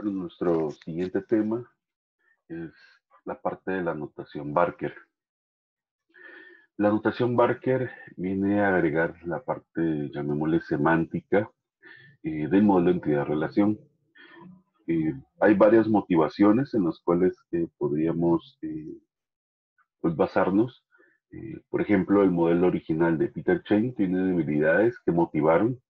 Nuestro siguiente tema es la parte de la notación Barker. La notación Barker viene a agregar la parte, llamémosle semántica, eh, del modelo entidad-relación. Eh, hay varias motivaciones en las cuales eh, podríamos pues basarnos. por ejemplo, el modelo original de Peter Chain tiene debilidades que motivaron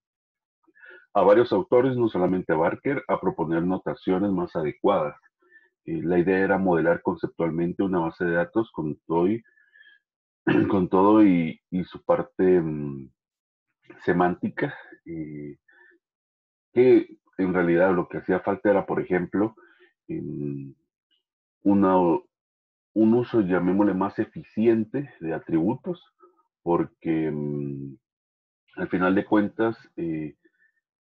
a varios autores, no solamente a Barker, a proponer notaciones más adecuadas. la idea era modelar conceptualmente una base de datos con todo y, con todo y, su parte mm, semántica, que en realidad lo que hacía falta era, por ejemplo, una, un uso, llamémosle, más eficiente de atributos, porque mm, al final de cuentas, eh, eh,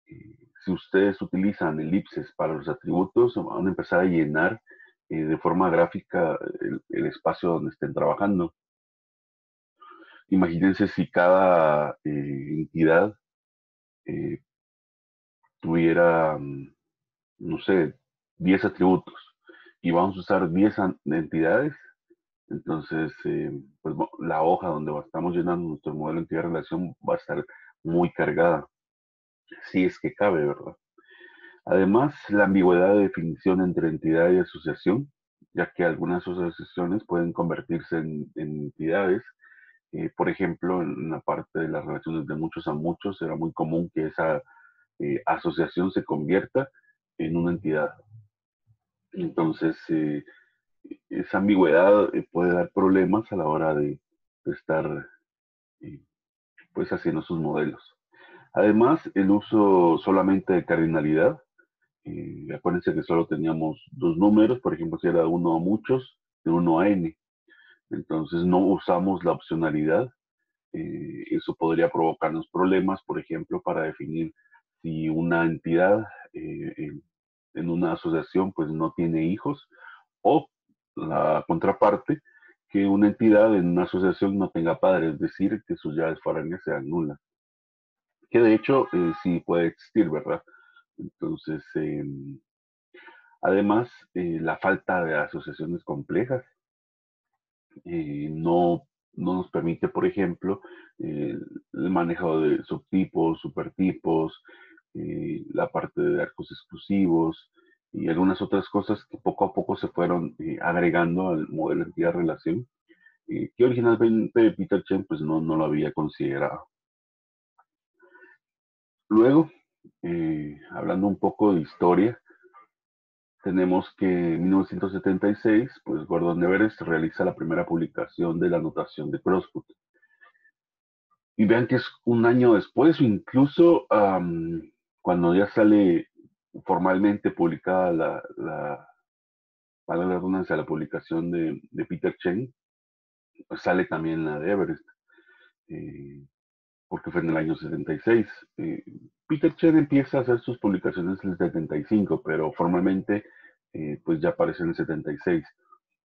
si ustedes utilizan elipses para los atributos, van a empezar a llenar eh, de forma gráfica el, espacio donde estén trabajando. Imagínense si cada eh, entidad tuviera, mm, no sé, 10 atributos y vamos a usar 10 entidades, entonces pues, la hoja donde estamos llenando nuestro modelo de entidad-relación va a estar muy cargada si es que cabe, ¿verdad? Además, la ambigüedad de definición entre entidad y asociación, ya que algunas asociaciones pueden convertirse en, entidades. Eh, por ejemplo, en la parte de las relaciones de muchos a muchos, era muy común que esa eh, asociación se convierta en una entidad. Entonces, eh, esa ambigüedad puede dar problemas a la hora de, de estar pues haciendo sus modelos. Además, el uso solamente de cardinalidad. Eh, acuérdense que solo teníamos dos números, por ejemplo, si era uno a muchos, de uno a n. Entonces no usamos la opcionalidad. Eh, eso podría provocarnos problemas, por ejemplo, para definir si una entidad eh, en, una asociación pues no tiene hijos o la contraparte, que una entidad en una asociación no tenga padres, es decir, que sus llaves foráneas sean nulas que de hecho eh, sí puede existir, ¿verdad? Entonces, em, además, eh, la falta de asociaciones complejas eh, no, no, nos permite, por ejemplo, el manejo de subtipos, supertipos, la parte de arcos exclusivos y algunas otras cosas que poco a poco se fueron agregando al modelo de entidad-relación, que originalmente Peter Chen pues no, no lo había considerado. Luego, eh, hablando un poco de historia, tenemos que en 1976, pues Gordon Everest realiza la primera publicación de la notación de Crossfoot. Y vean que es un año después, incluso cuando ya sale formalmente publicada la, la para la redundancia, la publicación de, Peter Chen, pues sale también la de Everest. Eh, porque fue en el año 76. Eh, Peter Chen empieza a hacer sus publicaciones en el 75, pero formalmente eh, pues ya aparece en el 76.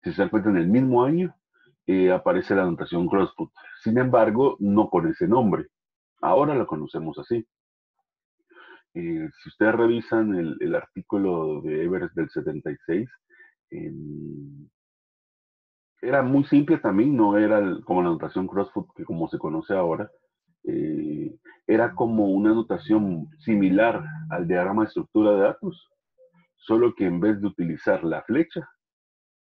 Si se dan cuenta, en el mismo año eh, aparece la anotación Crossfoot. Sin embargo, no con ese nombre. Ahora la conocemos así. si ustedes revisan el, el, artículo de Everest del 76, em, era muy simple también, no era como la anotación Crossfoot que como se conoce ahora, eh, era como una notación similar al diagrama de estructura de datos, solo que en vez de utilizar la flecha,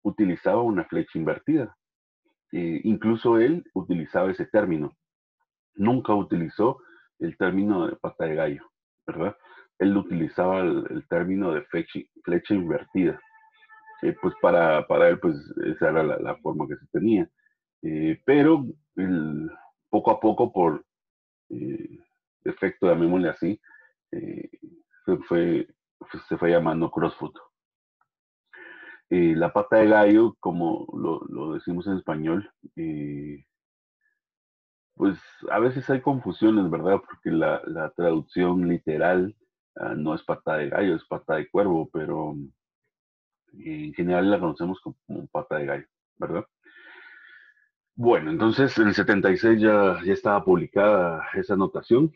utilizaba una flecha invertida. Eh, incluso él utilizaba ese término. Nunca utilizó el término de pata de gallo, ¿verdad? Él utilizaba el, término de flecha, invertida. Eh, pues para, para, él, pues esa era la, forma que se tenía. pero poco a poco, por, eh, efecto, llamémosle así, eh, se, fue, se fue llamando Crossfoot. Eh, la pata de gallo, como lo, decimos en español, pues a veces hay confusiones, ¿verdad? Porque la, traducción literal ah, no es pata de gallo, es pata de cuervo, pero en general la conocemos como pata de gallo, ¿verdad? Bueno, entonces en el 76 ya, ya estaba publicada esa anotación.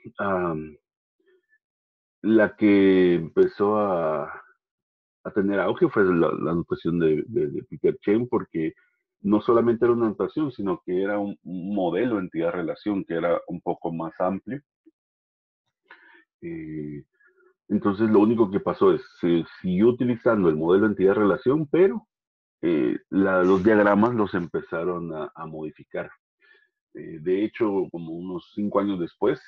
la que empezó a, tener auge fue la, anotación de, Peter Chen, porque no solamente era una anotación, sino que era un, modelo entidad-relación que era un poco más amplio. Eh, entonces, lo único que pasó es, se siguió utilizando el modelo entidad-relación, pero eh, los diagramas los empezaron a, modificar. Eh, de hecho, como unos cinco años después,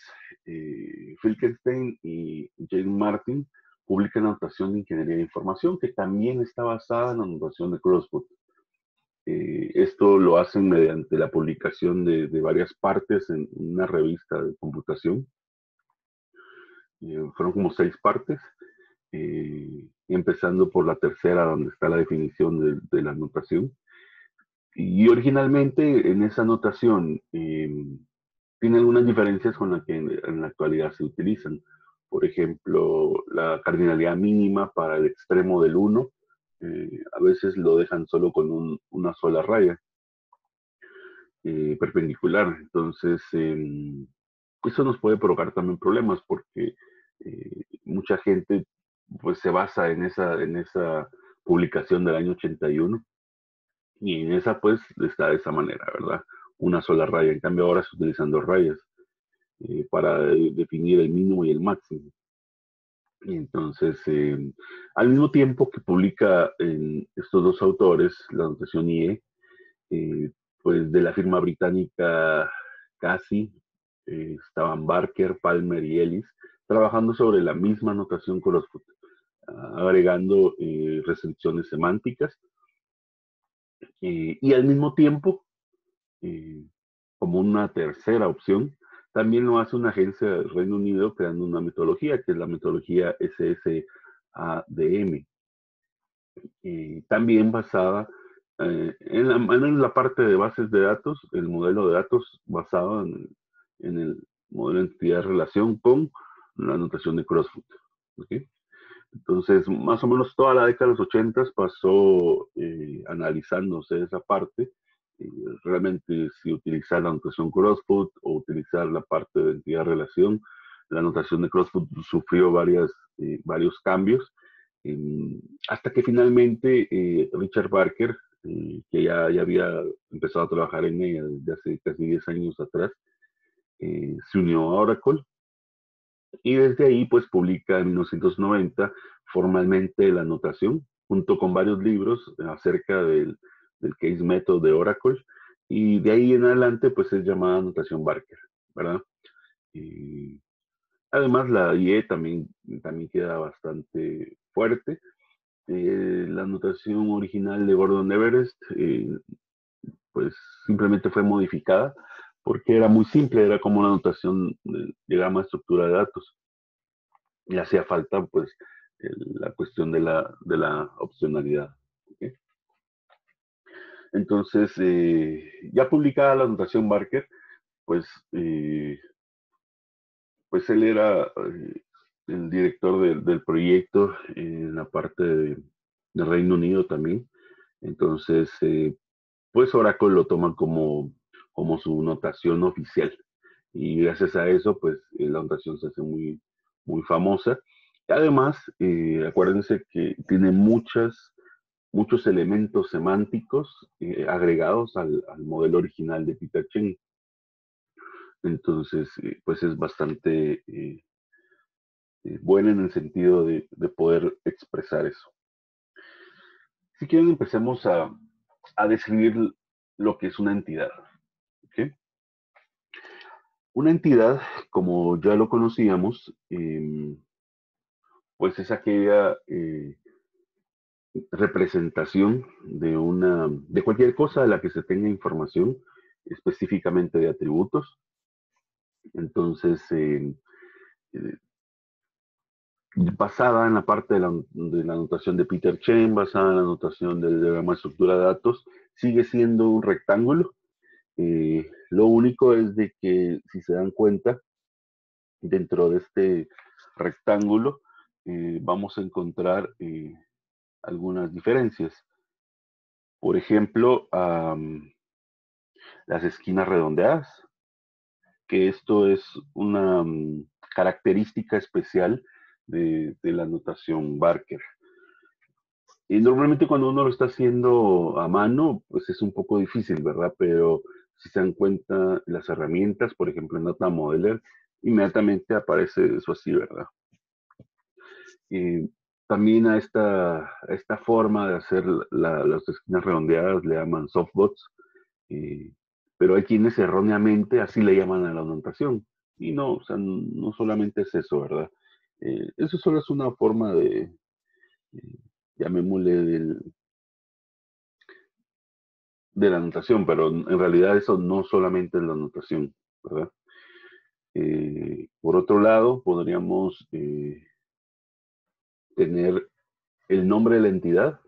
eh, Filkenstein y James Martin publican la notación de ingeniería de información, que también está basada en la notación de Crossfoot. esto lo hacen mediante la publicación de, varias partes en una revista de computación. fueron como seis partes, empezando por la tercera, donde está la definición de, la notación. Y originalmente en esa notación em, tiene algunas diferencias con las que en, la actualidad se utilizan. Por ejemplo, la cardinalidad mínima para el extremo del 1, eh, a veces lo dejan solo con una sola raya eh, perpendicular. Entonces, em, eso nos puede provocar también problemas porque eh, mucha gente pues se basa en esa, en esa publicación del año 81 y en esa pues está de esa manera, ¿verdad? Una sola raya, en cambio ahora se utilizan dos rayas eh, para definir el mínimo y el máximo. Y entonces, em, al mismo tiempo que publica en estos dos autores la notación IE, eh, pues de la firma británica Casi, eh, estaban Barker, Palmer y Ellis, trabajando sobre la misma notación con los agregando eh, restricciones semánticas eh, y al mismo tiempo, eh, como una tercera opción, también lo hace una agencia del Reino Unido creando una metodología que es la metodología SSADM, también basada en la, en, la, parte de bases de datos, el modelo de datos basado en, el modelo de entidad de relación con la notación de Crossfoot. ¿okay? Entonces, más o menos toda la década de los 80 pasó eh, analizándose esa parte, eh, realmente si utilizar la notación Crossfoot o utilizar la parte de entidad-relación. La notación de Crossfoot sufrió varias, eh, varios cambios, hasta que finalmente Richard Barker, que ya, ya había empezado a trabajar en ella desde hace casi 10 años atrás, se unió a Oracle y desde ahí pues publica en 1990 formalmente la anotación junto con varios libros acerca del, del case method de Oracle y de ahí en adelante pues es llamada anotación Barker, ¿verdad? Además la IE también, también queda bastante fuerte. Eh, la anotación original de Gordon Everest eh, pues simplemente fue modificada porque era muy simple, era como una anotación de, de estructura de datos. Y hacía falta, pues, la cuestión de la, de la opcionalidad. Entonces, eh, ya publicada la anotación Barker, pues, eh, pues él era eh, el director del proyecto en la parte de, de Reino Unido también. Entonces, pues Oracle lo toma como como su notación oficial. Y gracias a eso, pues eh, la notación se hace muy, muy famosa. Además, eh, acuérdense que tiene muchas, muchos elementos semánticos eh, agregados al, modelo original de Peter Chen. Entonces, pues es bastante buena en el sentido de, de, poder expresar eso. Si quieren, empecemos a, a describir lo que es una entidad. Una entidad, como ya lo conocíamos, em, pues es aquella eh, representación de una de cualquier cosa de la que se tenga información, específicamente de atributos. Entonces, em, eh, basada en la parte de la, de la, notación de Peter Chen, basada en la notación del diagrama estructura de datos, sigue siendo un rectángulo eh, lo único es de que, si se dan cuenta, dentro de este rectángulo eh, vamos a encontrar eh, algunas diferencias. Por ejemplo, las esquinas redondeadas, que esto es una mm, característica especial de, la notación Barker. Y normalmente cuando uno lo está haciendo a mano, pues es un poco difícil, ¿verdad? Pero si se dan cuenta las herramientas, por ejemplo en Data Modeler, inmediatamente aparece eso así, ¿verdad? También a esta, esta forma de hacer las esquinas redondeadas le llaman softbots, pero hay quienes erróneamente así le llaman a la anotación. Y no, o sea, no solamente es eso, ¿verdad? Eh, eso solo es una forma de, eh, llamémosle, del, de la anotación, pero en realidad eso no solamente es la anotación, ¿verdad? Eh, por otro lado, podríamos tener el nombre de la entidad.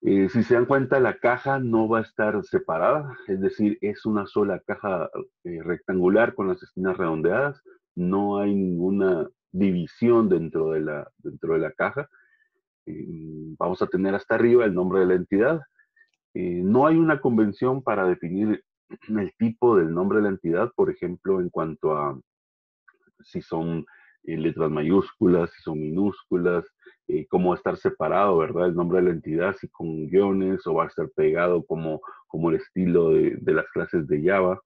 si se dan cuenta, la caja no va a estar separada, es decir, es una sola caja rectangular con las esquinas redondeadas, no hay ninguna división dentro de la, dentro de la caja. Eh, vamos a tener hasta arriba el nombre de la entidad. Eh, no hay una convención para definir el tipo del nombre de la entidad, por ejemplo, en cuanto a si son eh, letras mayúsculas, si son minúsculas, cómo estar separado, ¿verdad? El nombre de la entidad, si con guiones o va a estar pegado como, como el estilo de las clases de Java.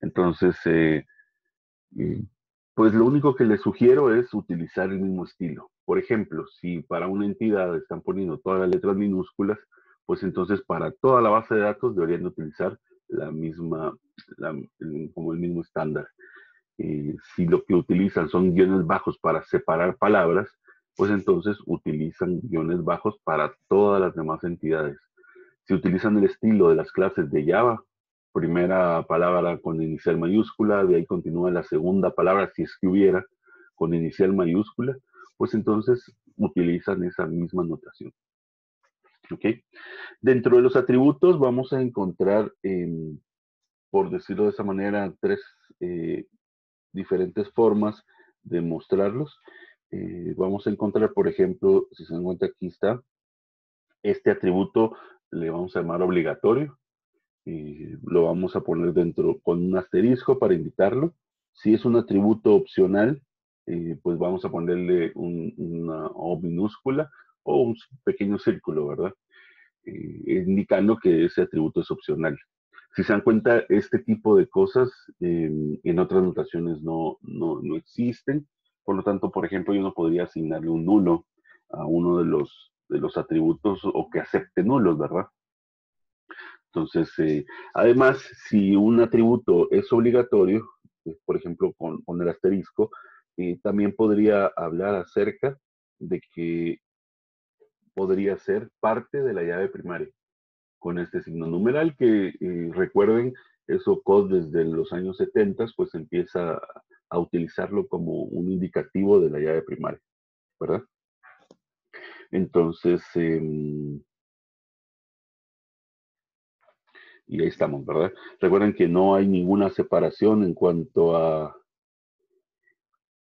Entonces, pues lo único que les sugiero es utilizar el mismo estilo. Por ejemplo, si para una entidad están poniendo todas las letras minúsculas, pues entonces para toda la base de datos deberían utilizar la misma, como el mismo estándar. si lo que utilizan son guiones bajos para separar palabras, pues entonces utilizan guiones bajos para todas las demás entidades. Si utilizan el estilo de las clases de Java, primera palabra con inicial mayúscula, de ahí continúa la segunda palabra, si es que hubiera, con inicial mayúscula, pues entonces utilizan esa misma notación. ¿Ok? Dentro de los atributos vamos a encontrar, em, por decirlo de esa manera, tres eh, diferentes formas de mostrarlos. Eh, vamos a encontrar, por ejemplo, si se dan cuenta aquí está, este atributo le vamos a llamar obligatorio y lo vamos a poner dentro con un asterisco para indicarlo. Si es un atributo opcional, eh, pues vamos a ponerle una O minúscula o un pequeño círculo, ¿verdad? Eh, indicando que ese atributo es opcional. Si se dan cuenta, este tipo de cosas eh, en otras notaciones no, no, no, existen. Por lo tanto, por ejemplo, yo no podría asignarle un nulo a uno de los, de los atributos o que acepte nulos, ¿verdad? Entonces, eh, además, si un atributo es obligatorio, eh, por ejemplo, con, el asterisco, eh, también podría hablar acerca de que podría ser parte de la llave primaria con este signo numeral que recuerden, eso COD desde los años 70 pues empieza a utilizarlo como un indicativo de la llave primaria, ¿verdad? Entonces, em, y ahí estamos, ¿verdad? Recuerden que no hay ninguna separación en cuanto a,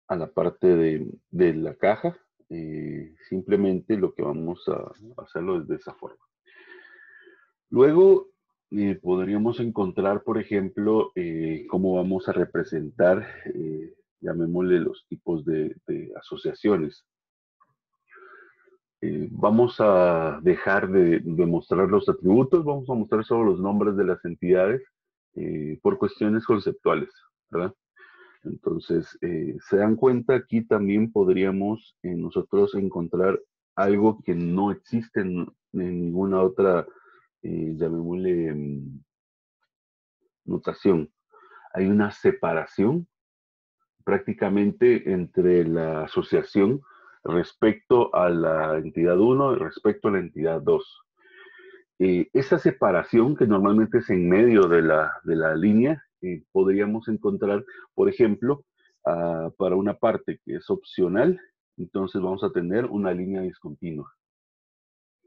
a la parte de, la caja. Eh, simplemente lo que vamos a hacerlo es de esa forma. Luego eh, podríamos encontrar, por ejemplo, eh, cómo vamos a representar, llamémosle los tipos de asociaciones. Vamos a dejar de, mostrar los atributos, vamos a mostrar solo los nombres de las entidades por cuestiones conceptuales, ¿verdad? Entonces, eh, se dan cuenta, aquí también podríamos nosotros encontrar algo que no existe en, ninguna otra, llamémosle, mm, notación. Hay una separación prácticamente entre la asociación respecto a la entidad 1 y respecto a la entidad 2. Eh, esa separación que normalmente es en medio de la, de la línea, eh, podríamos encontrar, por ejemplo, ah, para una parte que es opcional, entonces vamos a tener una línea discontinua.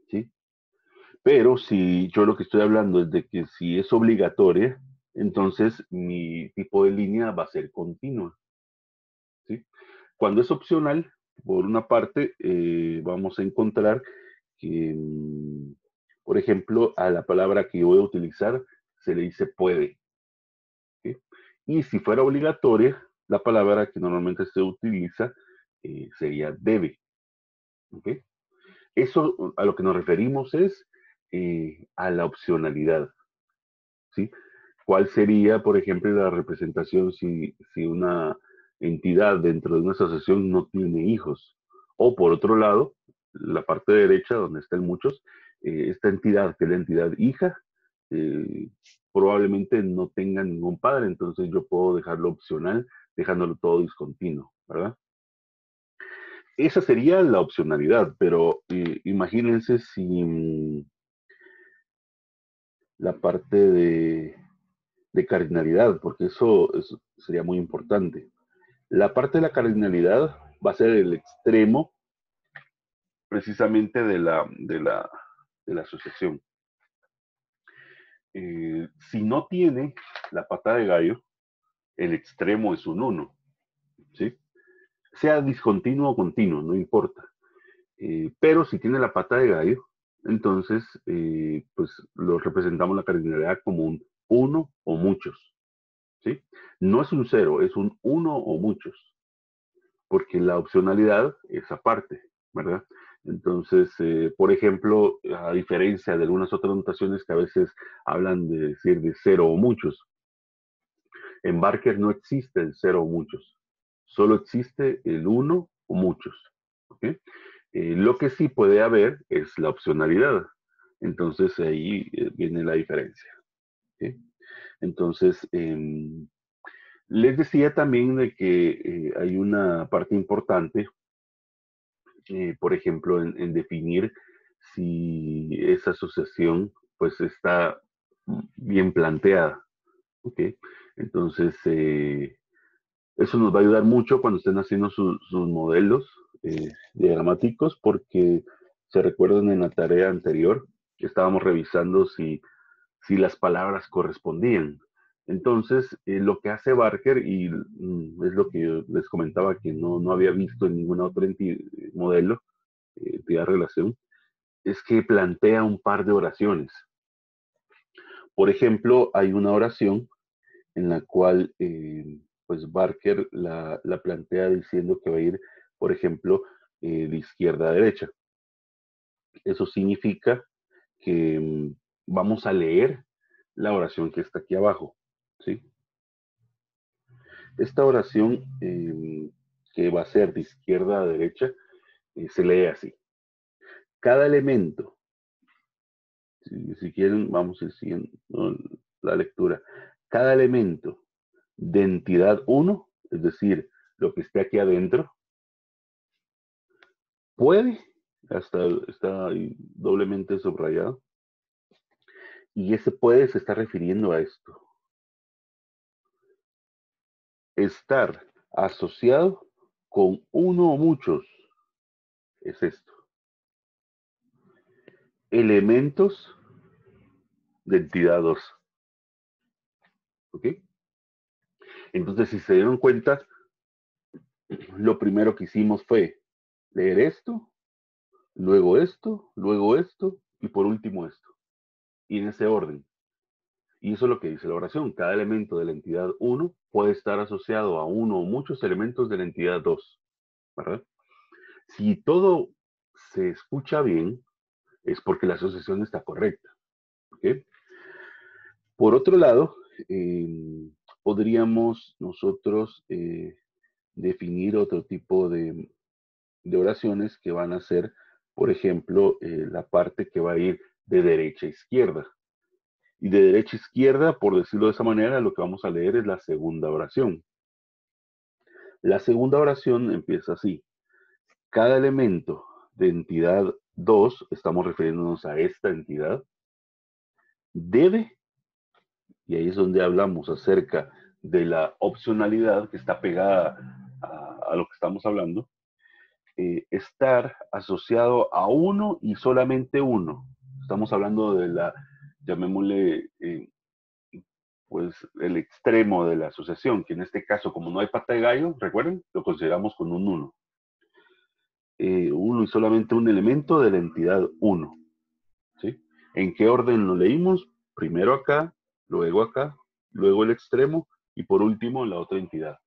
¿sí? Pero si yo lo que estoy hablando es de que si es obligatoria, entonces mi tipo de línea va a ser continua. ¿sí? Cuando es opcional, por una parte, eh, vamos a encontrar que, mm, por ejemplo, a la palabra que voy a utilizar se le dice puede. Y si fuera obligatoria, la palabra que normalmente se utiliza eh, sería debe. eso a lo que nos referimos es eh, a la opcionalidad. ¿sí? ¿Cuál sería, por ejemplo, la representación si, si una entidad dentro de una asociación no tiene hijos? O por otro lado, la parte derecha, donde están muchos, eh, esta entidad, que es la entidad hija, eh, probablemente no tenga ningún padre, entonces yo puedo dejarlo opcional, dejándolo todo discontinuo, ¿verdad? Esa sería la opcionalidad, pero eh, imagínense si mm, la parte de, cardinalidad, porque eso, eso, sería muy importante. La parte de la cardinalidad va a ser el extremo precisamente de la, de la, de la asociación. Eh, si no tiene la pata de gallo, el extremo es un 1. ¿sí? Sea discontinuo o continuo, no importa. Eh, pero si tiene la pata de gallo, entonces eh, pues lo representamos la cardinalidad como un 1 o muchos. ¿sí? No es un 0, es un 1 o muchos. Porque la opcionalidad es aparte, ¿verdad? Entonces, eh, por ejemplo, a diferencia de algunas otras notaciones que a veces hablan de decir de cero o muchos, en Barker no existe el cero o muchos, solo existe el uno o muchos. Eh, lo que sí puede haber es la opcionalidad. Entonces ahí eh, viene la diferencia. Entonces, em, les decía también de que hay una parte importante eh, por ejemplo, en, definir si esa asociación pues está bien planteada. Entonces, eh, eso nos va a ayudar mucho cuando estén haciendo sus modelos eh, diagramáticos porque se recuerdan en la tarea anterior, estábamos revisando si, si las palabras correspondían. Entonces, eh, lo que hace Barker, y mm, es lo que yo les comentaba que no, no había visto en ninguna otra modelo, eh, de relación, es que plantea un par de oraciones. Por ejemplo, hay una oración en la cual eh, pues Barker la, la, plantea diciendo que va a ir, por ejemplo, eh, de izquierda a derecha. Eso significa que mm, vamos a leer la oración que está aquí abajo. ¿Sí? Esta oración em, que va a ser de izquierda a derecha eh, se lee así. Cada elemento, si, quieren, vamos a ir siguiendo la lectura. Cada elemento de entidad 1, es decir, lo que esté aquí adentro, puede, hasta está doblemente subrayado, y ese puede se está refiriendo a esto estar asociado con uno o muchos es esto. Elementos de entidad 2. ¿Ok? Entonces, si se dieron cuenta, lo primero que hicimos fue leer esto, luego esto, luego esto y por último esto. Y en ese orden. Y eso es lo que dice la oración. Cada elemento de la entidad 1 puede estar asociado a uno o muchos elementos de la entidad 2. ¿verdad? Si todo se escucha bien, es porque la asociación está correcta. Por otro lado, em, podríamos nosotros eh, definir otro tipo de, oraciones que van a ser, por ejemplo, eh, la parte que va a ir de derecha a izquierda. Y de derecha a izquierda, por decirlo de esa manera, lo que vamos a leer es la segunda oración. La segunda oración empieza así. Cada elemento de entidad 2, estamos refiriéndonos a esta entidad, debe, y ahí es donde hablamos acerca de la opcionalidad que está pegada a, lo que estamos hablando, eh, estar asociado a uno y solamente uno. Estamos hablando de la llamémosle, eh, pues el extremo de la asociación, que en este caso, como no hay pata de gallo, recuerden, lo consideramos con un 1. Eh, uno y solamente un elemento de la entidad 1. ¿sí? ¿En qué orden lo leímos? Primero acá, luego acá, luego el extremo y por último la otra entidad.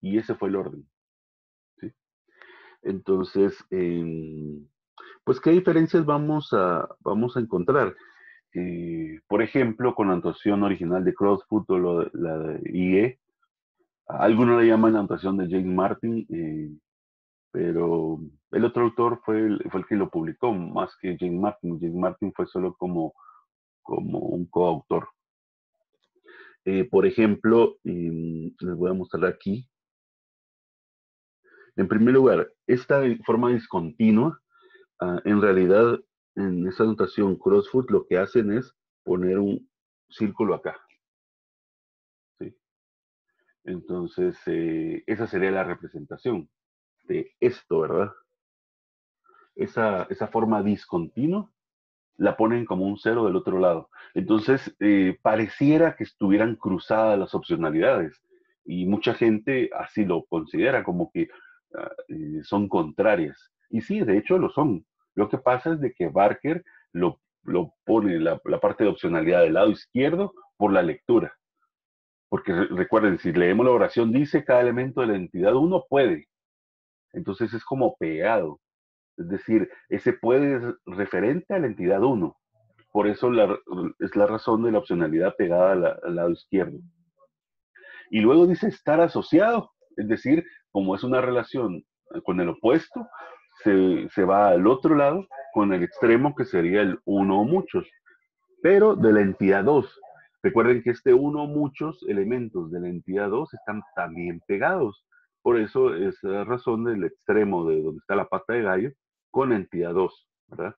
Y ese fue el orden. ¿sí? Entonces, Pues, ¿qué diferencias vamos a, vamos a encontrar? Eh, por ejemplo, con la notación original de Crossfoot o la de IE, algunos le llaman la notación de James Martin, eh, pero el otro autor fue el, fue el que lo publicó, más que James Martin. James Martin fue solo como, como un coautor. Eh, por ejemplo, les voy a mostrar aquí. En primer lugar, esta forma discontinua, ah, en realidad, en esta notación Crossfoot lo que hacen es poner un círculo acá. Entonces, eh, esa sería la representación de esto, ¿verdad? Esa, esa forma discontinua la ponen como un cero del otro lado. Entonces, eh, pareciera que estuvieran cruzadas las opcionalidades y mucha gente así lo considera como que eh, son contrarias. Y sí, de hecho lo son. Lo que pasa es de que Barker lo, lo pone la, parte de opcionalidad del lado izquierdo por la lectura. Porque recuerden, si leemos la oración, dice cada elemento de la entidad uno puede. Entonces es como pegado. Es decir, ese puede es referente a la entidad 1. Por eso es la razón de la opcionalidad pegada al, lado izquierdo. Y luego dice estar asociado, es decir, como es una relación con el opuesto, se, va al otro lado con el extremo que sería el uno o muchos, pero de la entidad 2. Recuerden que este uno o muchos elementos de la entidad 2 están también pegados. Por eso es la razón del extremo de donde está la pata de gallo con entidad 2, ¿verdad?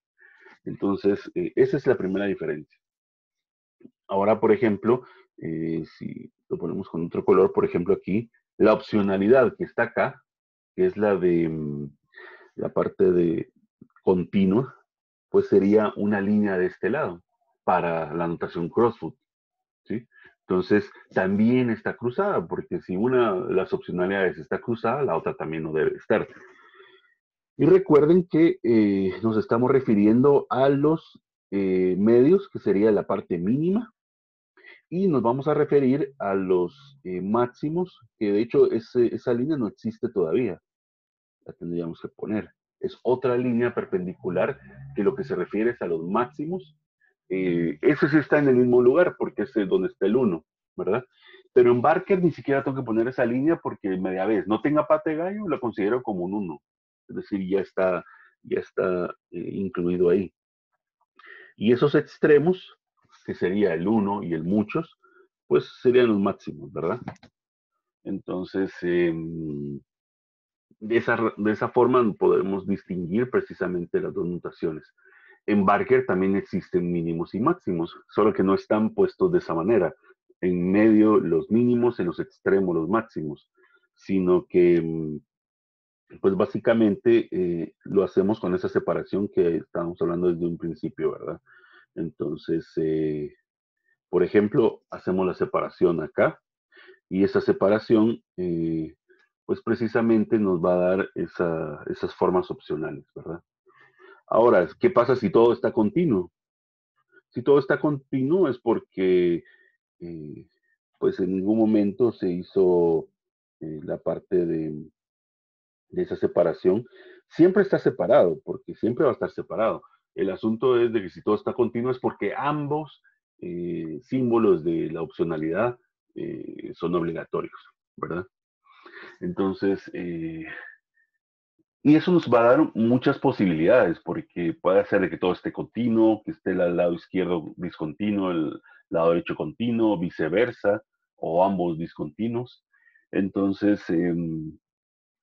Entonces, eh, esa es la primera diferencia. Ahora, por ejemplo, eh, si lo ponemos con otro color, por ejemplo aquí, la opcionalidad que está acá, que es la de mm, la parte de continua, pues sería una línea de este lado para la notación crossfoot, ¿sí? Entonces, también está cruzada, porque si una de las opcionalidades está cruzada, la otra también no debe estar. Y recuerden que eh, nos estamos refiriendo a los eh, medios, que sería la parte mínima, y nos vamos a referir a los eh, máximos, que de hecho esa línea no existe todavía. La tendríamos que poner. Es otra línea perpendicular que lo que se refiere es a los máximos. ese sí está en el mismo lugar porque es donde está el 1, ¿verdad? Pero en Barker ni siquiera tengo que poner esa línea porque media vez no tenga pata de gallo, la considero como un 1 es decir, ya está, ya está eh, incluido ahí. Y esos extremos, que sería el uno y el muchos, pues serían los máximos, ¿verdad? Entonces, em, de, esa, de esa forma podemos distinguir precisamente las dos notaciones. En Barker también existen mínimos y máximos, solo que no están puestos de esa manera. En medio los mínimos, en los extremos los máximos, sino que em, pues básicamente eh, lo hacemos con esa separación que estábamos hablando desde un principio, ¿verdad? Entonces, eh, por ejemplo, hacemos la separación acá y esa separación, eh, pues precisamente nos va a dar esas formas opcionales, ¿verdad? Ahora, ¿qué pasa si todo está continuo? Si todo está continuo es porque, pues en ningún momento se hizo la parte de esa separación, siempre está separado, porque siempre va a estar separado. El asunto es de que si todo está continuo es porque ambos eh, símbolos de la opcionalidad eh, son obligatorios, ¿verdad? Entonces, eh, y eso nos va a dar muchas posibilidades, porque puede ser de que todo esté continuo, que esté el lado izquierdo discontinuo, el lado derecho continuo, viceversa, o ambos discontinuos. Entonces, em,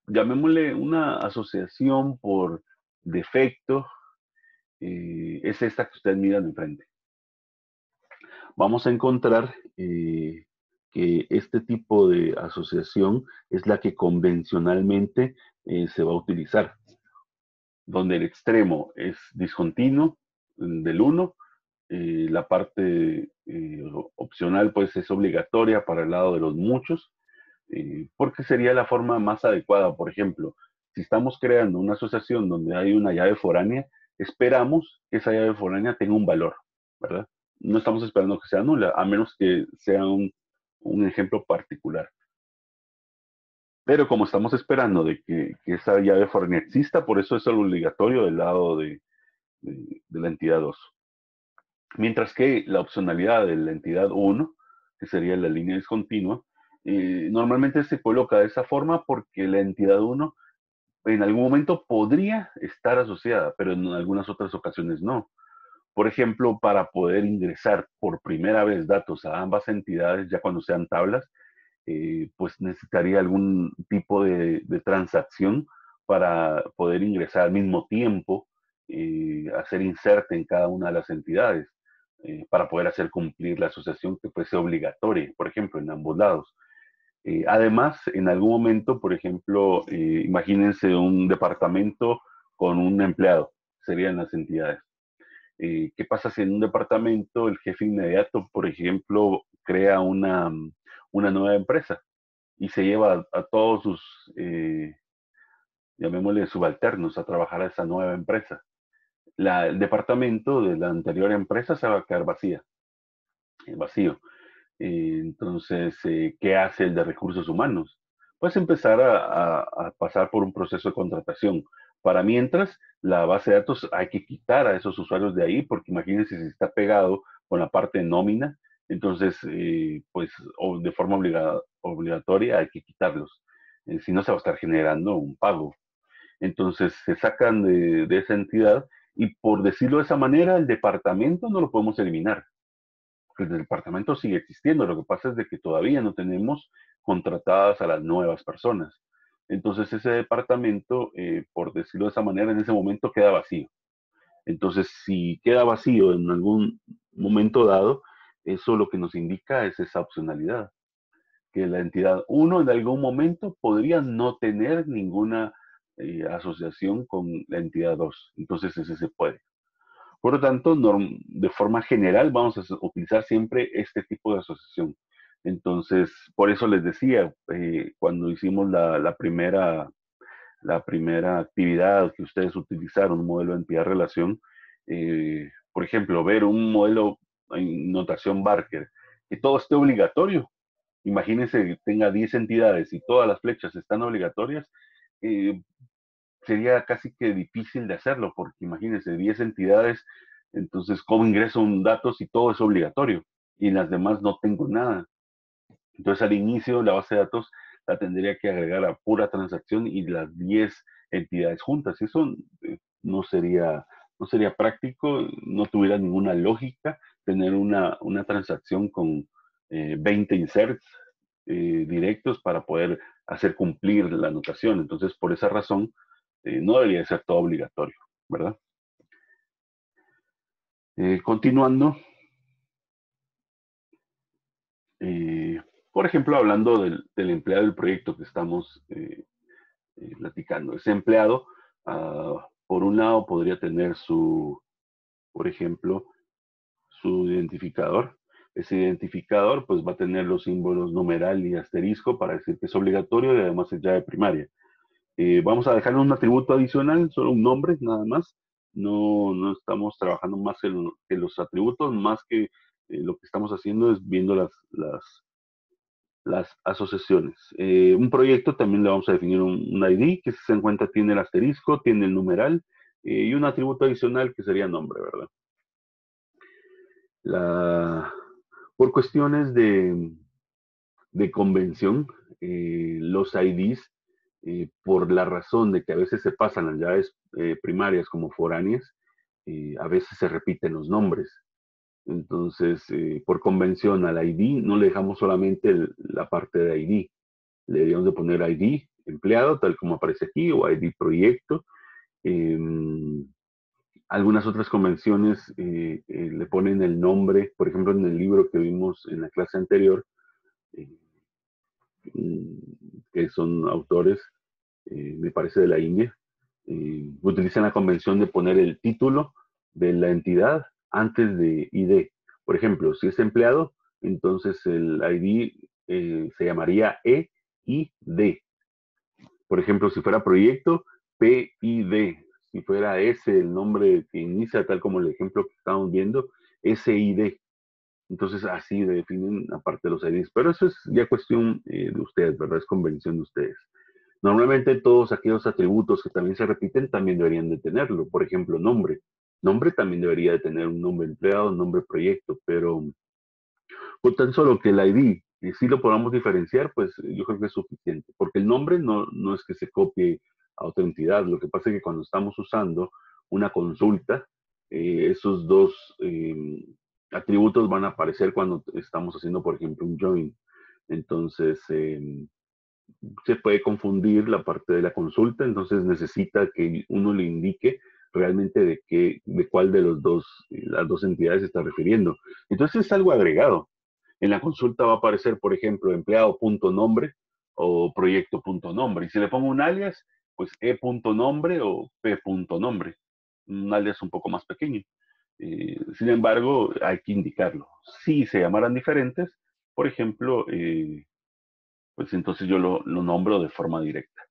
llamémosle una asociación por defecto, eh, es esta que ustedes miran enfrente. Vamos a encontrar eh, que este tipo de asociación es la que convencionalmente eh, se va a utilizar, donde el extremo es discontinuo del 1, la parte opcional pues es obligatoria para el lado de los muchos, eh, porque sería la forma más adecuada. Por ejemplo, si estamos creando una asociación donde hay una llave foránea, esperamos que esa llave foránea tenga un valor, ¿verdad? No estamos esperando que sea nula, a menos que sea un, un ejemplo particular. Pero como estamos esperando de que, esa llave foreign exista, por eso es el obligatorio del lado de, la entidad 2. Mientras que la opcionalidad de la entidad 1, que sería la línea discontinua, eh, normalmente se coloca de esa forma porque la entidad 1 en algún momento podría estar asociada, pero en algunas otras ocasiones no. Por ejemplo, para poder ingresar por primera vez datos a ambas entidades, ya cuando sean tablas, eh, pues necesitaría algún tipo de, transacción para poder ingresar al mismo tiempo, eh, hacer inserte en cada una de las entidades, eh, para poder hacer cumplir la asociación que fuese obligatoria, por ejemplo, en ambos lados. además, en algún momento, por ejemplo, imagínense un departamento con un empleado, serían las entidades. ¿Qué pasa si en un departamento el jefe inmediato, por ejemplo, crea una, una nueva empresa y se lleva a, todos sus, eh, llamémosle, subalternos a trabajar a esa nueva empresa. La, el departamento de la anterior empresa se va a quedar vacía, eh, vacío. Eh, entonces, ¿qué hace el de recursos humanos? Pues empezar a, pasar por un proceso de contratación. Para mientras, la base de datos hay que quitar a esos usuarios de ahí, porque imagínense si está pegado con la parte nómina, entonces, eh, pues de forma obligatoria hay que quitarlos. Eh, si no, se va a estar generando un pago. Entonces, se sacan de, esa entidad y por decirlo de esa manera, el departamento no lo podemos eliminar. El departamento sigue existiendo. Lo que pasa es de que todavía no tenemos contratadas a las nuevas personas. Entonces, ese departamento, eh, por decirlo de esa manera, en ese momento queda vacío. Entonces, si queda vacío en algún momento dado, eso lo que nos indica es esa opcionalidad, que la entidad 1 en algún momento podría no tener ninguna eh, asociación con la entidad 2. Entonces ese se puede. Por lo tanto, de forma general vamos a utilizar siempre este tipo de asociación. Entonces, por eso les decía, eh, cuando hicimos la, primera, la primera actividad que ustedes utilizaron, un modelo de entidad-relación, eh, por ejemplo, ver un modelo en notación Barker, que todo esté obligatorio. Imagínense que tenga 10 entidades y todas las flechas están obligatorias, eh, sería casi que difícil de hacerlo, porque imagínense 10 entidades, entonces, ¿cómo ingreso un dato si todo es obligatorio? Y en las demás no tengo nada. Entonces, al inicio, la base de datos la tendría que agregar a pura transacción y las 10 entidades juntas. Eso eh, no sería, no sería práctico, no tuviera ninguna lógica tener una, transacción con 20 eh, inserts eh, directos para poder hacer cumplir la anotación. Entonces, por esa razón, eh, no debería ser todo obligatorio, ¿verdad? continuando, por ejemplo, hablando del, empleado del proyecto que estamos platicando. Ese empleado, ah, por un lado, podría tener su, por ejemplo, su identificador. Ese identificador pues va a tener los símbolos numeral y asterisco para decir que es obligatorio y además es llave primaria. Eh, vamos a dejar un atributo adicional, solo un nombre nada más. No, no estamos trabajando más en, los atributos, más que eh, lo que estamos haciendo es viendo las, las asociaciones. Eh, un proyecto también le vamos a definir un, ID que se en cuenta tiene el asterisco, tiene el numeral y un atributo adicional que sería nombre, ¿verdad? La, por cuestiones de, de convención, eh, los IDs, eh, por la razón de que a veces se pasan las llaves eh, primarias como foráneas, a veces se repiten los nombres. Entonces, por convención al ID, no le dejamos solamente la parte de ID. Le deberíamos de poner ID empleado, tal como aparece aquí, o ID proyecto. Em, algunas otras convenciones eh, eh, le ponen el nombre, por ejemplo, en el libro que vimos en la clase anterior, eh, mm, que son autores, me parece de la India, utilizan la convención de poner el título de la entidad antes de ID. Por ejemplo, si es empleado, entonces el ID se llamaría EID. Por ejemplo, si fuera proyecto, PID, si fuera ese el nombre que inicia, tal como el ejemplo que estamos viendo, SID. Entonces así definen aparte los IDs. Pero eso es ya cuestión eh, de ustedes, ¿verdad? Es convención de ustedes. Normalmente todos aquellos atributos que también se repiten también deberían de tenerlo. Por ejemplo, nombre. Nombre también debería de tener un nombre empleado, un nombre proyecto, pero con tan solo que el ID si lo podamos diferenciar, pues yo creo que es suficiente, porque el nombre no, no es que se copie a otra entidad, lo que pasa es que cuando estamos usando una consulta, eh, esos dos eh, atributos van a aparecer cuando estamos haciendo, por ejemplo, un join. Entonces, em, se puede confundir la parte de la consulta, entonces necesita que uno le indique realmente de qué, de cuál de los dos, las dos entidades se está refiriendo. Entonces es algo agregado. En la consulta va a aparecer, por ejemplo, empleado.nombre o proyecto.nombre. Y si le pongo un alias, pues e.nombre o p.nombre. Un alias un poco más pequeño. Eh, sin embargo, hay que indicarlo. Si se llamaran diferentes, por ejemplo, eh, pues entonces yo lo, lo nombro de forma directa.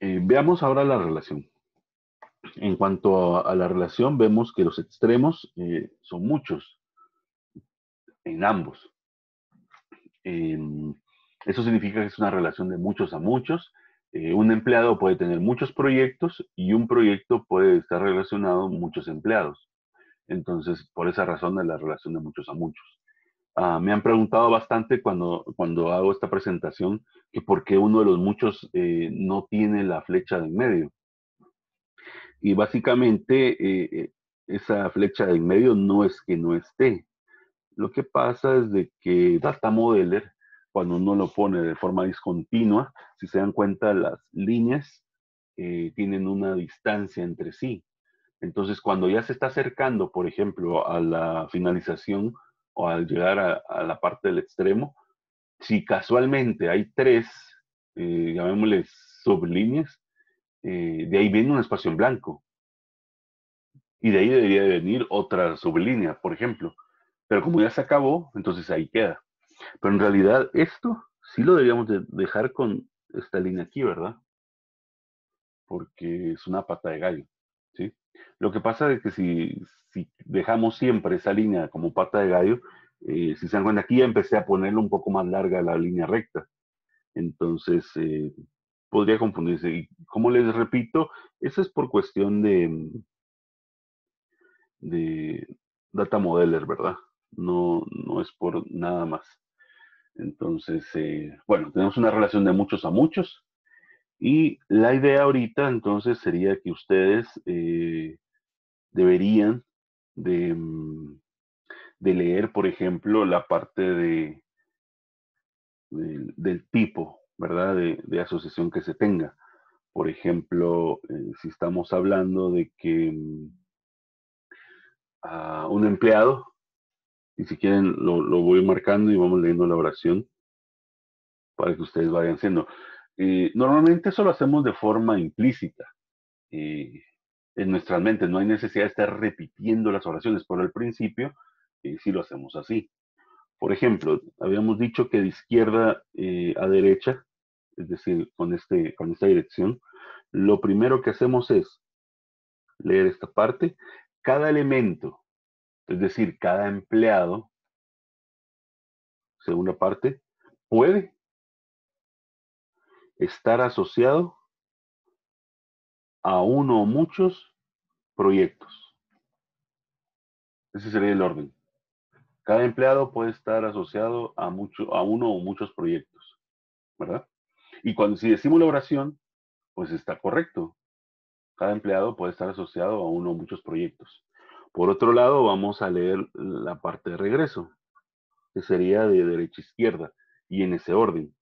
Eh, veamos ahora la relación. En cuanto a, la relación, vemos que los extremos eh, son muchos en ambos. Em, eso significa que es una relación de muchos a muchos. Eh, un empleado puede tener muchos proyectos y un proyecto puede estar relacionado a muchos empleados. Entonces, por esa razón es la relación de muchos a muchos. Ah, me han preguntado bastante cuando, cuando hago esta presentación que por qué uno de los muchos eh, no tiene la flecha de en medio. Y básicamente eh, eh, esa flecha de en medio no es que no esté. Lo que pasa es de que Data Modeler, cuando uno lo pone de forma discontinua, si se dan cuenta, las líneas eh, tienen una distancia entre sí. Entonces, cuando ya se está acercando, por ejemplo, a la finalización o al llegar a, la parte del extremo, si casualmente hay tres, llamémosles sublíneas, eh, de ahí viene un espacio en blanco. Y de ahí debería venir otra sublínea, por ejemplo. Pero como ya se acabó, entonces ahí queda. Pero en realidad esto sí lo deberíamos de dejar con esta línea aquí, ¿verdad? Porque es una pata de gallo, ¿sí? Lo que pasa es que si, dejamos siempre esa línea como pata de gallo, eh, si se dan cuenta, aquí ya empecé a ponerlo un poco más larga la línea recta. Entonces, eh, podría confundirse. Y como les repito, eso es por cuestión de, de data modeler, ¿verdad? No, no es por nada más. Entonces, eh, bueno, tenemos una relación de muchos a muchos. Y la idea ahorita entonces sería que ustedes eh, deberían de, mm, de, leer, por ejemplo, la parte de, del tipo, ¿verdad? De, asociación que se tenga. Por ejemplo, eh, si estamos hablando de que mm, un empleado, y si quieren lo, voy marcando y vamos leyendo la oración para que ustedes vayan haciendo. Eh, normalmente eso lo hacemos de forma implícita eh, en nuestras mentes, no hay necesidad de estar repitiendo las oraciones, pero al principio sí lo hacemos así. Por ejemplo, habíamos dicho que de izquierda a derecha es decir, con, este, con esta dirección, lo primero que hacemos es leer esta parte. Cada elemento, es decir, cada empleado, segunda parte, puede estar asociado a uno o muchos proyectos. Ese sería el orden. Cada empleado puede estar asociado a, mucho, a uno o muchos proyectos, ¿verdad? Y cuando si decimos la oración, pues está correcto. Cada empleado puede estar asociado a uno o muchos proyectos. Por otro lado, vamos a leer la parte de regreso, que sería de derecha a izquierda, y en ese orden.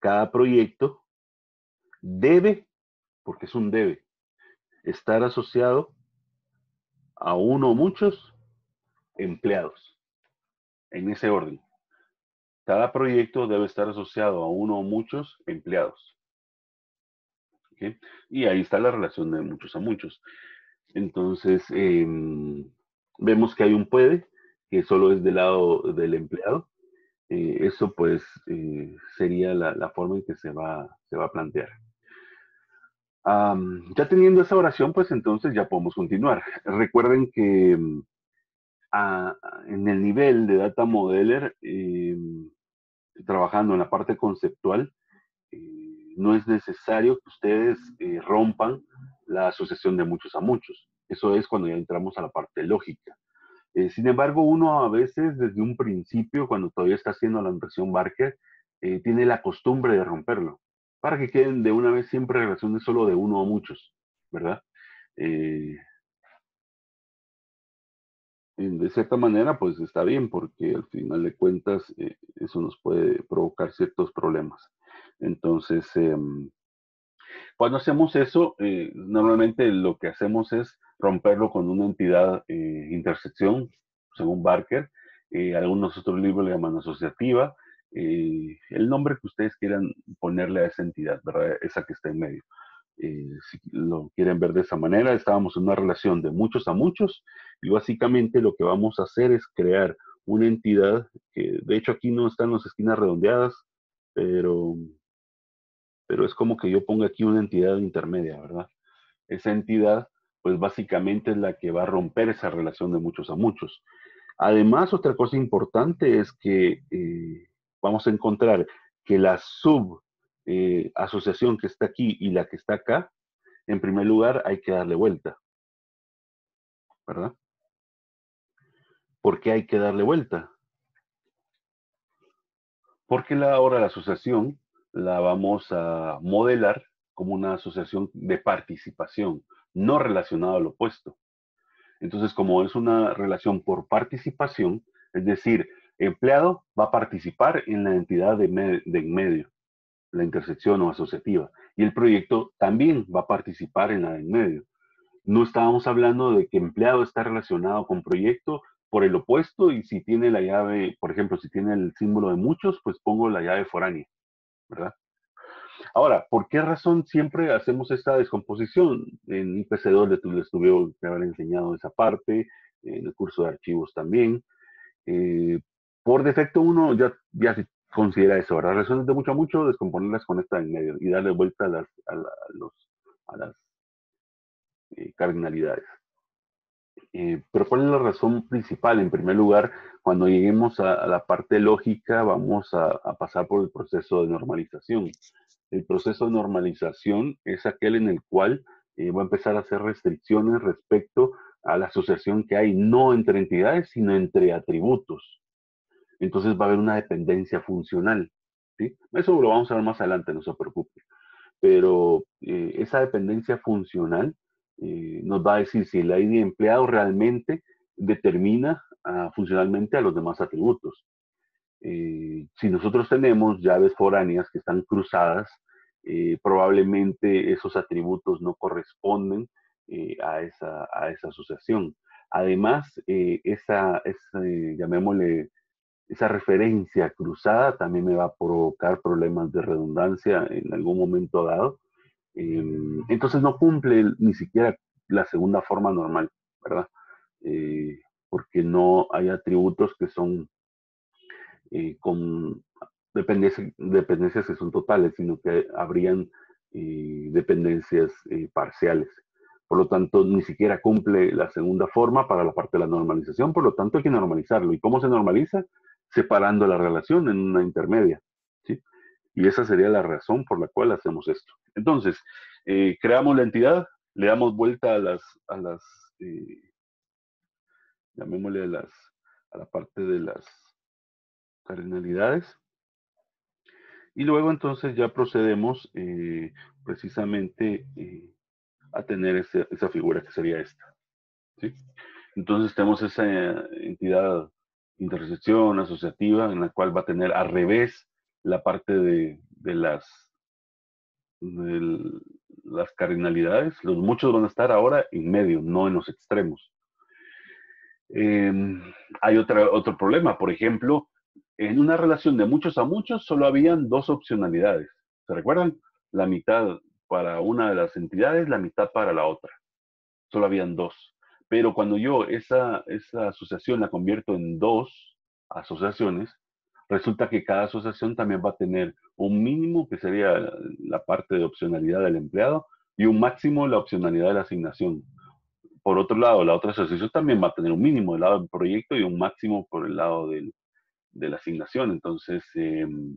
Cada proyecto debe, porque es un debe, estar asociado a uno o muchos empleados, en ese orden. Cada proyecto debe estar asociado a uno o muchos empleados. Y ahí está la relación de muchos a muchos. Entonces, em, vemos que hay un puede, que solo es del lado del empleado. Eh, eso pues eh, sería la, forma en que se va, se va a plantear. ya teniendo esa oración, pues entonces ya podemos continuar. Recuerden que mm, en el nivel de Data Modeler, em, trabajando en la parte conceptual, eh, no es necesario que ustedes eh, rompan la asociación de muchos a muchos. Eso es cuando ya entramos a la parte lógica. Eh, sin embargo, uno a veces desde un principio, cuando todavía está haciendo la impresión Barker, tiene la costumbre de romperlo, para que queden de una vez siempre relaciones solo de uno a muchos, ¿verdad? de cierta manera, pues está bien, porque al final de cuentas eh, eso nos puede provocar ciertos problemas. Entonces, em, cuando hacemos eso, eh, normalmente lo que hacemos es romperlo con una entidad eh, intersección, según Barker. algunos otros libros le llaman asociativa. el nombre que ustedes quieran ponerle a esa entidad, ¿verdad? Esa que está en medio. Eh, si lo quieren ver de esa manera, estábamos en una relación de muchos a muchos y básicamente lo que vamos a hacer es crear una entidad que de hecho aquí no están las esquinas redondeadas, pero, pero es como que yo ponga aquí una entidad intermedia, ¿verdad? Esa entidad pues básicamente es la que va a romper esa relación de muchos a muchos. Además, otra cosa importante es que eh, vamos a encontrar que la sub eh, que está aquí y la que está acá, en primer lugar hay que darle vuelta. ¿Verdad? ¿Por qué hay que darle vuelta? Porque la, ahora la asociación la vamos a modelar como una asociación de participación, no relacionada al opuesto. Entonces, como es una relación por participación, es decir, empleado va a participar en la entidad de, de en medio la intersección o asociativa. Y el proyecto también va a participar en la en medio. No estábamos hablando de que empleado está relacionado con proyecto por el opuesto y si tiene la llave, por ejemplo, si tiene el símbolo de muchos, pues pongo la llave foránea, ¿verdad? Ahora, ¿por qué razón siempre hacemos esta descomposición? En IPC2 les tuve que haber enseñado esa parte, en el curso de archivos también. Eh, por defecto uno ya, ya considera eso, ¿verdad? Relaciones de mucho a mucho, descomponerlas con esta en medio y darle vuelta a las, a, los, a las eh, cardinalidades. Eh, pero ¿cuál es la razón principal? En primer lugar, cuando lleguemos a, la parte lógica, vamos a, pasar por el proceso de normalización. El proceso de normalización es aquel en el cual eh, va a empezar a hacer restricciones respecto a la asociación que hay no entre entidades, sino entre atributos entonces va a haber una dependencia funcional. ¿sí? Eso lo vamos a ver más adelante, no se preocupe. Pero eh, esa dependencia funcional eh, nos va a decir si el ID empleado realmente determina ah, funcionalmente a los demás atributos. Eh, si nosotros tenemos llaves foráneas que están cruzadas, probablemente esos atributos no corresponden a, esa, a asociación. Además, esa, esa llamémosle, esa referencia cruzada también me va a provocar problemas de redundancia en algún momento dado. Em, entonces no cumple ni siquiera la segunda forma normal, ¿verdad? Eh, porque no hay atributos que son eh, con dependencias, dependencias que son totales, sino que habrían eh, dependencias parciales. Por lo tanto, ni siquiera cumple la segunda forma para la parte de la normalización, por lo tanto hay que normalizarlo. ¿Y cómo se normaliza? separando la relación en una intermedia. ¿sí? Y esa sería la razón por la cual hacemos esto. Entonces, eh, creamos la entidad, le damos vuelta a las, a las eh, llamémosle a, las, a la parte de las cardinalidades. Y luego entonces ya procedemos eh, precisamente a tener esa figura que sería esta. Entonces tenemos esa entidad intersección asociativa en la cual va a tener al revés la parte de, las, las cardinalidades. Los muchos van a estar ahora en medio, no en los extremos. Em, hay otra, otro problema, por ejemplo, en una relación de muchos a muchos solo habían dos opcionalidades. ¿Se recuerdan? La mitad para una de las entidades, la mitad para la otra. Solo habían dos. Pero cuando yo esa, esa asociación la convierto en dos asociaciones, resulta que cada asociación también va a tener un mínimo, que sería la parte de opcionalidad del empleado, y un máximo la opcionalidad de la asignación. Por otro lado, la otra asociación también va a tener un mínimo del lado del proyecto y un máximo por el lado del, de la asignación. Entonces, em,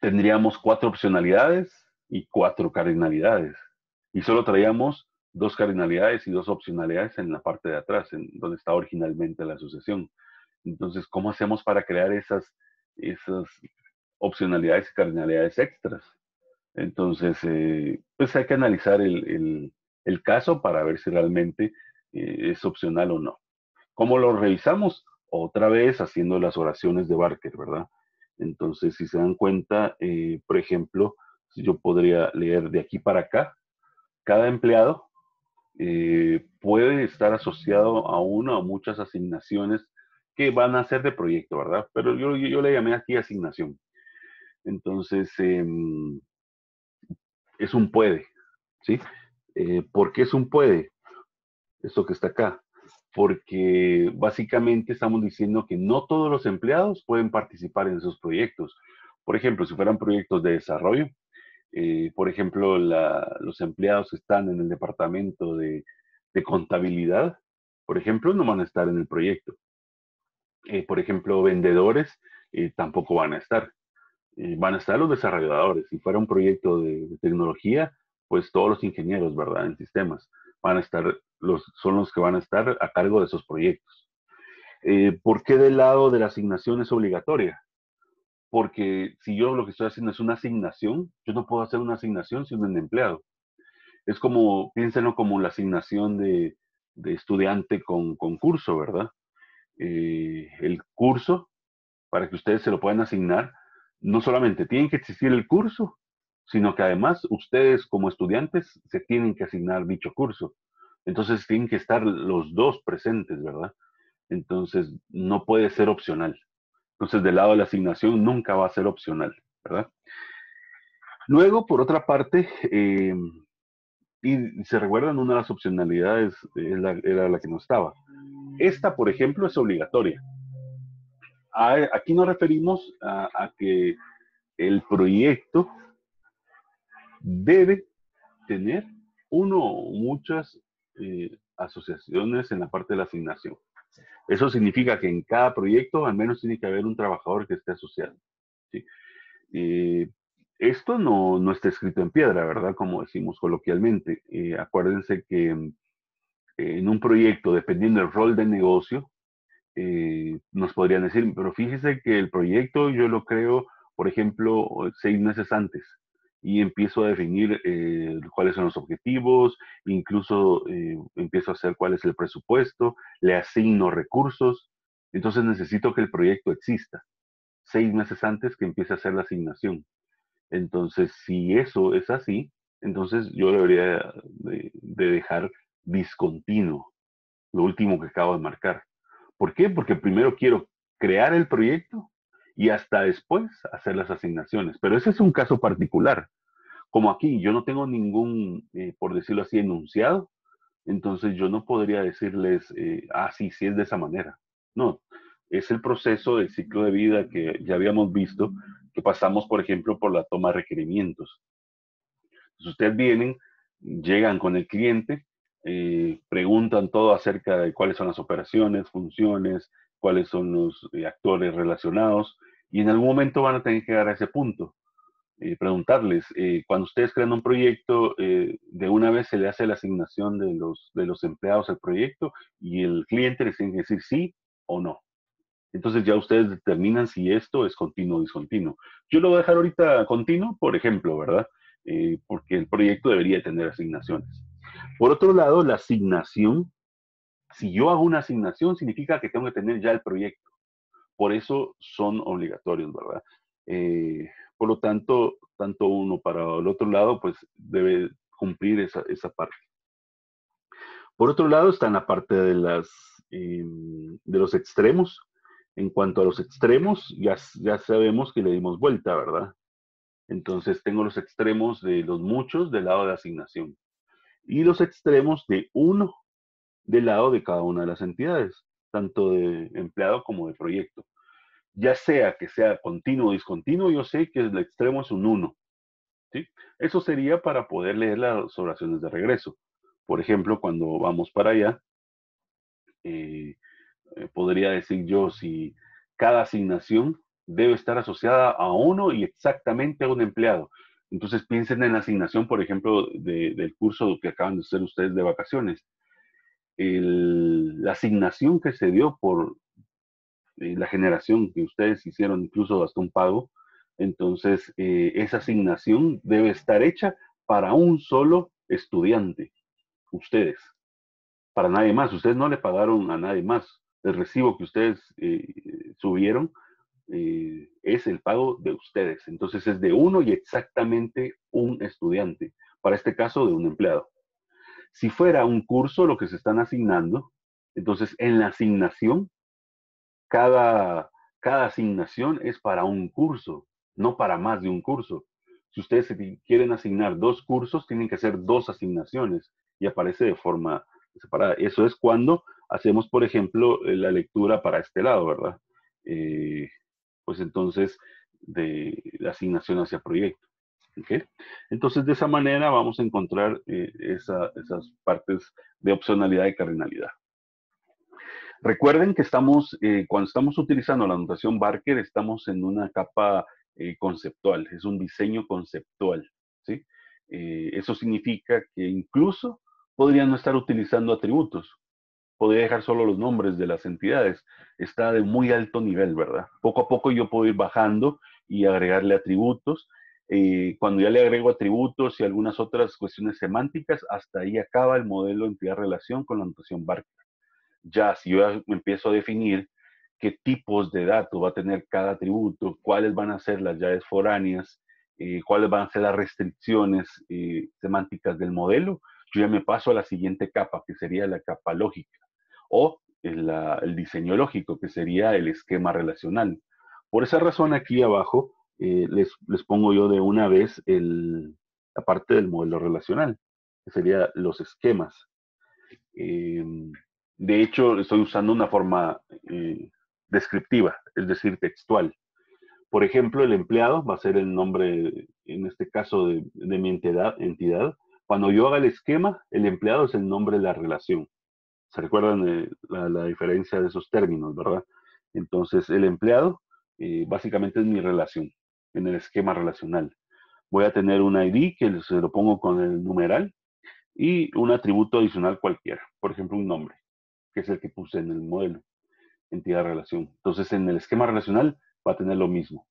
tendríamos cuatro opcionalidades y cuatro cardinalidades. Y solo traíamos dos cardinalidades y dos opcionalidades en la parte de atrás, en donde está originalmente la asociación. Entonces, ¿cómo hacemos para crear esas, esas opcionalidades y cardinalidades extras? Entonces, eh, pues hay que analizar el, el, caso para ver si realmente eh, es opcional o no. ¿Cómo lo revisamos? Otra vez haciendo las oraciones de Barker, ¿verdad? Entonces, si se dan cuenta, eh, por ejemplo, yo podría leer de aquí para acá, cada empleado puede estar asociado a una o muchas asignaciones que van a ser de proyecto, ¿verdad? Pero yo, yo le llamé aquí asignación. Entonces, em, es un puede, ¿sí? Eh, ¿Por qué es un puede? Esto que está acá. Porque básicamente estamos diciendo que no todos los empleados pueden participar en esos proyectos. Por ejemplo, si fueran proyectos de desarrollo, eh, por ejemplo, los empleados que están en el departamento de, contabilidad, por ejemplo, no van a estar en el proyecto. Eh, por ejemplo, vendedores tampoco van a estar. Eh, van a estar los desarrolladores. Si fuera un proyecto de, tecnología, pues todos los ingenieros, ¿verdad? En sistemas, van a estar, los, son los que van a estar a cargo de esos proyectos. Eh, ¿Por qué del lado de la asignación es obligatoria? Porque si yo lo que estoy haciendo es una asignación, yo no puedo hacer una asignación sin un empleado. Es como, piénsenlo como la asignación de, estudiante con, curso, ¿verdad? Eh, el curso, para que ustedes se lo puedan asignar, no solamente tiene que existir el curso, sino que además ustedes como estudiantes se tienen que asignar dicho curso. Entonces tienen que estar los dos presentes, ¿verdad? Entonces no puede ser opcional. Entonces del lado de la asignación nunca va a ser opcional, ¿verdad? Luego, por otra parte, eh, y se recuerdan, una de las opcionalidades era la que no estaba. Esta, por ejemplo, es obligatoria aquí nos referimos a, que el proyecto debe tener uno o muchas eh, asociaciones en la parte de la asignación. Eso significa que en cada proyecto al menos tiene que haber un trabajador que esté asociado. Eh, esto no, está escrito en piedra, ¿verdad? Como decimos coloquialmente. Eh, acuérdense que en un proyecto, dependiendo del rol de negocio, nos podrían decir, pero fíjese que el proyecto yo lo creo, por ejemplo, seis meses antes y empiezo a definir eh, cuáles son los objetivos, incluso eh, empiezo a hacer cuál es el presupuesto, le asigno recursos, entonces necesito que el proyecto exista seis meses antes que empiece a hacer la asignación. Entonces, si eso es así, entonces yo debería de dejar discontinuo lo último que acabo de marcar. ¿Por qué? Porque primero quiero crear el proyecto y hasta después hacer las asignaciones. Pero ese es un caso particular. Como aquí yo no tengo ningún, eh, por decirlo así, enunciado, entonces yo no podría decirles, eh, ah, sí, sí es de esa manera. No, es el proceso del ciclo de vida que ya habíamos visto, que pasamos, por ejemplo, por la toma de requerimientos. Entonces ustedes vienen, llegan con el cliente, eh, preguntan todo acerca de cuáles son las operaciones, funciones, cuáles son los eh, actores relacionados, y en algún momento van a tener que llegar a ese punto. Eh, preguntarles, cuando ustedes crean un proyecto, de una vez se le hace la asignación de los, de los empleados al proyecto y el cliente les tiene que decir sí o no. Entonces ya ustedes determinan si esto es continuo o discontinuo. Yo lo voy a dejar ahorita continuo, por ejemplo, ¿verdad? porque el proyecto debería tener asignaciones. Por otro lado, la asignación, si yo hago una asignación, significa que tengo que tener ya el proyecto. Por eso son obligatorios, ¿verdad? Eh, por lo tanto, tanto uno para el otro lado, pues debe cumplir esa, parte. Por otro lado, está en la parte de, las, em, de los extremos. En cuanto a los extremos, ya, ya sabemos que le dimos vuelta, ¿verdad? Entonces tengo los extremos de los muchos del lado de asignación y los extremos de uno del lado de cada una de las entidades, tanto de empleado como de proyecto. Ya sea que sea continuo o discontinuo, yo sé que el extremo es un 1. ¿sí? Eso sería para poder leer las oraciones de regreso. Por ejemplo, cuando vamos para allá, eh, eh, podría decir yo si cada asignación debe estar asociada a uno y exactamente a un empleado. Entonces piensen en la asignación, por ejemplo, del curso que acaban de hacer ustedes de vacaciones. La asignación que se dio por eh, la generación que ustedes hicieron incluso hasta un pago, entonces eh, esa asignación debe estar hecha para un solo estudiante, ustedes, para nadie más. Ustedes no le pagaron a nadie más. El recibo que ustedes eh, subieron es el pago de ustedes. Entonces es de uno y exactamente un estudiante, para este caso de un empleado. Si fuera un curso lo que se están asignando, entonces en la asignación, cada, cada asignación es para un curso, no para más de un curso. Si ustedes quieren asignar dos cursos, tienen que hacer dos asignaciones y aparece de forma separada. Eso es cuando hacemos, por ejemplo, la lectura para este lado, ¿verdad? Eh, pues entonces de la asignación hacia proyecto. Entonces, de esa manera vamos a encontrar eh, esas partes de opcionalidad y cardinalidad. Recuerden que estamos, eh, cuando estamos utilizando la notación Barker, estamos en una capa eh, conceptual, es un diseño conceptual. ¿sí? eso significa que incluso podrían no estar utilizando atributos, podría dejar solo los nombres de las entidades. Está de muy alto nivel, ¿verdad? Poco a poco yo puedo ir bajando y agregarle atributos. Eh, cuando ya le agrego atributos y algunas otras cuestiones semánticas, hasta ahí acaba el modelo entidad-relación con la notación Barker. Ya si yo empiezo a definir qué tipos de datos va a tener cada atributo, cuáles van a ser las llaves foráneas, eh, cuáles van a ser las restricciones eh, semánticas del modelo, yo ya me paso a la siguiente capa, que sería la capa lógica o el, diseño lógico, que sería el esquema relacional. Por esa razón aquí abajo eh, les, pongo yo de una vez la parte del modelo relacional, que sería los esquemas. Em, de hecho, estoy usando una forma eh, descriptiva, es decir, textual. Por ejemplo, el empleado va a ser el nombre, en este caso, de, mi entidad, entidad. Cuando yo haga el esquema, el empleado es el nombre de la relación. ¿Se recuerdan la, diferencia de esos términos, verdad? Entonces, el empleado eh, básicamente es mi relación en el esquema relacional. Voy a tener un ID que se lo pongo con el numeral y un atributo adicional cualquiera, por ejemplo, un nombre, que es el que puse en el modelo, entidad relación. Entonces, en el esquema relacional va a tener lo mismo.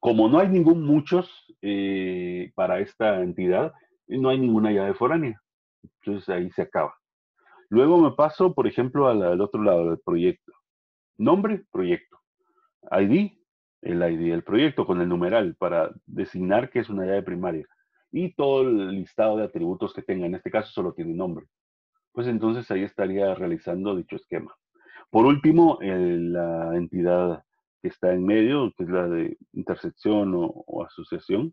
Como no hay ningún muchos eh, para esta entidad, no hay ninguna llave foránea. Entonces ahí se acaba. Luego me paso, por ejemplo, al, otro lado del proyecto. Nombre, proyecto. ID, el ID del proyecto con el numeral para designar que es una llave primaria. Y todo el listado de atributos que tenga. En este caso solo tiene nombre. Pues entonces ahí estaría realizando dicho esquema. Por último, la entidad que está en medio, que es la de intersección o, asociación,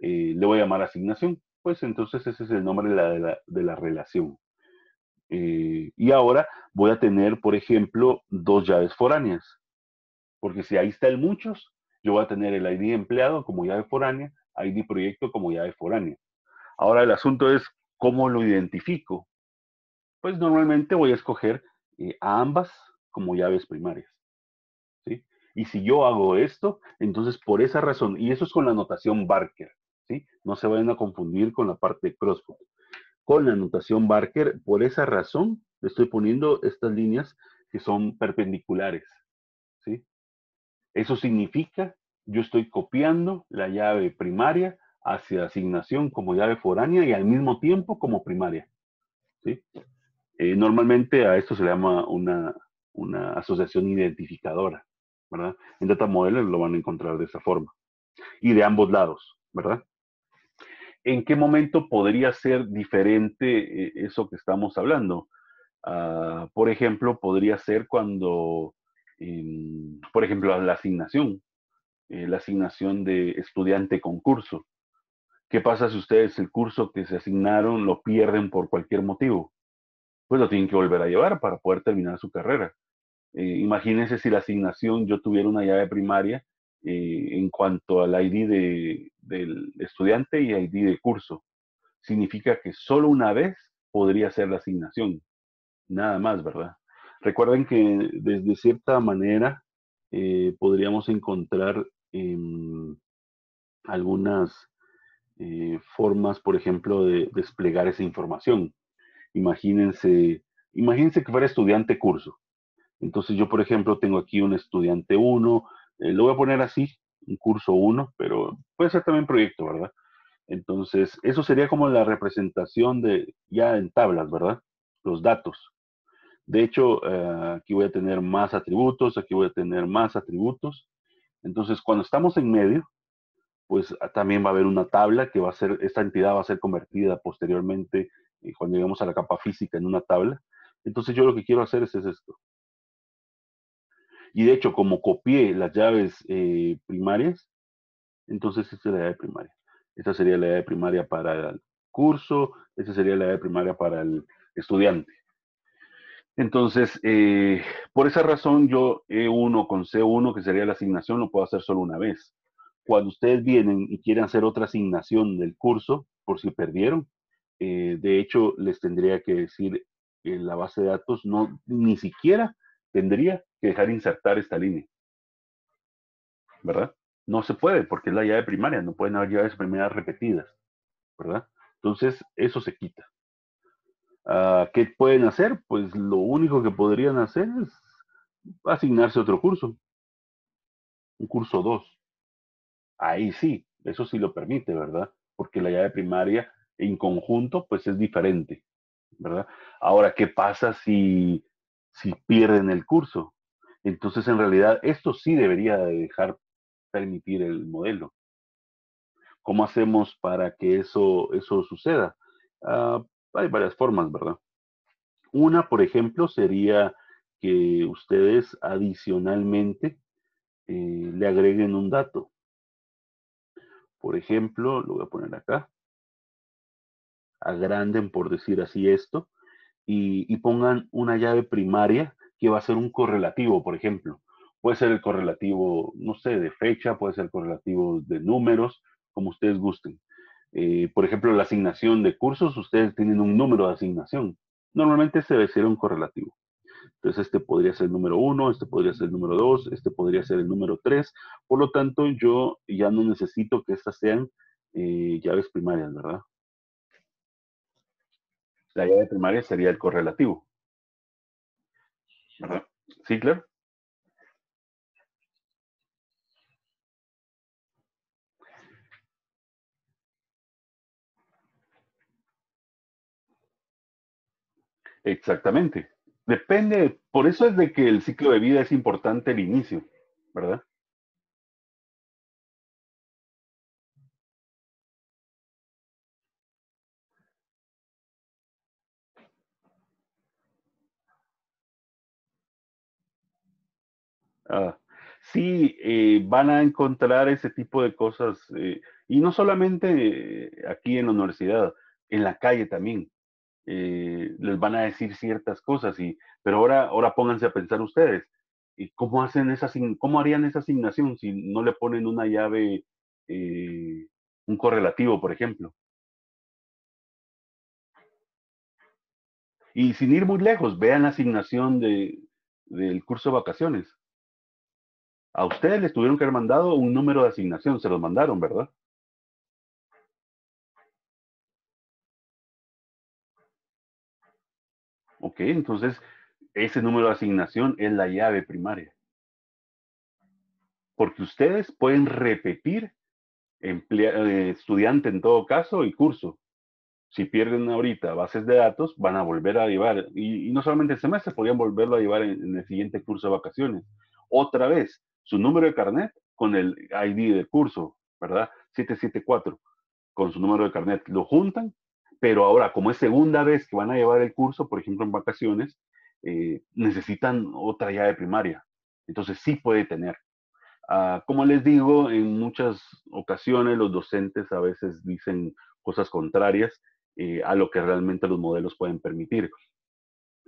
eh, le voy a llamar asignación. Pues entonces ese es el nombre de la relación. Eh, y ahora voy a tener, por ejemplo, dos llaves foráneas. Porque si ahí está el muchos, yo voy a tener el ID empleado como llave foránea, ID proyecto como llave foránea. Ahora el asunto es cómo lo identifico. Pues normalmente voy a escoger eh, a ambas como llaves primarias. ¿sí? Y si yo hago esto, entonces por esa razón, y eso es con la notación Barker, ¿sí? no se vayan a confundir con la parte de Crossfoot con la notación Barker. Por esa razón, le estoy poniendo estas líneas que son perpendiculares. ¿sí? Eso significa, yo estoy copiando la llave primaria hacia asignación como llave foránea y al mismo tiempo como primaria. ¿sí? Eh, normalmente a esto se le llama una, una asociación identificadora. ¿verdad? En Data Model lo van a encontrar de esa forma. Y de ambos lados, ¿verdad? ¿en qué momento podría ser diferente eh, eso que estamos hablando? Ah, por ejemplo, podría ser cuando, por ejemplo, la asignación, eh, la asignación de estudiante concurso. ¿Qué pasa si ustedes el curso que se asignaron lo pierden por cualquier motivo? Pues lo tienen que volver a llevar para poder terminar su carrera. Eh, imagínense si la asignación yo tuviera una llave primaria eh, en cuanto al ID de, del estudiante y ID de curso. Significa que solo una vez podría ser la asignación, nada más, ¿verdad? Recuerden que desde cierta manera eh, podríamos encontrar em, algunas eh, formas, por ejemplo, de desplegar esa información. Imagínense, imagínense que fuera estudiante curso. Entonces yo, por ejemplo, tengo aquí un estudiante 1, eh, lo voy a poner así, un curso 1, pero puede ser también proyecto, ¿verdad? Entonces, eso sería como la representación de ya en tablas, ¿verdad? Los datos. De hecho, eh, aquí voy a tener más atributos, aquí voy a tener más atributos. Entonces, cuando estamos en medio, pues ah, también va a haber una tabla que va a ser, esta entidad va a ser convertida posteriormente eh, cuando lleguemos a la capa física en una tabla. Entonces, yo lo que quiero hacer es, esto. Y de hecho, como copié las llaves eh, primarias, entonces esta es la llave primaria. Esta sería la llave primaria para el curso, esta sería la llave primaria para el estudiante. Entonces, eh, por esa razón yo E1 con C1, que sería la asignación, lo puedo hacer solo una vez. Cuando ustedes vienen y quieren hacer otra asignación del curso, por si perdieron, eh, de hecho les tendría que decir en la base de datos, no, ni siquiera tendría que dejar insertar esta línea. ¿Verdad? No se puede porque es la llave primaria, no pueden haber llaves primarias repetidas. ¿Verdad? Entonces, eso se quita. Ah, ¿Qué pueden hacer? Pues lo único que podrían hacer es asignarse otro curso. Un curso 2. Ahí sí, eso sí lo permite, ¿verdad? Porque la llave primaria en conjunto, pues es diferente, ¿verdad? Ahora, ¿qué pasa si, si pierden el curso? Entonces, en realidad, esto sí debería dejar permitir el modelo. ¿Cómo hacemos para que eso, eso suceda? Ah, hay varias formas, ¿verdad? Una, por ejemplo, sería que ustedes adicionalmente eh, le agreguen un dato. Por ejemplo, lo voy a poner acá. Agranden, por decir así, esto. Y, y pongan una llave primaria que va a ser un correlativo, por ejemplo. Puede ser el correlativo, no sé, de fecha, puede ser el correlativo de números, como ustedes gusten. Eh, por ejemplo, la asignación de cursos, ustedes tienen un número de asignación. Normalmente se debe ser un correlativo. Entonces, este podría ser el número 1, este podría ser el número 2, este podría ser el número 3. Por lo tanto, yo ya no necesito que estas sean eh, llaves primarias, ¿verdad? La llave primaria sería el correlativo. ¿Verdad? ¿Sí, claro? Exactamente. Depende, por eso es de que el ciclo de vida es importante el inicio, ¿verdad? Ah, sí, eh, van a encontrar ese tipo de cosas, eh, y no solamente eh, aquí en la universidad, en la calle también. Eh, les van a decir ciertas cosas, y, pero ahora, ahora pónganse a pensar ustedes, ¿y cómo, hacen esa, cómo harían esa asignación si no le ponen una llave, eh, un correlativo, por ejemplo? Y sin ir muy lejos, vean la asignación de, del curso de vacaciones. A ustedes les tuvieron que haber mandado un número de asignación, se los mandaron, ¿verdad? Ok, entonces ese número de asignación es la llave primaria. Porque ustedes pueden repetir eh, estudiante en todo caso y curso. Si pierden ahorita bases de datos, van a volver a llevar, y, no solamente el semestre, podrían volverlo a llevar en, en, el siguiente curso de vacaciones. Otra vez, su número de carnet con el ID del curso, ¿verdad? 774, con su número de carnet, lo juntan pero ahora, como es segunda vez que van a llevar el curso, por ejemplo, en vacaciones, eh, necesitan otra llave primaria. Entonces sí puede tener. Ah, como les digo, en muchas ocasiones los docentes a veces dicen cosas contrarias eh, a lo que realmente los modelos pueden permitir.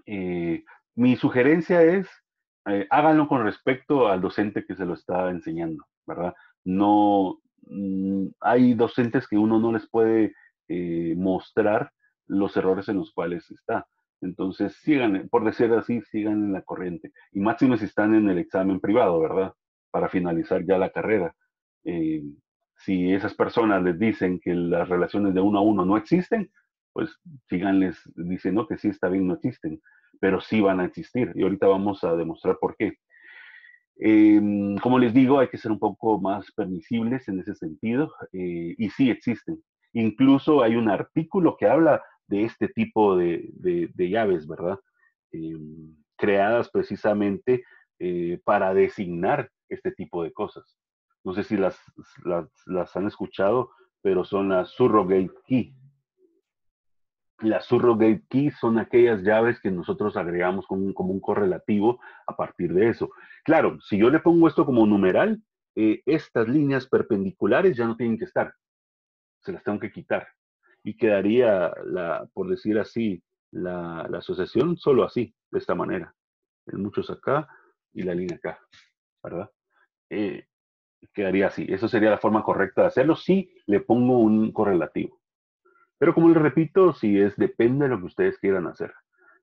Eh, mi sugerencia es háganlo con respecto al docente que se lo está enseñando, ¿verdad? No, mm, hay docentes que uno no les puede eh, mostrar los errores en los cuales está. Entonces, sigan, por decir así, sigan en la corriente. Y máximo si están en el examen privado, ¿verdad? Para finalizar ya la carrera. Eh, si esas personas les dicen que las relaciones de uno a uno no existen, pues síganles diciendo que sí está bien, no existen, pero sí van a existir. Y ahorita vamos a demostrar por qué. Em, como les digo, hay que ser un poco más permisibles en ese sentido, eh, y sí existen. Incluso hay un artículo que habla de este tipo de, llaves, ¿verdad? Em, creadas precisamente eh, para designar este tipo de cosas. No sé si las, han escuchado, pero son las surrogate key. Las surrogate key son aquellas llaves que nosotros agregamos como un, como un correlativo a partir de eso. Claro, si yo le pongo esto como numeral, eh, estas líneas perpendiculares ya no tienen que estar. Se las tengo que quitar y quedaría, la, por decir así, la, asociación solo así, de esta manera. En muchos acá y la línea acá, ¿verdad? Eh, quedaría así. Eso sería la forma correcta de hacerlo si le pongo un correlativo. Pero como les repito, si es, depende de lo que ustedes quieran hacer.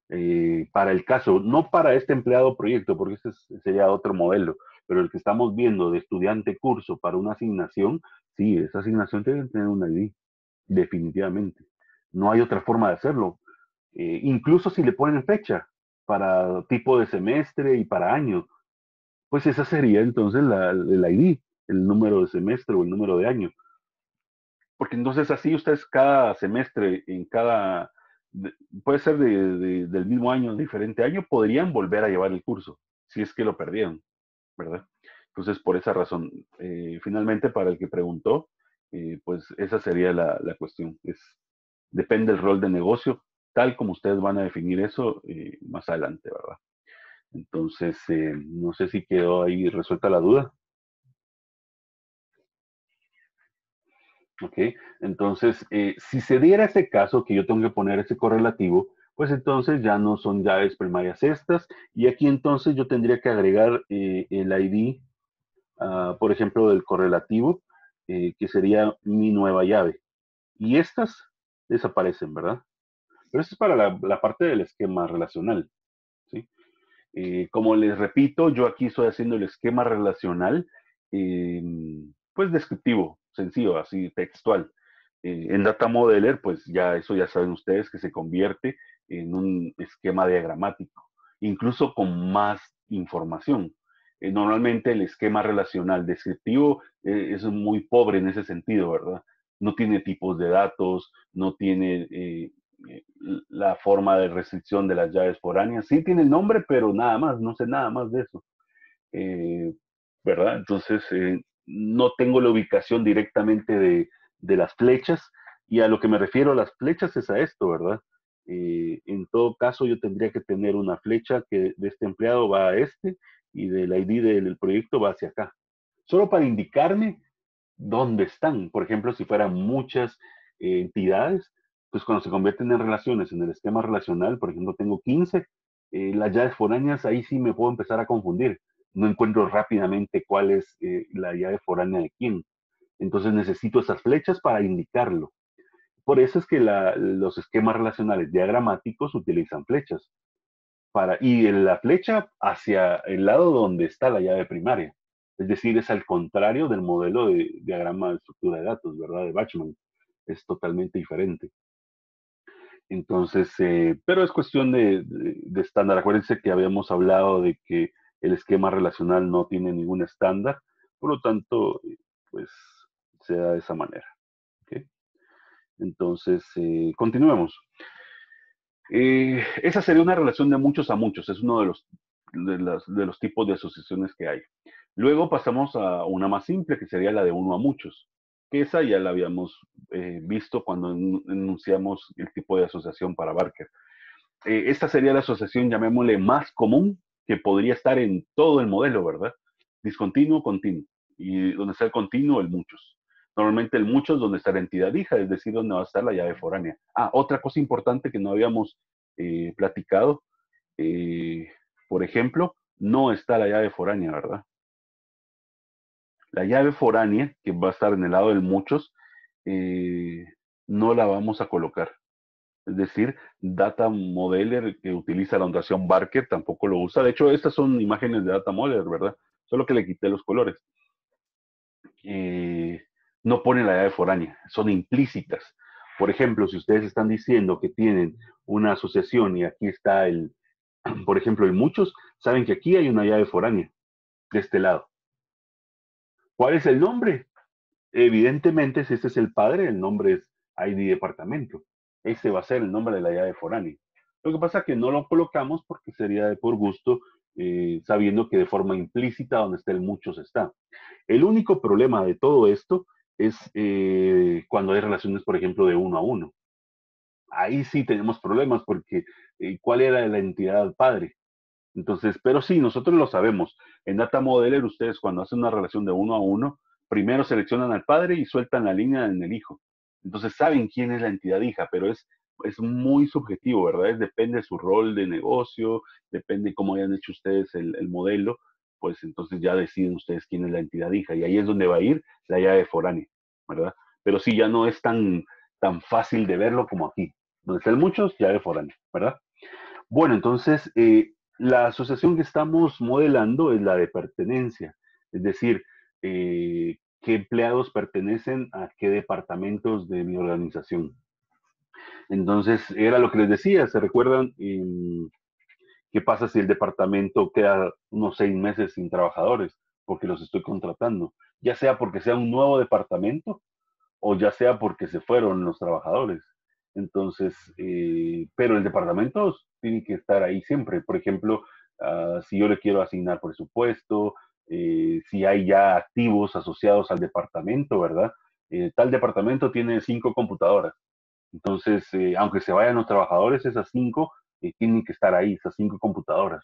Eh, para el caso, no para este empleado proyecto, porque este sería otro modelo, pero el que estamos viendo de estudiante curso para una asignación, sí, esa asignación tiene que tener una ID definitivamente. No hay otra forma de hacerlo. Eh, incluso si le ponen fecha para tipo de semestre y para año, pues esa sería entonces el ID, el número de semestre o el número de año. Porque entonces así ustedes cada semestre, en cada, puede ser del mismo año, diferente año, podrían volver a llevar el curso, si es que lo perdieron, ¿verdad? Entonces, por esa razón, eh, finalmente, para el que preguntó, eh, pues esa sería la, cuestión. Es, depende del rol de negocio, tal como ustedes van a definir eso eh, más adelante, ¿verdad? Entonces, no sé si quedó ahí resuelta la duda. Ok, entonces, si se diera ese caso que yo tengo que poner ese correlativo, pues entonces ya no son llaves primarias estas, y aquí entonces yo tendría que agregar el ID, ah, por ejemplo, del correlativo, eh, que sería mi nueva llave. Y estas desaparecen, ¿verdad? Pero esto es para la, parte del esquema relacional. ¿sí? Eh, como les repito, yo aquí estoy haciendo el esquema relacional, em, pues descriptivo, sencillo, así textual. Eh, en Data Modeler, pues ya eso ya saben ustedes que se convierte en un esquema diagramático, incluso con más información. Eh, normalmente el esquema relacional descriptivo eh, es muy pobre en ese sentido, ¿verdad? No tiene tipos de datos, no tiene eh, la forma de restricción de las llaves foráneas. Sí tiene el nombre, pero nada más, no sé nada más de eso. ¿Verdad? Entonces, no tengo la ubicación directamente de, de, las flechas y a lo que me refiero a las flechas es a esto, ¿verdad? en todo caso, yo tendría que tener una flecha que de este empleado va a este y del ID del proyecto va hacia acá. Solo para indicarme dónde están. Por ejemplo, si fueran muchas eh, entidades, pues cuando se convierten en relaciones, en el esquema relacional, por ejemplo, tengo 15, eh, las llaves foráneas, ahí sí me puedo empezar a confundir. No encuentro rápidamente cuál es eh, la llave foránea de quién. Entonces necesito esas flechas para indicarlo. Por eso es que los esquemas relacionales diagramáticos utilizan flechas para, y la flecha hacia el lado donde está la llave primaria. Es decir, es al contrario del modelo de diagrama de estructura de datos, ¿verdad? De Bachman. Es totalmente diferente. Entonces, eh, pero es cuestión de, estándar. Acuérdense que habíamos hablado de que el esquema relacional no tiene ningún estándar, por lo tanto, pues se da de esa manera. Entonces, eh, continuemos. Eh, esa sería una relación de muchos a muchos, es uno de los, de, los tipos de asociaciones que hay. Luego pasamos a una más simple, que sería la de uno a muchos, que esa ya la habíamos eh, visto cuando enunciamos el tipo de asociación para Barker. Eh, esta sería la asociación, llamémosle, más común que podría estar en todo el modelo, ¿verdad? Discontinuo, continuo. Y donde está el continuo, el muchos. Normalmente el mucho es donde está la entidad hija, es decir, donde va a estar la llave foránea. Ah, otra cosa importante que no habíamos eh, platicado, eh, por ejemplo, no está la llave foránea, ¿verdad? La llave foránea, que va a estar en el lado del muchos, eh, no la vamos a colocar. Es decir, Data Modeler que utiliza la notación Barker tampoco lo usa. De hecho, estas son imágenes de Data Modeler, ¿verdad? Solo que le quité los colores. Eh, no pone la llave foránea, son implícitas. Por ejemplo, si ustedes están diciendo que tienen una asociación y aquí está el, por ejemplo, en muchos, saben que aquí hay una llave foránea de este lado. ¿Cuál es el nombre? Evidentemente, si este es el padre, el nombre es ID departamento. Ese va a ser el nombre de la llave foránea. Lo que pasa es que no lo colocamos porque sería de por gusto, eh, sabiendo que de forma implícita donde está el muchos está. El único problema de todo esto es eh, cuando hay relaciones, por ejemplo, de uno a uno. Ahí sí tenemos problemas porque eh, ¿cuál era la entidad padre? Entonces, pero sí, nosotros lo sabemos. En Data Modeler, ustedes cuando hacen una relación de uno a uno, primero seleccionan al padre y sueltan la línea en el hijo. Entonces saben quién es la entidad hija, pero es, es muy subjetivo, ¿verdad? depende de su rol de negocio, depende cómo hayan hecho ustedes el, el modelo, pues entonces ya deciden ustedes quién es la entidad hija. Y ahí es donde va a ir la llave foránea, ¿verdad? Pero sí, ya no es tan, tan fácil de verlo como aquí. Donde están muchos, llave foránea, ¿verdad? Bueno, entonces, eh, la asociación que estamos modelando es la de pertenencia. Es decir, eh, qué empleados pertenecen a qué departamentos de mi organización. Entonces, era lo que les decía, ¿se recuerdan? ¿Qué pasa si el departamento queda unos seis meses sin trabajadores? Porque los estoy contratando. Ya sea porque sea un nuevo departamento o ya sea porque se fueron los trabajadores. Entonces, eh, pero el departamento tiene que estar ahí siempre. Por ejemplo, ah, si yo le quiero asignar presupuesto, eh, si hay ya activos asociados al departamento, ¿verdad? Eh, tal departamento tiene cinco computadoras. Entonces, aunque se vayan los trabajadores, esas cinco tienen que estar ahí, esas cinco computadoras,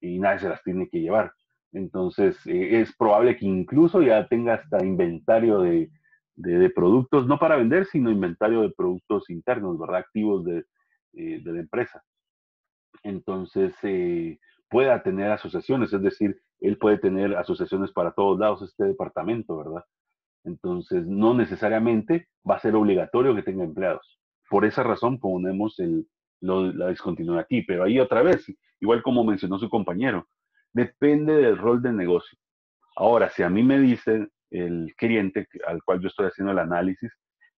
y nadie se las tiene que llevar. Entonces, eh, es probable que incluso ya tenga hasta inventario de, de, productos, no para vender, sino inventario de productos internos, ¿verdad? Activos de, eh, de la empresa. Entonces, eh, pueda tener asociaciones, es decir, él puede tener asociaciones para todos lados, este departamento, ¿verdad? Entonces, no necesariamente va a ser obligatorio que tenga empleados. Por esa razón ponemos el, la discontinuidad aquí, pero ahí otra vez, igual como mencionó su compañero, depende del rol del negocio. Ahora, si a mí me dice el cliente al cual yo estoy haciendo el análisis,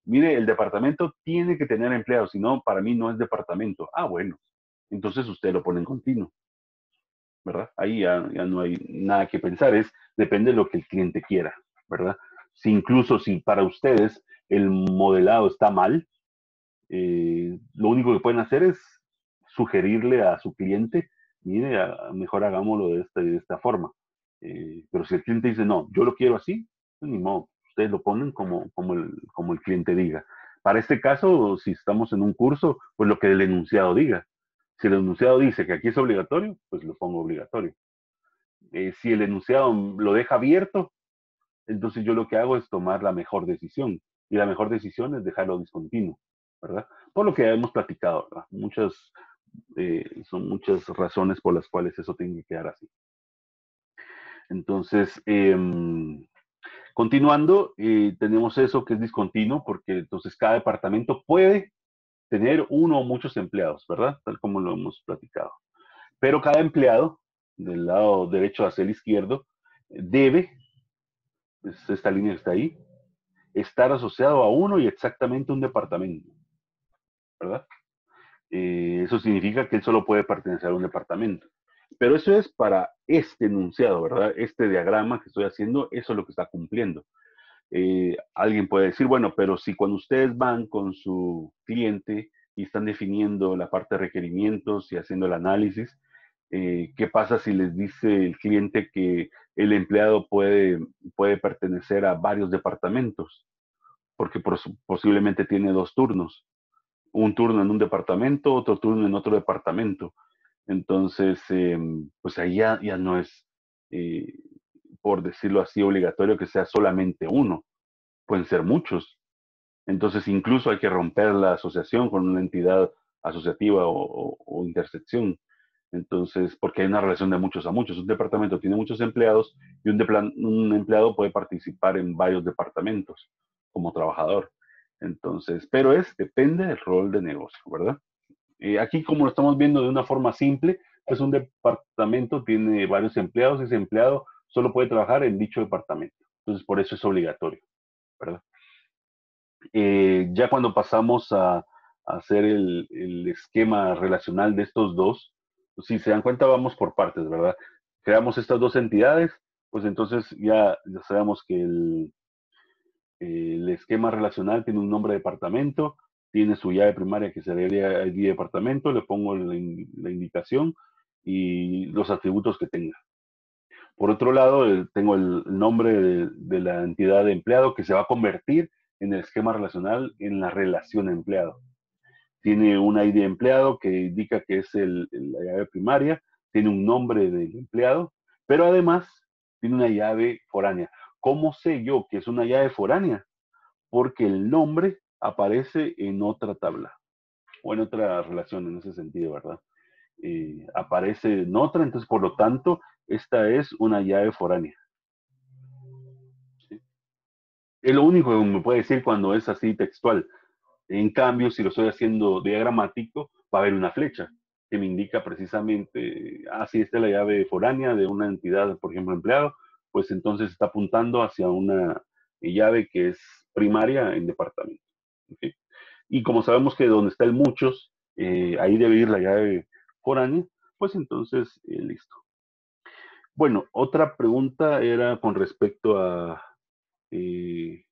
mire, el departamento tiene que tener empleados, si no, para mí no es departamento. Ah, bueno, entonces usted lo pone en continuo, ¿verdad? Ahí ya, ya no hay nada que pensar, es depende de lo que el cliente quiera, ¿verdad? Si incluso si para ustedes el modelado está mal, eh, lo único que pueden hacer es sugerirle a su cliente, mire, mejor hagámoslo de esta, de esta forma. Eh, pero si el cliente dice, no, yo lo quiero así, pues ni modo, ustedes lo ponen como, el cliente diga. Para este caso, si estamos en un curso, pues lo que el enunciado diga. Si el enunciado dice que aquí es obligatorio, pues lo pongo obligatorio. Eh, si el enunciado lo deja abierto, entonces yo lo que hago es tomar la mejor decisión. Y la mejor decisión es dejarlo discontinuo. ¿Verdad? Por lo que hemos platicado, Muchas, eh, son muchas razones por las cuales eso tiene que quedar así. Entonces, em, continuando, eh, tenemos eso que es discontinuo, porque entonces cada departamento puede tener uno o muchos empleados, ¿verdad? Tal como lo hemos platicado. Pero cada empleado, del lado derecho hacia el izquierdo, debe, es esta línea que está ahí, estar asociado a uno y exactamente un departamento. ¿Verdad? Eh, eso significa que él solo puede pertenecer a un departamento. Pero eso es para este enunciado, ¿verdad? Este diagrama que estoy haciendo, eso es lo que está cumpliendo. Eh, alguien puede decir, bueno, pero si cuando ustedes van con su cliente y están definiendo la parte de requerimientos y haciendo el análisis, eh, ¿qué pasa si les dice el cliente que el empleado puede, puede pertenecer a varios departamentos? Porque posiblemente tiene dos turnos un turno en un departamento, otro turno en otro departamento. Entonces, em, pues ahí ya, no es, eh, por decirlo así, obligatorio que sea solamente uno. Pueden ser muchos. Entonces, incluso hay que romper la asociación con una entidad asociativa o, intersección. Entonces, porque hay una relación de muchos a muchos. Un departamento tiene muchos empleados y un empleado puede participar en varios departamentos como trabajador. Entonces, pero es, depende del rol de negocio, ¿verdad? Eh, aquí, como lo estamos viendo de una forma simple, pues un departamento tiene varios empleados y ese empleado solo puede trabajar en dicho departamento. Entonces, por eso es obligatorio, ¿verdad? Eh, ya cuando pasamos a, hacer el, esquema relacional de estos dos, pues, si se dan cuenta, vamos por partes, ¿verdad? Creamos estas dos entidades, pues entonces ya, ya sabemos que el, el esquema relacional tiene un nombre de departamento, tiene su llave primaria que sería el departamento, le pongo la, indicación y los atributos que tenga. Por otro lado, tengo el nombre de, la entidad de empleado que se va a convertir en el esquema relacional en la relación empleado. Tiene un ID de empleado que indica que es la llave primaria, tiene un nombre del empleado, pero además tiene una llave foránea. ¿Cómo sé yo que es una llave foránea? Porque el nombre aparece en otra tabla o en otra relación en ese sentido, ¿verdad? Aparece en otra, entonces por lo tanto, esta es una llave foránea. Es lo único que me puede decir cuando es así textual. En cambio, si lo estoy haciendo diagramático, va a haber una flecha que me indica precisamente, ah, si esta es la llave foránea de una entidad, por ejemplo, empleado, pues entonces está apuntando hacia una llave que es primaria en departamento. Y como sabemos que donde está el muchos, eh, ahí debe ir la llave foránea, pues entonces eh, listo. Bueno, otra pregunta era con respecto a, eh,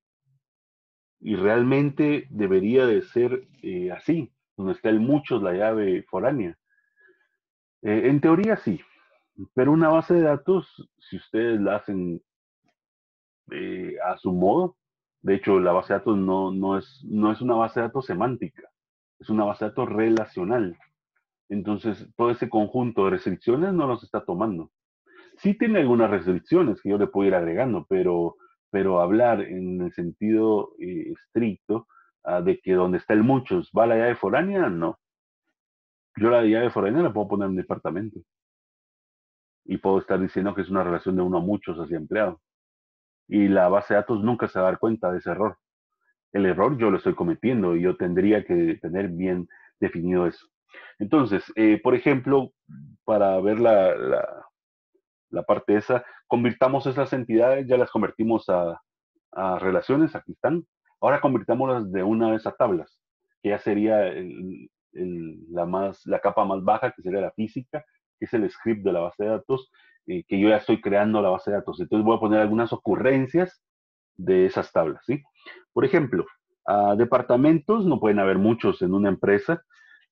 y realmente debería de ser así, donde está el muchos, la llave foránea. en teoría sí, pero una base de datos, si ustedes la hacen eh, a su modo, de hecho la base de datos no, no, es, no es una base de datos semántica, es una base de datos relacional. Entonces, todo ese conjunto de restricciones no los está tomando. Sí tiene algunas restricciones que yo le puedo ir agregando, pero, pero hablar en el sentido eh, estricto ah, de que donde está el muchos va la llave foránea, no. Yo la llave foránea la puedo poner en departamento y puedo estar diciendo que es una relación de uno a muchos hacia empleado. Y la base de datos nunca se va a dar cuenta de ese error. El error yo lo estoy cometiendo y yo tendría que tener bien definido eso. Entonces, eh, por ejemplo, para ver la, la, parte esa, convirtamos esas entidades, ya las convertimos a, a relaciones, aquí están. Ahora convirtámoslas de una vez a tablas, que ya sería la, más, la capa más baja, que sería la física, que es el script de la base de datos, eh, que yo ya estoy creando la base de datos. Entonces voy a poner algunas ocurrencias de esas tablas, ¿sí? Por ejemplo, departamentos, no pueden haber muchos en una empresa,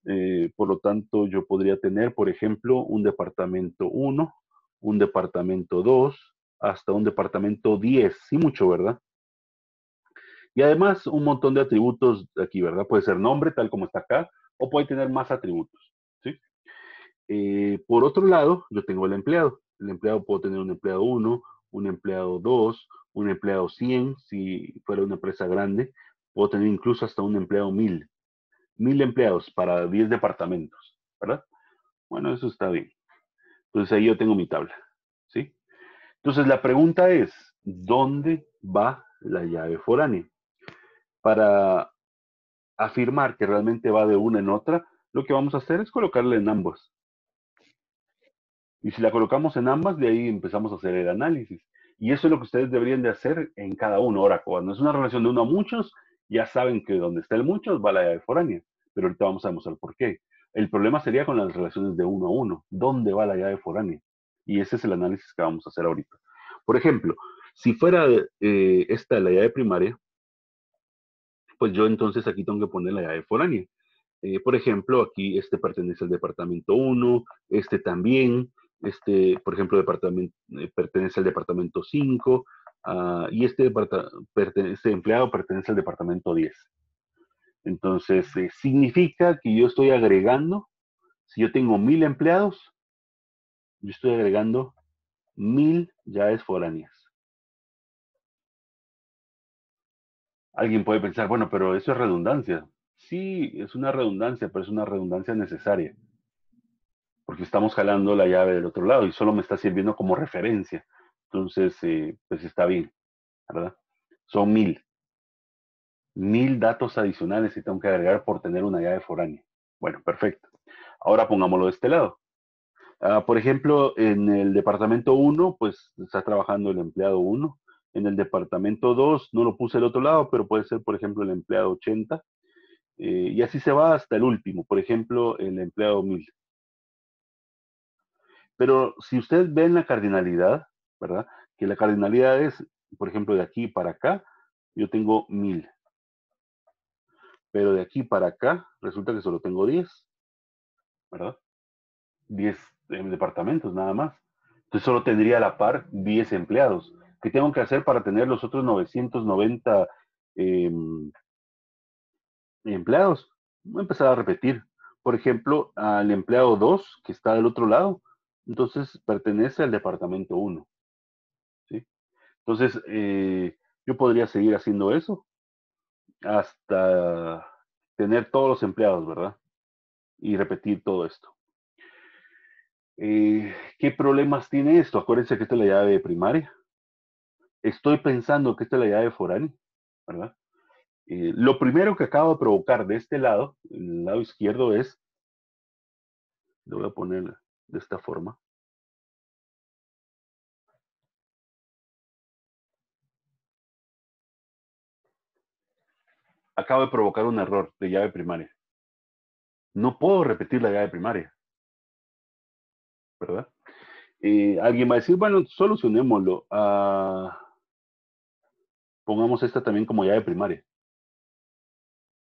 eh, por lo tanto yo podría tener, por ejemplo, un departamento 1, un departamento 2, hasta un departamento 10, sí mucho, ¿verdad? Y además un montón de atributos aquí, ¿verdad? Puede ser nombre, tal como está acá, o puede tener más atributos. Eh, por otro lado, yo tengo el empleado. El empleado puedo tener un empleado 1, un empleado 2, un empleado 100, si fuera una empresa grande. Puedo tener incluso hasta un empleado 1000. 1000 empleados para 10 departamentos, ¿verdad? Bueno, eso está bien. Entonces ahí yo tengo mi tabla, ¿sí? Entonces la pregunta es, ¿dónde va la llave foránea? Para afirmar que realmente va de una en otra, lo que vamos a hacer es colocarle en ambos. Y si la colocamos en ambas, de ahí empezamos a hacer el análisis. Y eso es lo que ustedes deberían de hacer en cada uno. Ahora, cuando es una relación de uno a muchos, ya saben que donde está el muchos va la llave foránea. Pero ahorita vamos a demostrar por qué. El problema sería con las relaciones de uno a uno. ¿Dónde va la llave foránea? Y ese es el análisis que vamos a hacer ahorita. Por ejemplo, si fuera eh, esta la llave primaria, pues yo entonces aquí tengo que poner la llave foránea. Eh, por ejemplo, aquí este pertenece al departamento 1, este también, este, por ejemplo, departamento, eh, pertenece al departamento 5 ah, y este, este, empleado pertenece al departamento 10. Entonces, eh, significa que yo estoy agregando, si yo tengo mil empleados, yo estoy agregando mil llaves foráneas. Alguien puede pensar, bueno, pero eso es redundancia. Sí, es una redundancia, pero es una redundancia necesaria porque estamos jalando la llave del otro lado y solo me está sirviendo como referencia. Entonces, eh, pues está bien, ¿verdad? Son mil. Mil datos adicionales que tengo que agregar por tener una llave foránea. Bueno, perfecto. Ahora pongámoslo de este lado. Ah, por ejemplo, en el departamento 1, pues está trabajando el empleado 1. En el departamento 2, no lo puse el otro lado, pero puede ser, por ejemplo, el empleado 80. Eh, y así se va hasta el último, por ejemplo, el empleado 1000. Pero si ustedes ven la cardinalidad, ¿verdad? Que la cardinalidad es, por ejemplo, de aquí para acá, yo tengo 1000. Pero de aquí para acá, resulta que solo tengo 10, ¿verdad? 10 departamentos nada más. Entonces solo tendría a la par 10 empleados. ¿Qué tengo que hacer para tener los otros 990 em, empleados? Voy a empezar a repetir. Por ejemplo, al empleado 2, que está del otro lado, entonces pertenece al departamento 1. ¿sí? Entonces, eh, yo podría seguir haciendo eso hasta tener todos los empleados, ¿verdad? Y repetir todo esto. Eh, ¿Qué problemas tiene esto? Acuérdense que esta es la llave primaria. Estoy pensando que esta es la llave foránea, ¿verdad? Eh, lo primero que acabo de provocar de este lado, el lado izquierdo, es, lo voy a poner de esta forma. Acabo de provocar un error de llave primaria. No puedo repetir la llave primaria. ¿verdad? Alguien va a decir, bueno, solucionémoslo. Ah, pongamos esta también como llave primaria.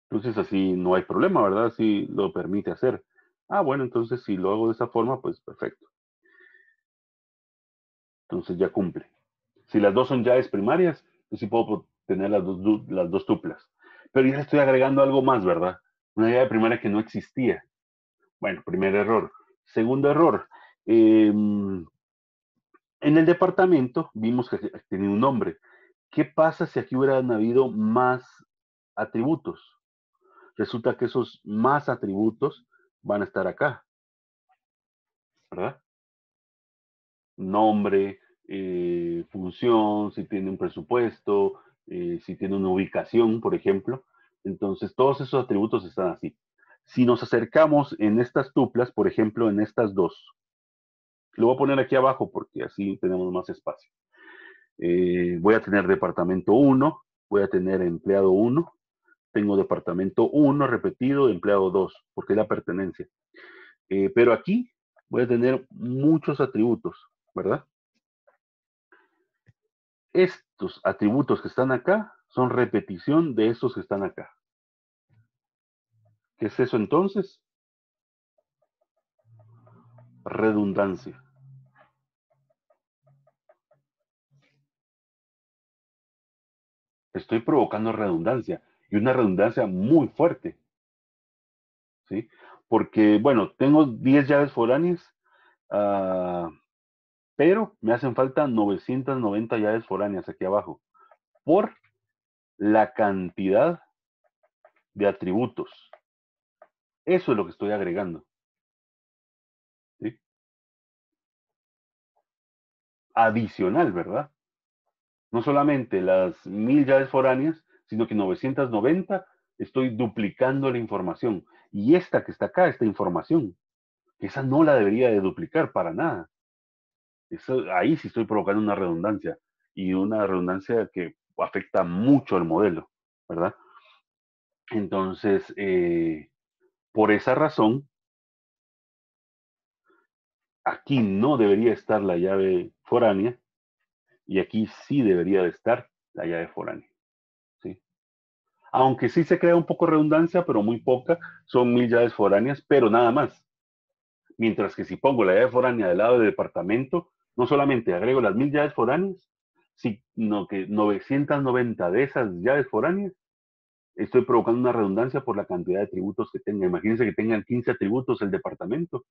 Entonces así no hay problema, ¿verdad? Si lo permite hacer. Ah, bueno, entonces si lo hago de esa forma, pues perfecto. Entonces ya cumple. Si las dos son llaves primarias, pues sí puedo tener las dos, las dos tuplas. Pero ya estoy agregando algo más, ¿verdad? Una llave primaria que no existía. Bueno, primer error. Segundo error, Em, en el departamento vimos que tenía un nombre. ¿Qué pasa si aquí hubieran habido más atributos? Resulta que esos más atributos van a estar acá. ¿Verdad? Nombre, eh, función, si tiene un presupuesto, eh, si tiene una ubicación, por ejemplo. Entonces, todos esos atributos están así. Si nos acercamos en estas tuplas, por ejemplo, en estas dos, lo voy a poner aquí abajo porque así tenemos más espacio. Eh, voy a tener departamento 1, voy a tener empleado 1, tengo departamento 1 repetido, empleado 2, porque es la pertenencia. Eh, pero aquí voy a tener muchos atributos, ¿verdad? Estos atributos que están acá son repetición de estos que están acá. ¿Qué es eso entonces? redundancia. Estoy provocando redundancia y una redundancia muy fuerte. ¿Sí? Porque, bueno, tengo 10 llaves foráneas, ah, pero me hacen falta 990 llaves foráneas aquí abajo por la cantidad de atributos. Eso es lo que estoy agregando. adicional, ¿verdad? No solamente las mil llaves foráneas, sino que 990 estoy duplicando la información. Y esta que está acá, esta información, esa no la debería de duplicar para nada. Eso, ahí sí estoy provocando una redundancia y una redundancia que afecta mucho al modelo, ¿verdad? Entonces, eh, por esa razón, aquí no debería estar la llave foránea y aquí sí debería de estar la llave foránea. Aunque sí se crea un poco redundancia, pero muy poca, son mil llaves foráneas, pero nada más. Mientras que si pongo la llave foránea del lado del departamento, no solamente agrego las mil llaves foráneas, sino que 990 de esas llaves foráneas estoy provocando una redundancia por la cantidad de atributos que tenga. Imagínense que tengan 15 atributos el departamento.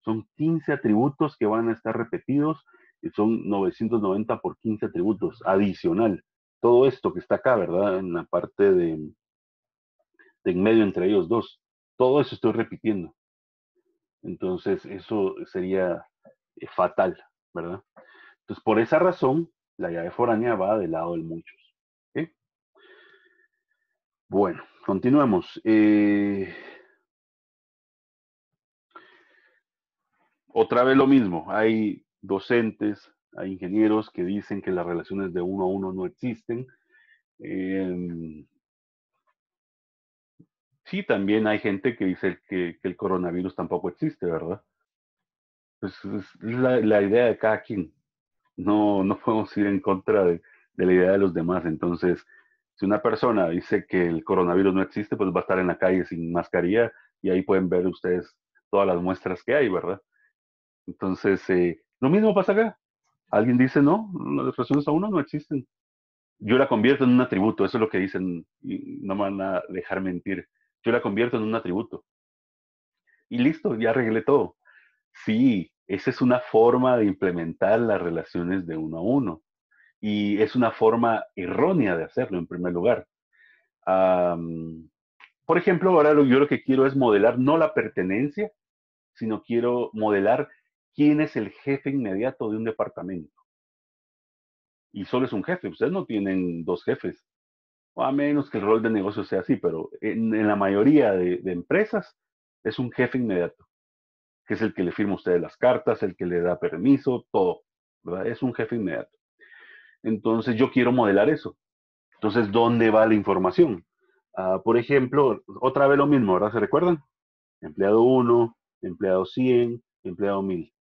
Son 15 atributos que van a estar repetidos y son 990 por 15 atributos adicional. Todo esto que está acá, ¿verdad? En la parte de, en medio entre ellos dos. Todo eso estoy repitiendo. Entonces, eso sería eh, fatal, ¿verdad? Entonces, por esa razón, la llave foránea va del lado del muchos. Bueno, continuemos. Eh, otra vez lo mismo. Hay docentes, hay ingenieros que dicen que las relaciones de uno a uno no existen. Em, sí, también hay gente que dice que, el coronavirus tampoco existe, ¿verdad? Pues es la, idea de cada quien. No, no podemos ir en contra de la idea de los demás. Entonces, si una persona dice que el coronavirus no existe, pues va a estar en la calle sin mascarilla y ahí pueden ver ustedes todas las muestras que hay, ¿verdad? Entonces, eh, lo mismo pasa acá. Alguien dice, no, las relaciones a uno no existen. Yo la convierto en un atributo, eso es lo que dicen, y no me van a dejar mentir. Yo la convierto en un atributo. Y listo, ya arreglé todo. Sí, esa es una forma de implementar las relaciones de uno a uno y es una forma errónea de hacerlo en primer lugar. por ejemplo, ahora yo lo que quiero es modelar no la pertenencia, sino quiero modelar quién es el jefe inmediato de un departamento. Y solo es un jefe, ustedes no tienen dos jefes, a menos que el rol de negocio sea así, pero en, la mayoría de, empresas es un jefe inmediato, que es el que le firma a ustedes las cartas, el que le da permiso, todo, ¿verdad? Es un jefe inmediato. Entonces yo quiero modelar eso. Entonces, ¿dónde va la información? Ah, por ejemplo, otra vez lo mismo, ¿verdad? ¿Se recuerdan? Empleado 1, empleado 100, empleado 1000.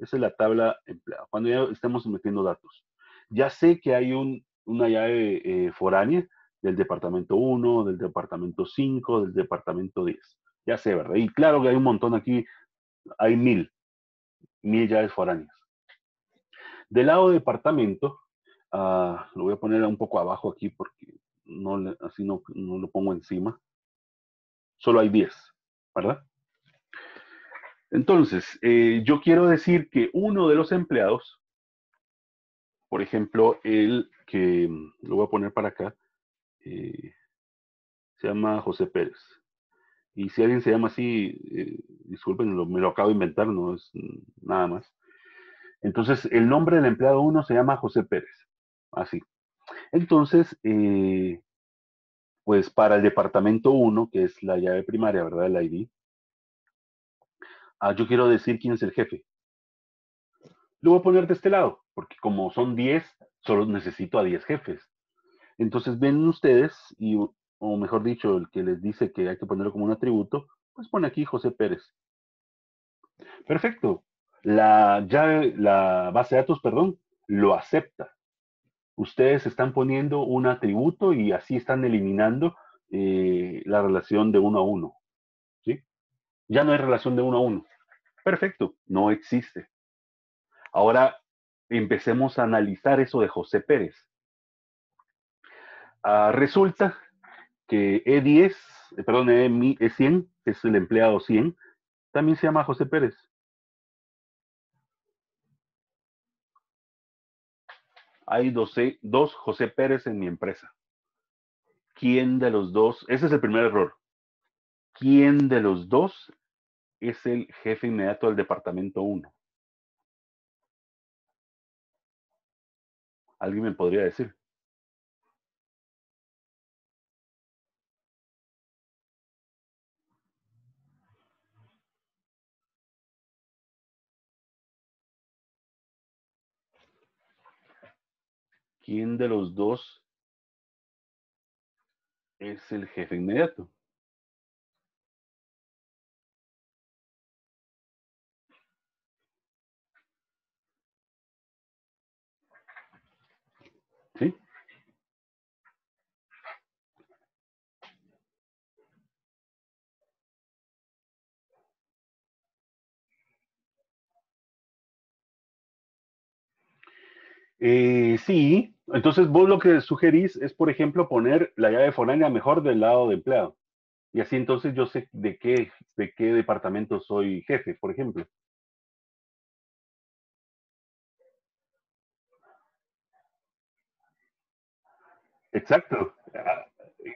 Esa es la tabla empleado. Cuando ya estemos metiendo datos. Ya sé que hay un, una llave eh, foránea del departamento 1, del departamento 5, del departamento 10. Ya sé, ¿verdad? Y claro que hay un montón aquí, hay mil, mil llaves foráneas. Del lado departamento, ah, lo voy a poner un poco abajo aquí porque no así no, lo pongo encima. Solo hay 10, ¿verdad? Entonces, eh, yo quiero decir que uno de los empleados, por ejemplo, el que lo voy a poner para acá, eh, se llama José Pérez. Y si alguien se llama así, eh, disculpen, me lo acabo de inventar, no es nada más. Entonces, el nombre del empleado 1 se llama José Pérez. Así. Entonces, eh, pues para el departamento 1, que es la llave primaria, ¿verdad? El ID, ah, yo quiero decir quién es el jefe. Lo voy a poner de este lado, porque como son 10, solo necesito a 10 jefes. Entonces ven ustedes, y, o mejor dicho, el que les dice que hay que ponerlo como un atributo, pues pone aquí José Pérez. Perfecto la, base de datos, perdón, lo acepta. Ustedes están poniendo un atributo y así están eliminando eh, la relación de uno a uno. ¿sí? Ya no hay relación de uno a uno. Perfecto, no existe. Ahora empecemos a analizar eso de José Pérez. Ah, resulta que E10, eh, perdón, E100, que es el empleado 100, también se llama José Pérez. hay dos José Pérez en mi empresa. ¿Quién de los dos? Ese es el primer error. ¿Quién de los dos es el jefe inmediato del departamento 1? ¿Alguien me podría decir? ¿quién de los dos es el jefe inmediato? Eh, sí, entonces vos lo que sugerís es, por ejemplo, poner la llave foránea mejor del lado de empleado. Y así entonces yo sé de qué, de qué departamento soy jefe, por ejemplo. Exacto.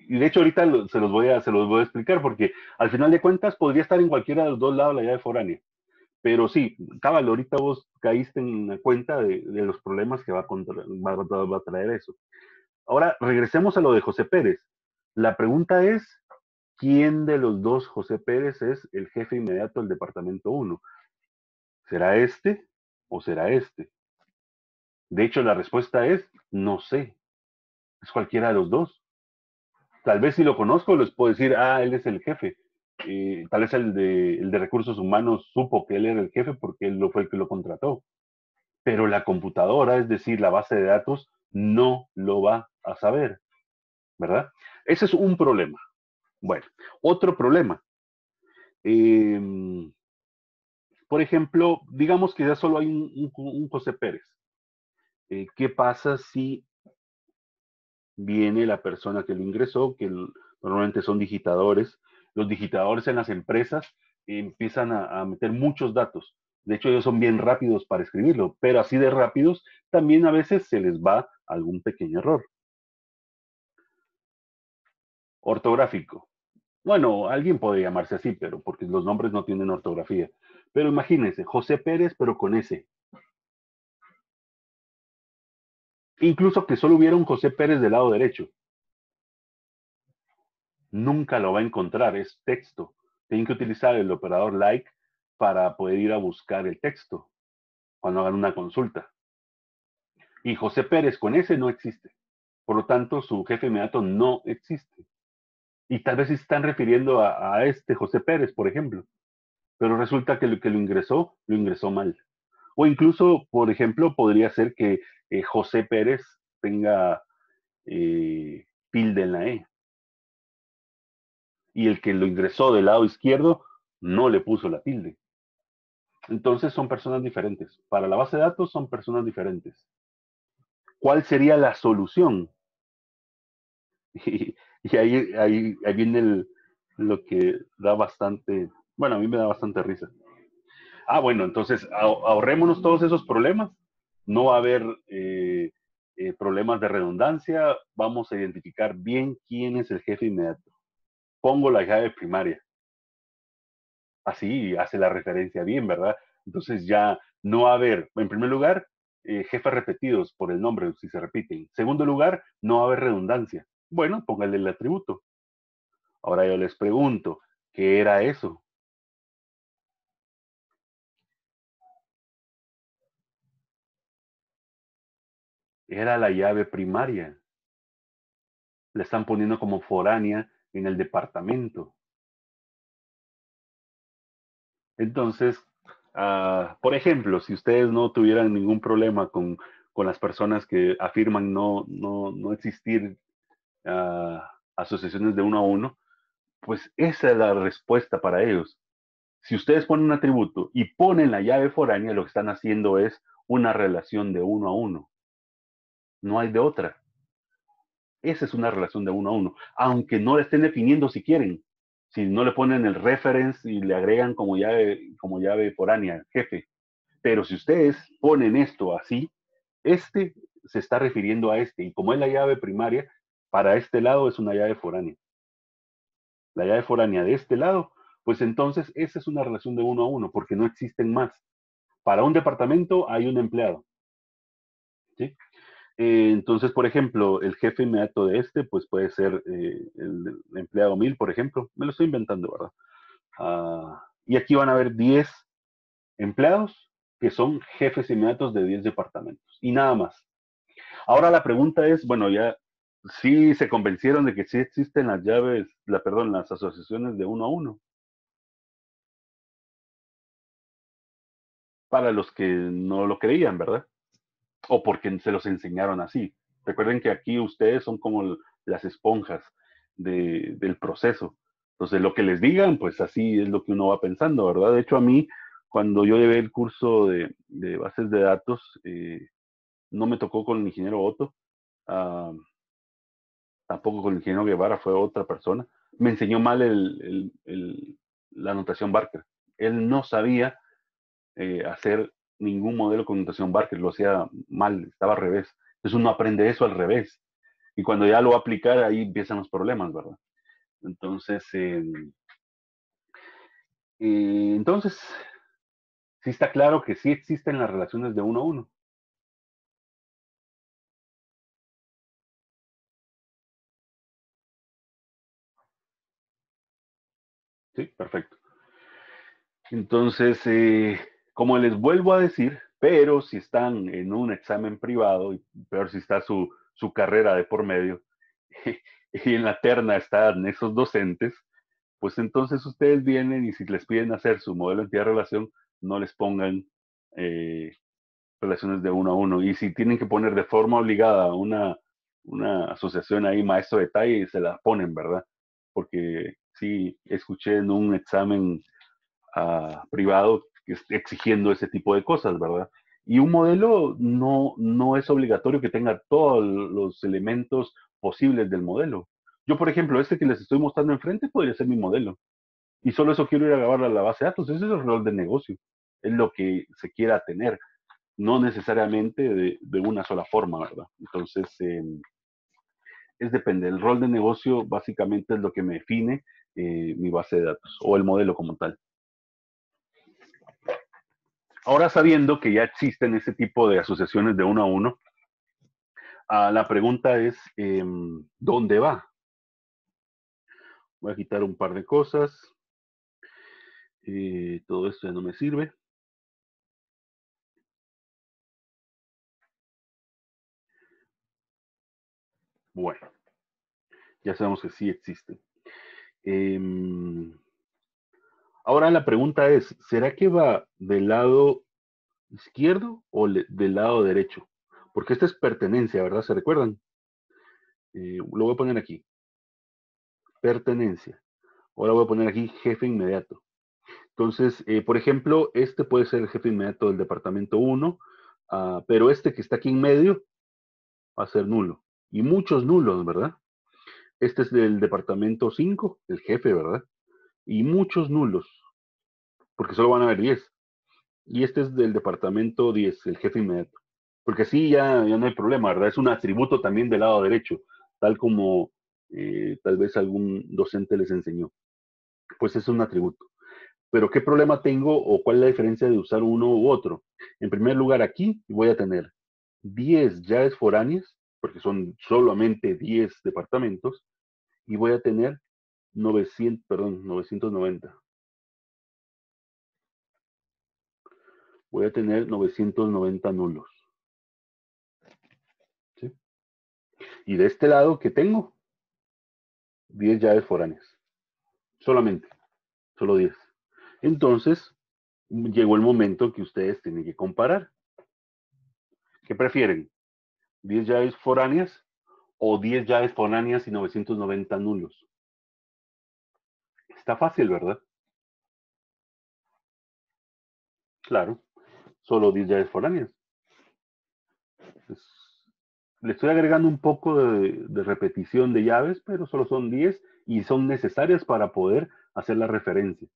y de hecho ahorita se, los voy a, se los voy a explicar porque al final de cuentas podría estar en cualquiera de los dos lados la llave foránea. Pero sí, cabal, ahorita vos caíste en cuenta de, los problemas que va a, va a traer eso. Ahora, regresemos a lo de José Pérez. La pregunta es, ¿quién de los dos José Pérez es el jefe inmediato del Departamento 1? ¿Será este o será este? De hecho, la respuesta es, no sé. Es cualquiera de los dos. Tal vez si lo conozco, les puedo decir, ah, él es el jefe. Eh, tal vez el de, recursos humanos supo que él era el jefe porque él fue el que lo contrató. Pero la computadora, es decir, la base de datos, no lo va a saber. ¿Verdad? Ese es un problema. Bueno, otro problema. Em, por ejemplo, digamos que ya solo hay un, José Pérez. Eh, ¿Qué pasa si viene la persona que lo ingresó, que normalmente son digitadores. Los digitadores en las empresas empiezan a, meter muchos datos. De hecho, ellos son bien rápidos para escribirlo, pero así de rápidos también a veces se les va algún pequeño error. Ortográfico. Bueno, alguien puede llamarse así, pero porque los nombres no tienen ortografía. Pero imagínense, José Pérez, pero con S. Incluso que solo hubiera un José Pérez del lado derecho. Nunca lo va a encontrar, es texto. Tienen que utilizar el operador like para poder ir a buscar el texto cuando hagan una consulta. Y José Pérez con ese no existe. Por lo tanto, su jefe inmediato no existe. Y tal vez se están refiriendo a, este José Pérez, por ejemplo. Pero resulta que lo que lo ingresó, lo ingresó mal. O incluso, por ejemplo, podría ser que eh, José Pérez tenga eh, en la E. Y el que lo ingresó del lado izquierdo no le puso la tilde. Entonces son personas diferentes. Para la base de datos son personas diferentes. ¿Cuál sería la solución? Y, ahí, ahí, ahí, viene lo que da bastante, bueno, a mí me da bastante risa. Ah, bueno, entonces ahorrémonos todos esos problemas. No va a haber eh, eh, problemas de redundancia. Vamos a identificar bien quién es el jefe inmediato. Pongo la llave primaria. Así hace la referencia bien, ¿verdad? Entonces ya no va a haber, en primer lugar, eh, jefes repetidos por el nombre, si se repiten. Segundo lugar, no va a haber redundancia. Bueno, póngale el atributo. Ahora yo les pregunto, ¿qué era eso? era la llave primaria. La están poniendo como foránea en el departamento. Entonces, ah, por ejemplo, si ustedes no tuvieran ningún problema con, las personas que afirman no, no, existir ah, asociaciones de uno a uno, pues esa es la respuesta para ellos. Si ustedes ponen un atributo y ponen la llave foránea, lo que están haciendo es una relación de uno a uno. No hay de otra. Esa es una relación de uno a uno, aunque no le estén definiendo si quieren. Si no le ponen el reference y le agregan como llave, como llave foránea, jefe. Pero si ustedes ponen esto así, este se está refiriendo a este. Y como es la llave primaria, para este lado es una llave foránea. La llave foránea de este lado, pues entonces esa es una relación de uno a uno, porque no existen más. Para un departamento hay un empleado. ¿sí? Eh, entonces, por ejemplo, el jefe inmediato de este, pues puede ser eh, el, empleado 1000, por ejemplo. Me lo estoy inventando, ¿verdad? Ah, y aquí van a haber 10 empleados que son jefes inmediatos de 10 departamentos y nada más. Ahora la pregunta es, bueno, ya sí se convencieron de que sí existen las llaves, la, perdón, las asociaciones de uno a uno. Para los que no lo creían, ¿verdad? O porque se los enseñaron así. Recuerden que aquí ustedes son como las esponjas del proceso. Entonces, lo que les digan, pues así es lo que uno va pensando, ¿verdad? De hecho, a mí, cuando yo llevé el curso de, bases de datos, eh, no me tocó con el ingeniero Otto, ah, tampoco con el ingeniero Guevara, fue otra persona. Me enseñó mal la anotación Barker. Él no sabía eh, hacer ningún modelo con notación Barker, lo hacía mal, estaba al revés. Entonces uno aprende eso al revés. Y cuando ya lo va a aplicar, ahí empiezan los problemas, ¿verdad? Entonces, em, eh, entonces, sí está claro que sí existen las relaciones de uno a uno. Sí, perfecto. Entonces, eh, como les vuelvo a decir, pero si están en un examen privado, y peor si está su, su carrera de por medio, y en la terna están esos docentes, pues entonces ustedes vienen y si les piden hacer su modelo de entidad de relación, no les pongan eh, relaciones de uno a uno. Y si tienen que poner de forma obligada una, una asociación ahí, maestro de detalle, se la ponen, ¿verdad? Porque sí, escuché en un examen uh, privado exigiendo ese tipo de cosas, ¿verdad? Y un modelo no, no es obligatorio que tenga todos los elementos posibles del modelo. Yo, por ejemplo, este que les estoy mostrando enfrente podría ser mi modelo. Y solo eso quiero ir a grabar a la base de datos. Ese es el rol de negocio. Es lo que se quiera tener. No necesariamente de, de una sola forma, ¿verdad? Entonces, eh, es depende. El rol de negocio básicamente es lo que me define eh, mi base de datos o el modelo como tal. Ahora sabiendo que ya existen ese tipo de asociaciones de uno a uno, ah, la pregunta es, eh, ¿dónde va? Voy a quitar un par de cosas. Eh, todo esto ya no me sirve. Bueno, ya sabemos que sí existen. Eh, ahora la pregunta es, ¿será que va del lado izquierdo o del lado derecho? Porque esta es pertenencia, ¿verdad? ¿Se recuerdan? Eh, lo voy a poner aquí pertenencia. Ahora voy a poner aquí jefe inmediato. Entonces, eh, por ejemplo, este puede ser el jefe inmediato del departamento 1, ah, pero este que está aquí en medio va a ser nulo. Y muchos nulos, ¿verdad? Este es del departamento 5, el jefe, ¿verdad? Y muchos nulos, porque solo van a haber 10. Y este es del departamento 10, el jefe inmediato. Porque así ya, ya no hay problema, ¿verdad? Es un atributo también del lado derecho, tal como eh, tal vez algún docente les enseñó. Pues es un atributo. Pero ¿qué problema tengo o cuál es la diferencia de usar uno u otro? En primer lugar, aquí voy a tener 10 llaves foráneas, porque son solamente 10 departamentos, y voy a tener 900, perdón, 990. Voy a tener 990 nulos. ¿Sí? Y de este lado, ¿qué tengo? 10 llaves foráneas. Solamente. Solo 10. Entonces, llegó el momento que ustedes tienen que comparar. ¿Qué prefieren? ¿10 llaves foráneas o 10 llaves foráneas y 990 nulos? Está fácil, ¿verdad? Claro, solo 10 llaves foráneas le estoy agregando un poco de, repetición de llaves, pero solo son 10 y son necesarias para poder hacer la referencia.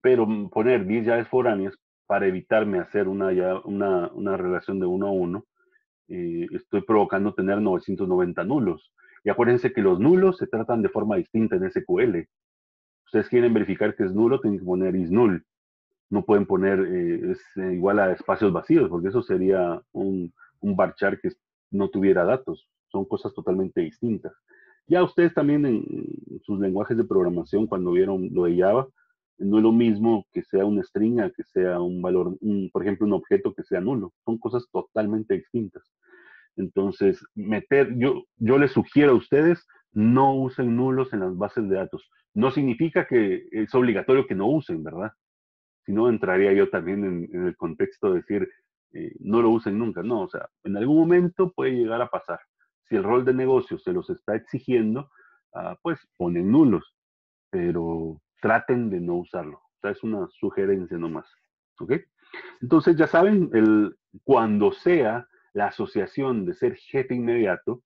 Pero poner 10 llaves foráneas para evitarme hacer una, una, relación de uno a uno, eh, estoy provocando tener 990 nulos. Y acuérdense que los nulos se tratan de forma distinta en SQL. Ustedes quieren verificar que es nulo, tienen que poner is null. No pueden poner eh, es igual a espacios vacíos, porque eso sería un, un chart que no tuviera datos. Son cosas totalmente distintas. Ya ustedes también en, sus lenguajes de programación, cuando vieron lo de Java, no es lo mismo que sea una string que sea un valor, por ejemplo, un objeto que sea nulo. Son cosas totalmente distintas. Entonces, meter, yo, yo les sugiero a ustedes, no usen nulos en las bases de datos. No significa que es obligatorio que no usen, ¿verdad? Si no, entraría yo también en, el contexto de decir, eh, no lo usen nunca, no, o sea, en algún momento puede llegar a pasar. Si el rol de negocio se los está exigiendo, ah, pues ponen nulos, pero traten de no usarlo. O sea, es una sugerencia nomás. ¿Ok? Entonces, ya saben, el, cuando sea la asociación de ser jefe inmediato,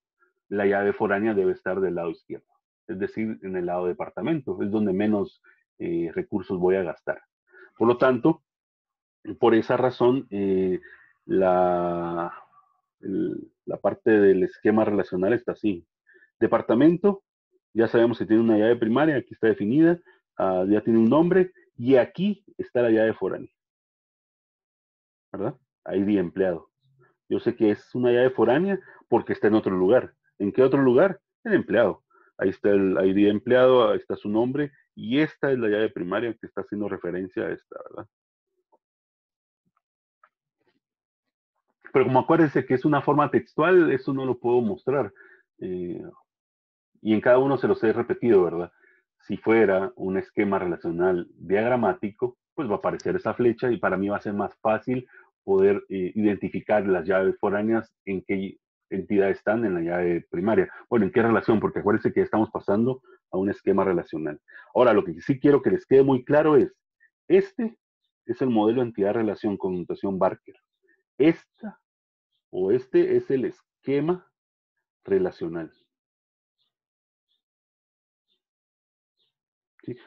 la llave foránea debe estar del lado izquierdo, es decir, en el lado departamento, es donde menos eh, recursos voy a gastar. Por lo tanto, por esa razón, eh, la, parte del esquema relacional está así. Departamento, ya sabemos que tiene una llave primaria, aquí está definida, ah, ya tiene un nombre, y aquí está la llave foránea. ¿Verdad? ID empleado. Yo sé que es una llave foránea porque está en otro lugar. ¿En qué otro lugar? En empleado. Ahí está el ID empleado, ahí está su nombre, y esta es la llave primaria que está haciendo referencia a esta, ¿verdad? Pero como acuérdense que es una forma textual, eso no lo puedo mostrar. Eh, y en cada uno se los he repetido, ¿verdad? Si fuera un esquema relacional diagramático, pues va a aparecer esa flecha y para mí va a ser más fácil poder eh, identificar las llaves foráneas en qué entidad están en la llave primaria. Bueno, ¿en qué relación? Porque acuérdense que estamos pasando a un esquema relacional. Ahora, lo que sí quiero que les quede muy claro es, este es el modelo entidad-relación con notación Barker. Esta o este es el esquema relacional.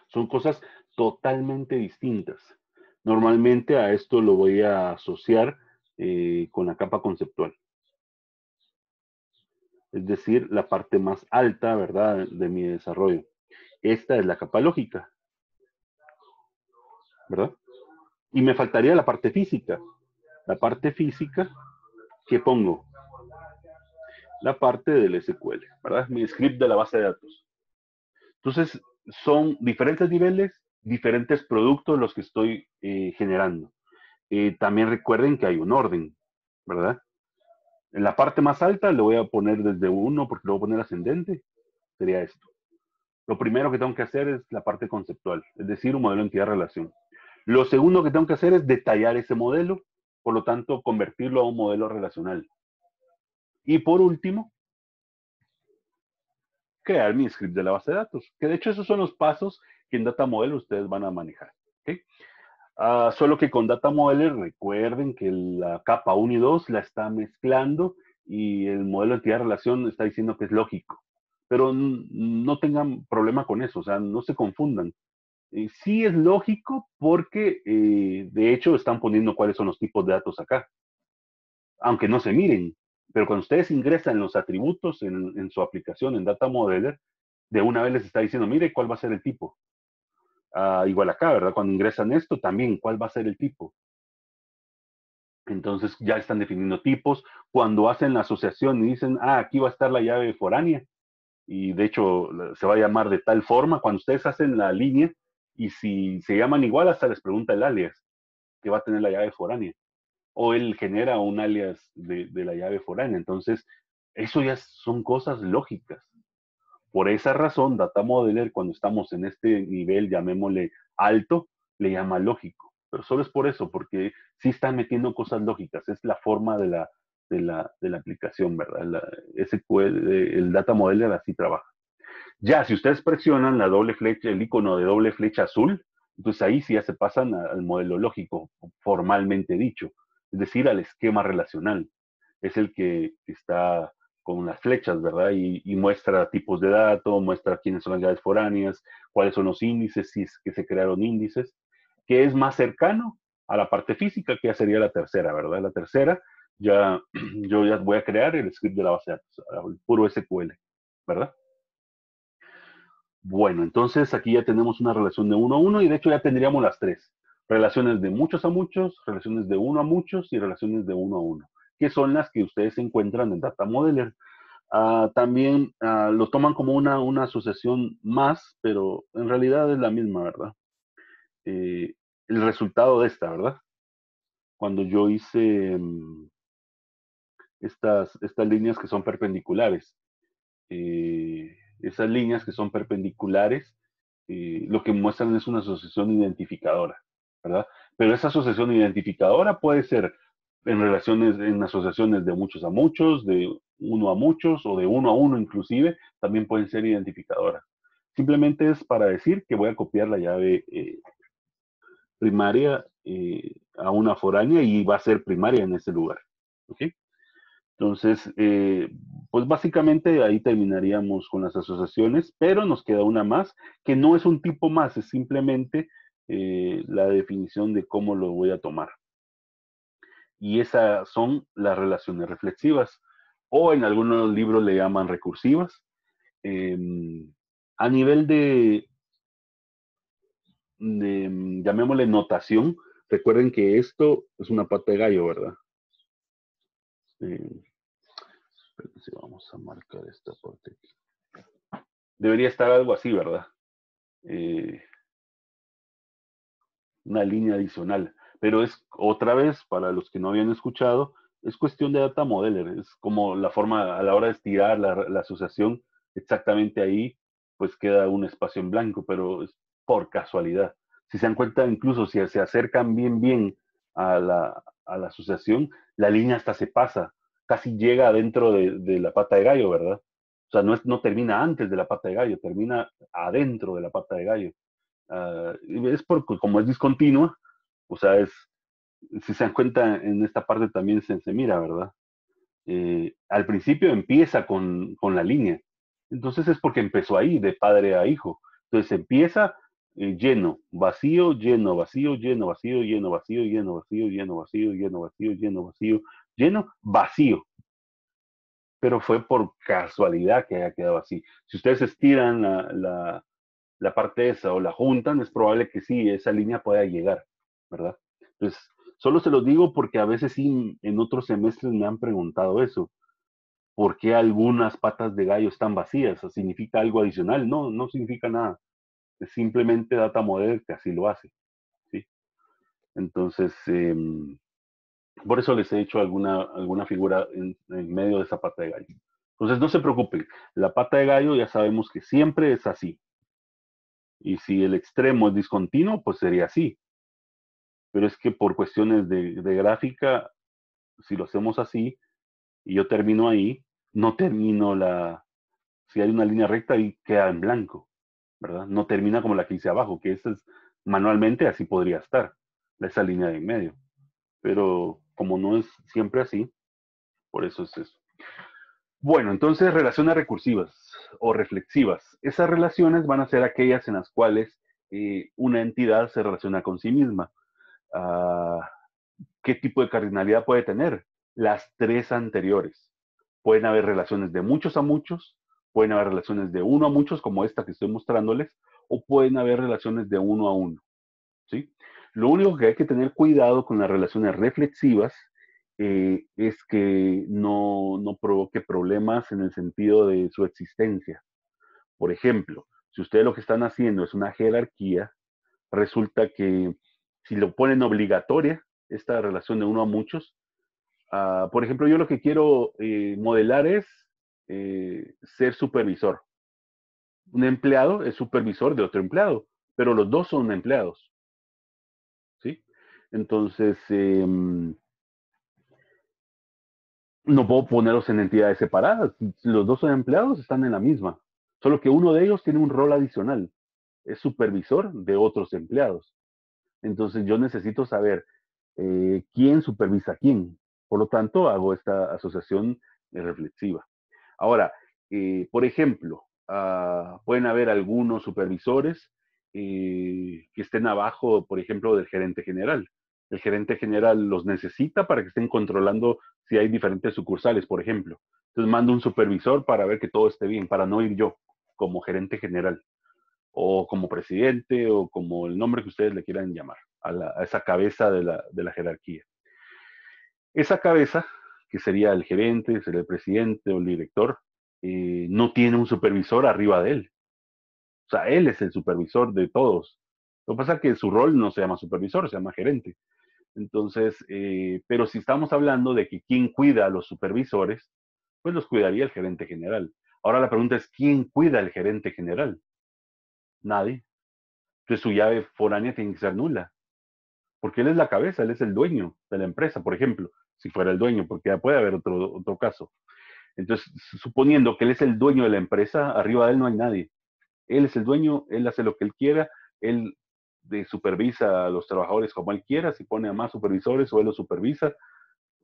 Son cosas totalmente distintas. Normalmente a esto lo voy a asociar eh, con la capa conceptual. Es decir, la parte más alta, ¿verdad?, de mi desarrollo. Esta es la capa lógica. ¿Verdad? Y me faltaría la parte física. La parte física ¿qué pongo? La parte del SQL, ¿verdad? Mi script de la base de datos. Entonces, son diferentes niveles, diferentes productos los que estoy eh, generando. Eh, también recuerden que hay un orden, ¿verdad? En la parte más alta le voy a poner desde uno porque lo voy a poner ascendente. Sería esto. Lo primero que tengo que hacer es la parte conceptual, es decir, un modelo entidad-relación. Lo segundo que tengo que hacer es detallar ese modelo por lo tanto, convertirlo a un modelo relacional. Y por último, crear mi script de la base de datos, que de hecho esos son los pasos que en Data Model ustedes van a manejar. Ah, solo que con Data Model recuerden que la capa 1 y 2 la está mezclando y el modelo de entidad-relación está diciendo que es lógico. Pero no tengan problema con eso, o sea, no se confundan. Eh, sí es lógico porque eh, de hecho están poniendo cuáles son los tipos de datos acá, aunque no se miren. Pero cuando ustedes ingresan los atributos en, su aplicación en Data Modeler, de una vez les está diciendo, mire cuál va a ser el tipo. Ah, igual acá, ¿verdad? Cuando ingresan esto, también cuál va a ser el tipo. Entonces ya están definiendo tipos. Cuando hacen la asociación y dicen, ah, aquí va a estar la llave foránea, y de hecho se va a llamar de tal forma, cuando ustedes hacen la línea, y si se llaman igual, hasta les pregunta el alias, que va a tener la llave foránea. O él genera un alias de, la llave foránea. Entonces, eso ya son cosas lógicas. Por esa razón, Data Modeler, cuando estamos en este nivel, llamémosle alto, le llama lógico. Pero solo es por eso, porque sí están metiendo cosas lógicas. Es la forma de la, de la, de la aplicación, ¿verdad? el Data Modeler así trabaja. Ya, si ustedes presionan la doble flecha, el icono de doble flecha azul, entonces ahí sí ya se pasan al modelo lógico, formalmente dicho, es decir, al esquema relacional. Es el que está con las flechas, ¿verdad? Y, muestra tipos de datos, muestra quiénes son las llaves foráneas, cuáles son los índices, si es que se crearon índices, que es más cercano a la parte física, que ya sería la tercera, ¿verdad? La tercera, ya yo ya voy a crear el script de la base de datos, el puro SQL, ¿verdad? Bueno, entonces aquí ya tenemos una relación de uno a uno y de hecho ya tendríamos las tres. Relaciones de muchos a muchos, relaciones de uno a muchos y relaciones de uno a uno, que son las que ustedes encuentran en Data Modeler. Ah, también ah, lo toman como una, una, asociación más, pero en realidad es la misma, ¿verdad? Eh, el resultado de esta, ¿verdad? Cuando yo hice mm, estas, estas líneas que son perpendiculares. Eh, esas líneas que son perpendiculares, eh, lo que muestran es una asociación identificadora, ¿verdad? Pero esa asociación identificadora puede ser en relaciones, en asociaciones de muchos a muchos, de uno a muchos o de uno a uno inclusive, también pueden ser identificadoras. Simplemente es para decir que voy a copiar la llave eh, primaria eh, a una foránea y va a ser primaria en ese lugar. Entonces, eh, pues básicamente ahí terminaríamos con las asociaciones, pero nos queda una más, que no es un tipo más, es simplemente la definición de cómo lo voy a tomar. Y esas son las relaciones reflexivas, o en algunos libros le llaman recursivas. Em, a nivel de, llamémosle notación, recuerden que esto es una pata de gallo, ¿verdad? Eh, vamos a marcar esta parte aquí. Debería estar algo así, ¿verdad? Eh, una línea adicional. Pero es otra vez, para los que no habían escuchado, es cuestión de data modeler. Es como la forma a la hora de estirar la, asociación, exactamente ahí, pues queda un espacio en blanco, pero es por casualidad. Si se dan cuenta, incluso si se acercan bien, bien a la, a la asociación, la línea hasta se pasa, casi llega adentro de, de, la pata de gallo, ¿verdad? O sea, no, es, no termina antes de la pata de gallo, termina adentro de la pata de gallo. Uh, es porque como es discontinua, o sea, es, si se dan cuenta, en esta parte también se, se mira, ¿verdad? Eh, al principio empieza con, con, la línea. Entonces es porque empezó ahí, de padre a hijo. Entonces empieza eh, lleno, vacío, lleno, vacío, lleno, vacío, lleno, vacío, lleno, vacío, lleno, vacío, lleno, vacío, lleno, vacío, lleno, vacío. Pero fue por casualidad que haya quedado así. Si ustedes estiran la, la, la parte esa o la juntan, es probable que sí, esa línea pueda llegar, ¿verdad? Entonces, solo se lo digo porque a veces sí, en otros semestres me han preguntado eso. ¿Por qué algunas patas de gallo están vacías? ¿Significa algo adicional? No, no significa nada. Es simplemente data model que así lo hace. ¿sí? Entonces, eh, por eso les he hecho alguna, alguna figura en, en medio de esa pata de gallo. Entonces, no se preocupen. La pata de gallo ya sabemos que siempre es así. Y si el extremo es discontinuo, pues sería así. Pero es que por cuestiones de, gráfica, si lo hacemos así y yo termino ahí, no termino la... Si hay una línea recta, ahí queda en blanco, ¿verdad? No termina como la que hice abajo, que esa es manualmente así podría estar, esa línea de en medio. Pero como no es siempre así, por eso es eso. Bueno, entonces relaciones recursivas o reflexivas. Esas relaciones van a ser aquellas en las cuales eh, una entidad se relaciona con sí misma. Uh, ¿Qué tipo de cardinalidad puede tener? Las tres anteriores. Pueden haber relaciones de muchos a muchos, pueden haber relaciones de uno a muchos, como esta que estoy mostrándoles, o pueden haber relaciones de uno a uno. ¿sí? Lo único que hay que tener cuidado con las relaciones reflexivas eh, es que no, no provoque problemas en el sentido de su existencia. Por ejemplo, si ustedes lo que están haciendo es una jerarquía, resulta que si lo ponen obligatoria, esta relación de uno a muchos, uh, por ejemplo, yo lo que quiero eh, modelar es eh, ser supervisor. Un empleado es supervisor de otro empleado, pero los dos son empleados. ¿Sí? Entonces, eh, no puedo ponerlos en entidades separadas. Los dos son empleados, están en la misma. Solo que uno de ellos tiene un rol adicional. Es supervisor de otros empleados. Entonces yo necesito saber eh, quién supervisa a quién. Por lo tanto, hago esta asociación reflexiva. Ahora, eh, por ejemplo, uh, pueden haber algunos supervisores eh, que estén abajo, por ejemplo, del gerente general el gerente general los necesita para que estén controlando si hay diferentes sucursales, por ejemplo. Entonces mando un supervisor para ver que todo esté bien, para no ir yo como gerente general o como presidente o como el nombre que ustedes le quieran llamar a, esa cabeza de la, de la, jerarquía. Esa cabeza, que sería el gerente, sería el presidente o el director, eh, no tiene un supervisor arriba de él. O sea, él es el supervisor de todos. Lo que pasa es que su rol no se llama supervisor, se llama gerente. Entonces, eh, pero si estamos hablando de que quién cuida a los supervisores, pues los cuidaría el gerente general. Ahora la pregunta es, ¿quién cuida al gerente general? Nadie. Entonces su llave foránea tiene que ser nula. Porque él es la cabeza, él es el dueño de la empresa, por ejemplo, si fuera el dueño, porque ya puede haber otro, otro caso. Entonces, suponiendo que él es el dueño de la empresa, arriba de él no hay nadie. Él es el dueño, él hace lo que él quiera, él supervisa a los trabajadores como él quiera, si pone a más supervisores o él los supervisa,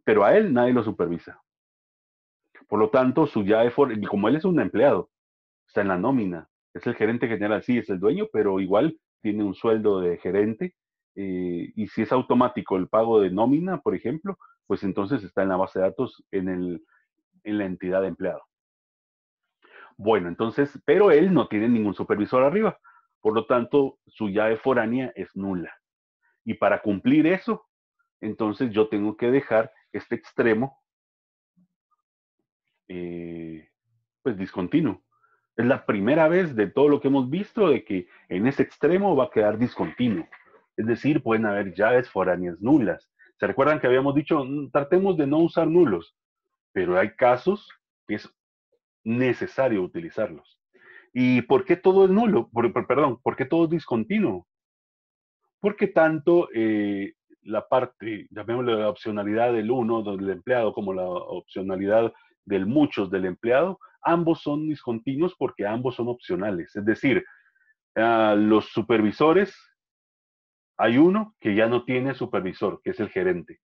pero a él nadie lo supervisa. Por lo tanto, su llave, como él es un empleado, está en la nómina, es el gerente general, sí, es el dueño, pero igual tiene un sueldo de gerente eh, y si es automático el pago de nómina, por ejemplo, pues entonces está en la base de datos en, el, en la entidad de empleado. Bueno, entonces, pero él no tiene ningún supervisor arriba. Por lo tanto, su llave foránea es nula. Y para cumplir eso, entonces yo tengo que dejar este extremo eh, pues discontinuo. Es la primera vez de todo lo que hemos visto de que en ese extremo va a quedar discontinuo. Es decir, pueden haber llaves foráneas nulas. ¿Se recuerdan que habíamos dicho, mm, tratemos de no usar nulos? Pero hay casos que es necesario utilizarlos. ¿Y por qué todo es nulo? perdón, ¿por qué todo es discontinuo? Porque tanto eh, la parte, llamémosle la opcionalidad del uno del empleado como la opcionalidad del muchos del empleado, ambos son discontinuos porque ambos son opcionales. Es decir, ah, los supervisores, hay uno que ya no tiene supervisor, que es el gerente.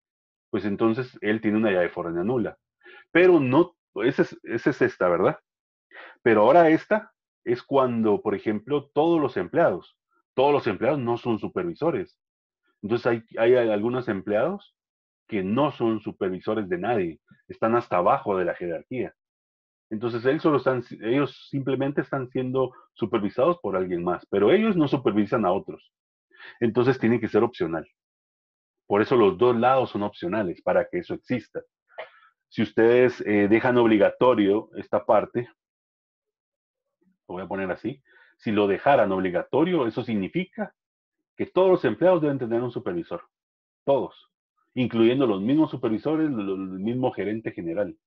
Pues entonces él tiene una llave foránea nula. Pero no, esa es, es esta, ¿verdad? Pero ahora esta es cuando, por ejemplo, todos los empleados, todos los empleados no son supervisores. Entonces hay, hay algunos empleados que no son supervisores de nadie, están hasta abajo de la jerarquía. Entonces ellos, simplemente están siendo supervisados por alguien más, pero ellos no supervisan a otros. Entonces tiene que ser opcional. Por eso los dos lados son opcionales, para que eso exista. Si ustedes eh, dejan obligatorio esta parte, lo voy a poner así, si lo dejaran obligatorio, eso significa que todos los empleados deben tener un supervisor. Todos. Incluyendo los mismos supervisores, el mismo gerente general.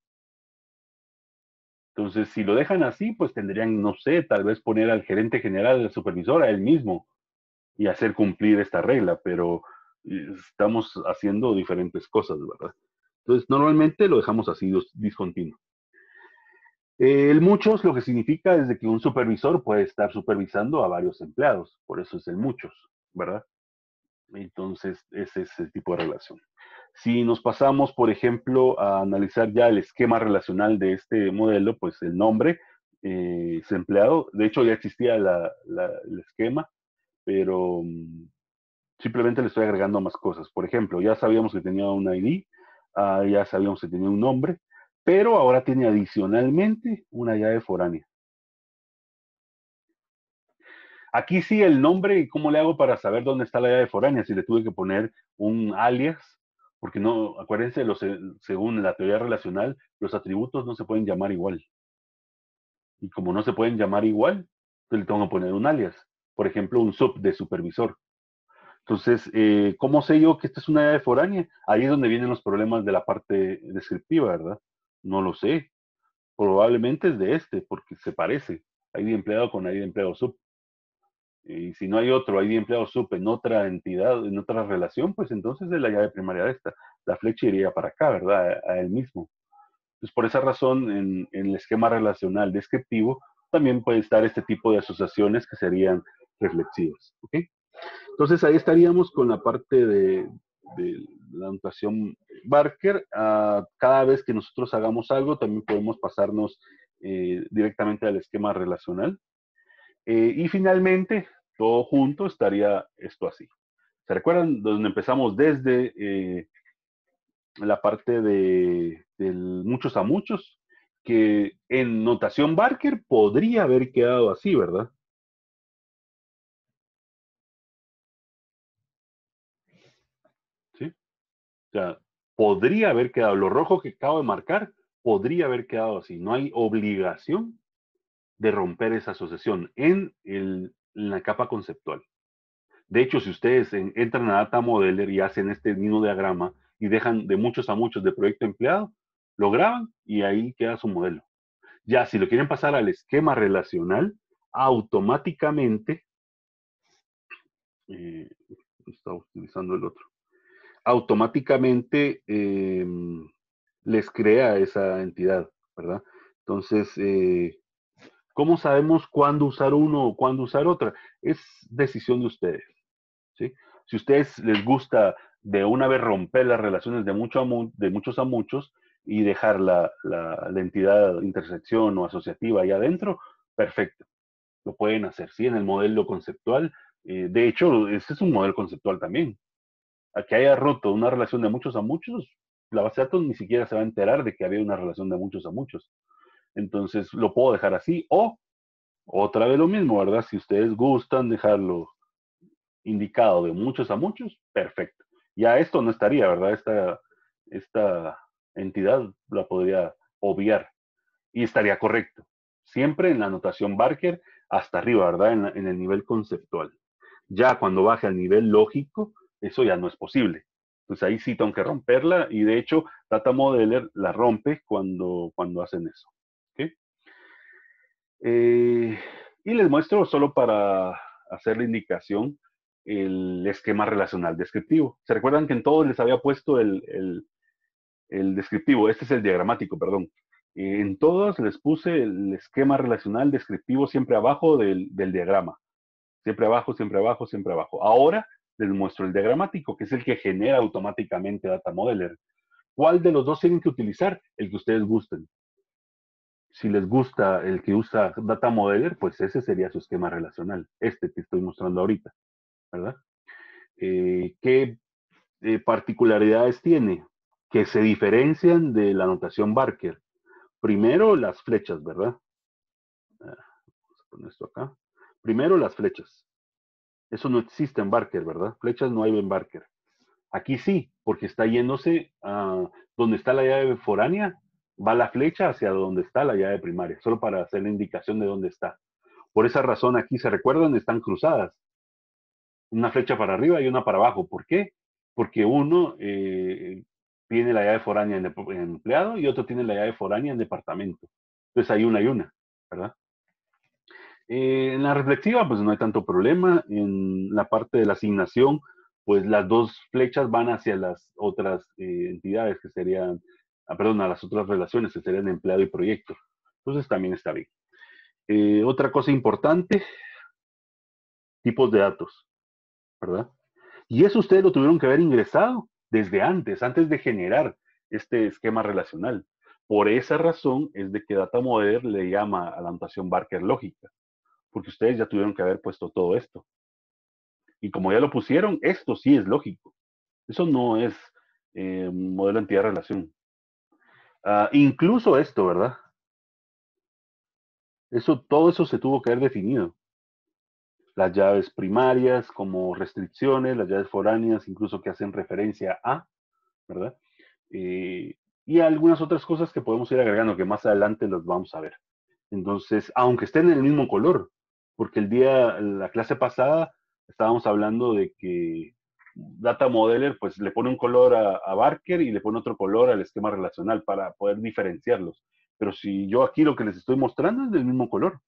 Entonces, si lo dejan así, pues tendrían, no sé, tal vez poner al gerente general, al supervisor, a él mismo y hacer cumplir esta regla, pero eh, estamos haciendo diferentes cosas, ¿verdad? Entonces, normalmente lo dejamos así, discontinuo. El muchos lo que significa es que un supervisor puede estar supervisando a varios empleados, por eso es el muchos, ¿verdad? Entonces, ese es el tipo de relación. Si nos pasamos, por ejemplo, a analizar ya el esquema relacional de este modelo, pues el nombre eh, es empleado. De hecho, ya existía el esquema, pero mm, simplemente le estoy agregando más cosas. Por ejemplo, ya sabíamos que tenía un ID, ah, ya sabíamos que tenía un nombre, pero ahora tiene adicionalmente una llave foránea. Aquí sí el nombre, ¿cómo le hago para saber dónde está la llave foránea? Si le tuve que poner un alias, porque no, acuérdense, los, según la teoría relacional, los atributos no se pueden llamar igual. Y como no se pueden llamar igual, pues le tengo que poner un alias. Por ejemplo, un sub de supervisor. Entonces, eh, ¿cómo sé yo que esta es una llave foránea? Ahí es donde vienen los problemas de la parte descriptiva, ¿verdad? No lo sé. Probablemente es de este, porque se parece. Hay de empleado con ID de empleado sub. Y si no hay otro de empleado sub en otra entidad, en otra relación, pues entonces es la llave primaria de esta. La flecha iría para acá, ¿verdad? A, él mismo. Entonces, por esa razón, en, el esquema relacional descriptivo, también puede estar este tipo de asociaciones que serían reflexivas. ¿ok? Entonces, ahí estaríamos con la parte de, la notación Barker. Ah, cada vez que nosotros hagamos algo, también podemos pasarnos eh, directamente al esquema relacional. Eh, y finalmente, todo junto estaría esto así. ¿Se recuerdan? Donde empezamos desde eh, la parte de, muchos a muchos, que en notación Barker podría haber quedado así, ¿verdad? sea, podría haber quedado, lo rojo que acabo de marcar, podría haber quedado así. No hay obligación de romper esa asociación en, la capa conceptual. De hecho, si ustedes entran a Data Modeler y hacen este mismo diagrama y dejan de muchos a muchos de proyecto empleado, lo graban y ahí queda su modelo. Ya, si lo quieren pasar al esquema relacional, automáticamente, eh, estaba utilizando el otro, automáticamente em, les crea esa entidad, ¿verdad? Entonces, eh, ¿cómo sabemos cuándo usar uno o cuándo usar otra? Es decisión de ustedes, ¿sí? Si a ustedes les gusta de una vez romper las relaciones de, de muchos a muchos y dejar la, entidad intersección o asociativa ahí adentro, perfecto. Lo pueden hacer, ¿sí? En el modelo conceptual Eh, de hecho, este es un modelo conceptual también. A que haya roto una relación de muchos a muchos, la base de datos ni siquiera se va a enterar de que había una relación de muchos a muchos. Entonces, lo puedo dejar así. O, otra vez lo mismo, ¿verdad? Si ustedes gustan dejarlo indicado de muchos a muchos, perfecto. Ya esto no estaría, ¿verdad? Esta, esta entidad la podría obviar y estaría correcto. Siempre en la notación Barker hasta arriba, ¿verdad? En, el nivel conceptual. Ya cuando baje al nivel lógico, eso ya no es posible. Pues ahí sí tengo que romperla y de hecho Data Modeler la rompe cuando, cuando hacen eso. Eh, y les muestro solo para hacer la indicación el esquema relacional descriptivo. ¿Se recuerdan que en todos les había puesto el, descriptivo? Este es el diagramático, perdón. Eh, en todas les puse el esquema relacional descriptivo siempre abajo del, diagrama. Siempre abajo, siempre abajo, siempre abajo. Ahora les muestro el diagramático, que es el que genera automáticamente Data Modeler. ¿Cuál de los dos tienen que utilizar? El que ustedes gusten. Si les gusta el que usa Data Modeler, pues ese sería su esquema relacional, este que estoy mostrando ahorita, ¿verdad? Eh, ¿Qué eh, particularidades tiene? Que se diferencian de la notación Barker. Primero las flechas, ¿verdad? Ah, vamos a poner esto acá. Primero las flechas. Eso no existe en Barker, ¿verdad? Flechas no hay en Barker. Aquí sí, porque está yéndose a donde está la llave foránea, va la flecha hacia donde está la llave primaria, solo para hacer la indicación de dónde está. Por esa razón aquí se recuerdan, están cruzadas. Una flecha para arriba y una para abajo. ¿Por qué? Porque uno eh, tiene la llave foránea en, empleado y otro tiene la llave foránea en departamento. Entonces hay una y una, ¿verdad? Eh, en la reflexiva, pues no hay tanto problema. En la parte de la asignación, pues las dos flechas van hacia las otras eh, entidades que serían, ah, perdón, a las otras relaciones que serían empleado y proyecto. Entonces también está bien. Eh, otra cosa importante, tipos de datos, ¿verdad? Y eso ustedes lo tuvieron que haber ingresado desde antes, antes de generar este esquema relacional. Por esa razón es de que Data Model le llama a la notación Barker lógica, porque ustedes ya tuvieron que haber puesto todo esto. Y como ya lo pusieron, esto sí es lógico. Eso no es eh, modelo entidad-relación. Ah, incluso esto, ¿verdad? Eso, todo eso se tuvo que haber definido las llaves primarias como restricciones, las llaves foráneas incluso que hacen referencia a, ¿verdad? Eh, y algunas otras cosas que podemos ir agregando que más adelante los vamos a ver. Entonces, aunque estén en el mismo color, porque el día, la clase pasada, estábamos hablando de que Data Modeler pues le pone un color a, a, Barker y le pone otro color al esquema relacional para poder diferenciarlos. Pero si yo aquí lo que les estoy mostrando es del mismo color,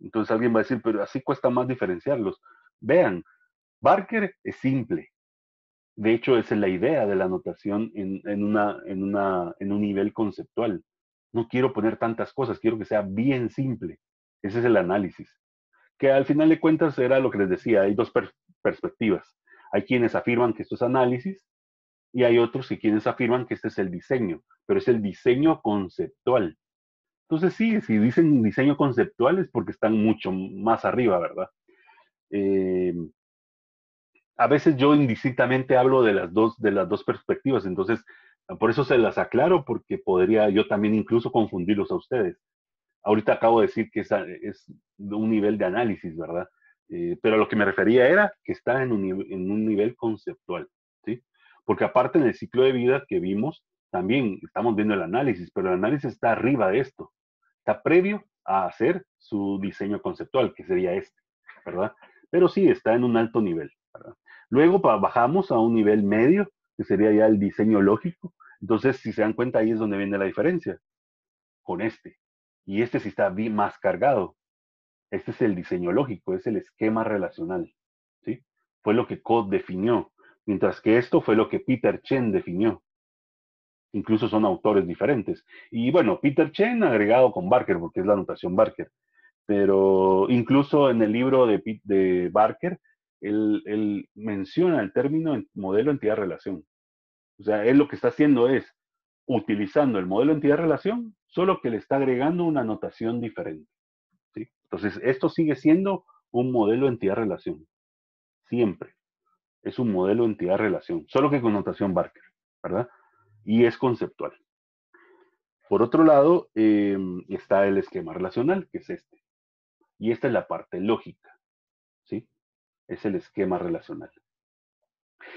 entonces alguien va a decir, pero así cuesta más diferenciarlos. Vean, Barker es simple. De hecho, esa es la idea de la anotación en, una, en, una, en un nivel conceptual. No quiero poner tantas cosas, quiero que sea bien simple. Ese es el análisis. Que al final de cuentas era lo que les decía, hay dos perspectivas. Hay quienes afirman que esto es análisis y hay otros que quienes afirman que este es el diseño, pero es el diseño conceptual. Entonces sí, si dicen diseño conceptual es porque están mucho más arriba, ¿verdad? Eh, a veces yo indistintamente hablo de las dos, de las dos perspectivas, entonces por eso se las aclaro, porque podría yo también incluso confundirlos a ustedes. Ahorita acabo de decir que es un nivel de análisis, ¿verdad? Eh, pero lo que me refería era que está en un, nivel conceptual, ¿sí? Porque aparte en el ciclo de vida que vimos, también estamos viendo el análisis, pero el análisis está arriba de esto. Está previo a hacer su diseño conceptual, que sería este, ¿verdad? Pero sí, está en un alto nivel, ¿verdad? Luego bajamos a un nivel medio, que sería ya el diseño lógico. Entonces, si se dan cuenta, ahí es donde viene la diferencia con este. Y este sí está más cargado. Este es el diseño lógico, es el esquema relacional. ¿sí? Fue lo que Code definió, mientras que esto fue lo que Peter Chen definió incluso son autores diferentes. Y bueno, Peter Chen agregado con Barker, porque es la anotación Barker. Pero incluso en el libro de, Barker, él, menciona el término modelo entidad-relación. O sea, él lo que está haciendo es utilizando el modelo entidad-relación, solo que le está agregando una anotación diferente. Entonces, esto sigue siendo un modelo entidad-relación. Siempre. Es un modelo entidad-relación, solo que con notación Barker, ¿verdad? Y es conceptual. Por otro lado, em, está el esquema relacional, que es este. Y esta es la parte lógica, ¿sí? Es el esquema relacional.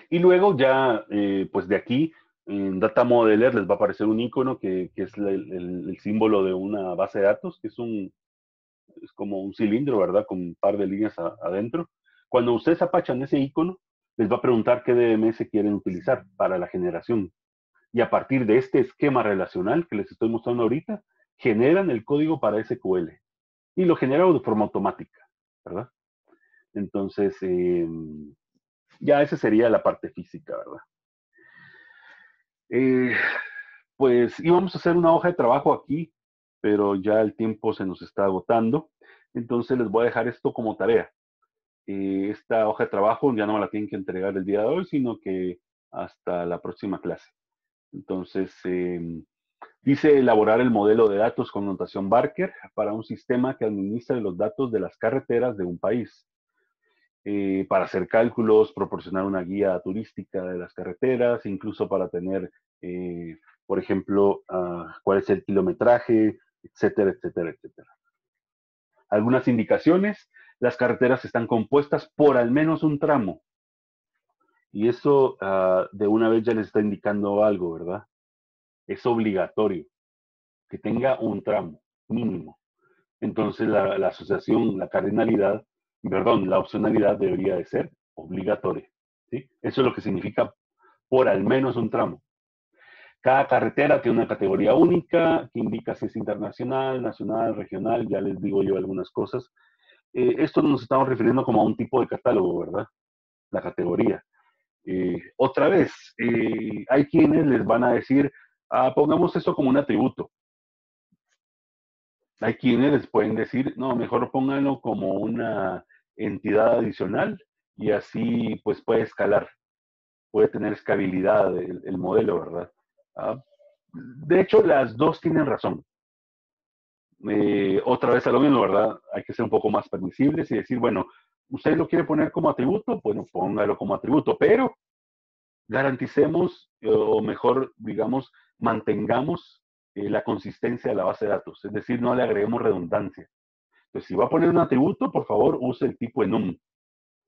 Y luego ya, eh, pues de aquí, en Data Modeler les va a aparecer un icono que, es el, símbolo de una base de datos, que es un, es como un cilindro, ¿verdad? Con un par de líneas adentro. Cuando ustedes apachan ese icono, les va a preguntar qué DMS quieren utilizar para la generación. Y a partir de este esquema relacional que les estoy mostrando ahorita, generan el código para SQL. Y lo generan de forma automática, ¿verdad? Entonces, em, ya esa sería la parte física, ¿verdad? Eh, pues íbamos a hacer una hoja de trabajo aquí, pero ya el tiempo se nos está agotando. Entonces les voy a dejar esto como tarea. Eh, esta hoja de trabajo ya no me la tienen que entregar el día de hoy, sino que hasta la próxima clase. Entonces, em, dice elaborar el modelo de datos con notación Barker para un sistema que administra los datos de las carreteras de un país. Eh, para hacer cálculos, proporcionar una guía turística de las carreteras, incluso para tener, eh, por ejemplo, ah, cuál es el kilometraje, etcétera, etcétera, etcétera. Algunas indicaciones, las carreteras están compuestas por al menos un tramo. Y eso ah, de una vez ya les está indicando algo, ¿verdad? Es obligatorio que tenga un tramo mínimo. Entonces la, asociación, la cardinalidad, perdón, la opcionalidad debería de ser obligatoria. ¿sí? Eso es lo que significa por al menos un tramo. Cada carretera tiene una categoría única que indica si es internacional, nacional, regional, ya les digo yo algunas cosas. Eh, esto nos estamos refiriendo como a un tipo de catálogo, ¿verdad? La categoría. Eh, otra vez, eh, hay quienes les van a decir, ah, pongamos esto como un atributo. Hay quienes les pueden decir, no, mejor pónganlo como una entidad adicional y así pues puede escalar, puede tener escalabilidad el, modelo, ¿verdad? Ah, de hecho, las dos tienen razón. Eh, otra vez a lo mismo, ¿verdad? Hay que ser un poco más permisibles y decir, bueno, usted lo quiere poner como atributo, bueno, póngalo como atributo, pero garanticemos, o mejor, digamos, mantengamos eh, la consistencia de la base de datos, es decir, no le agreguemos redundancia. Entonces, si va a poner un atributo, por favor, use el tipo enum,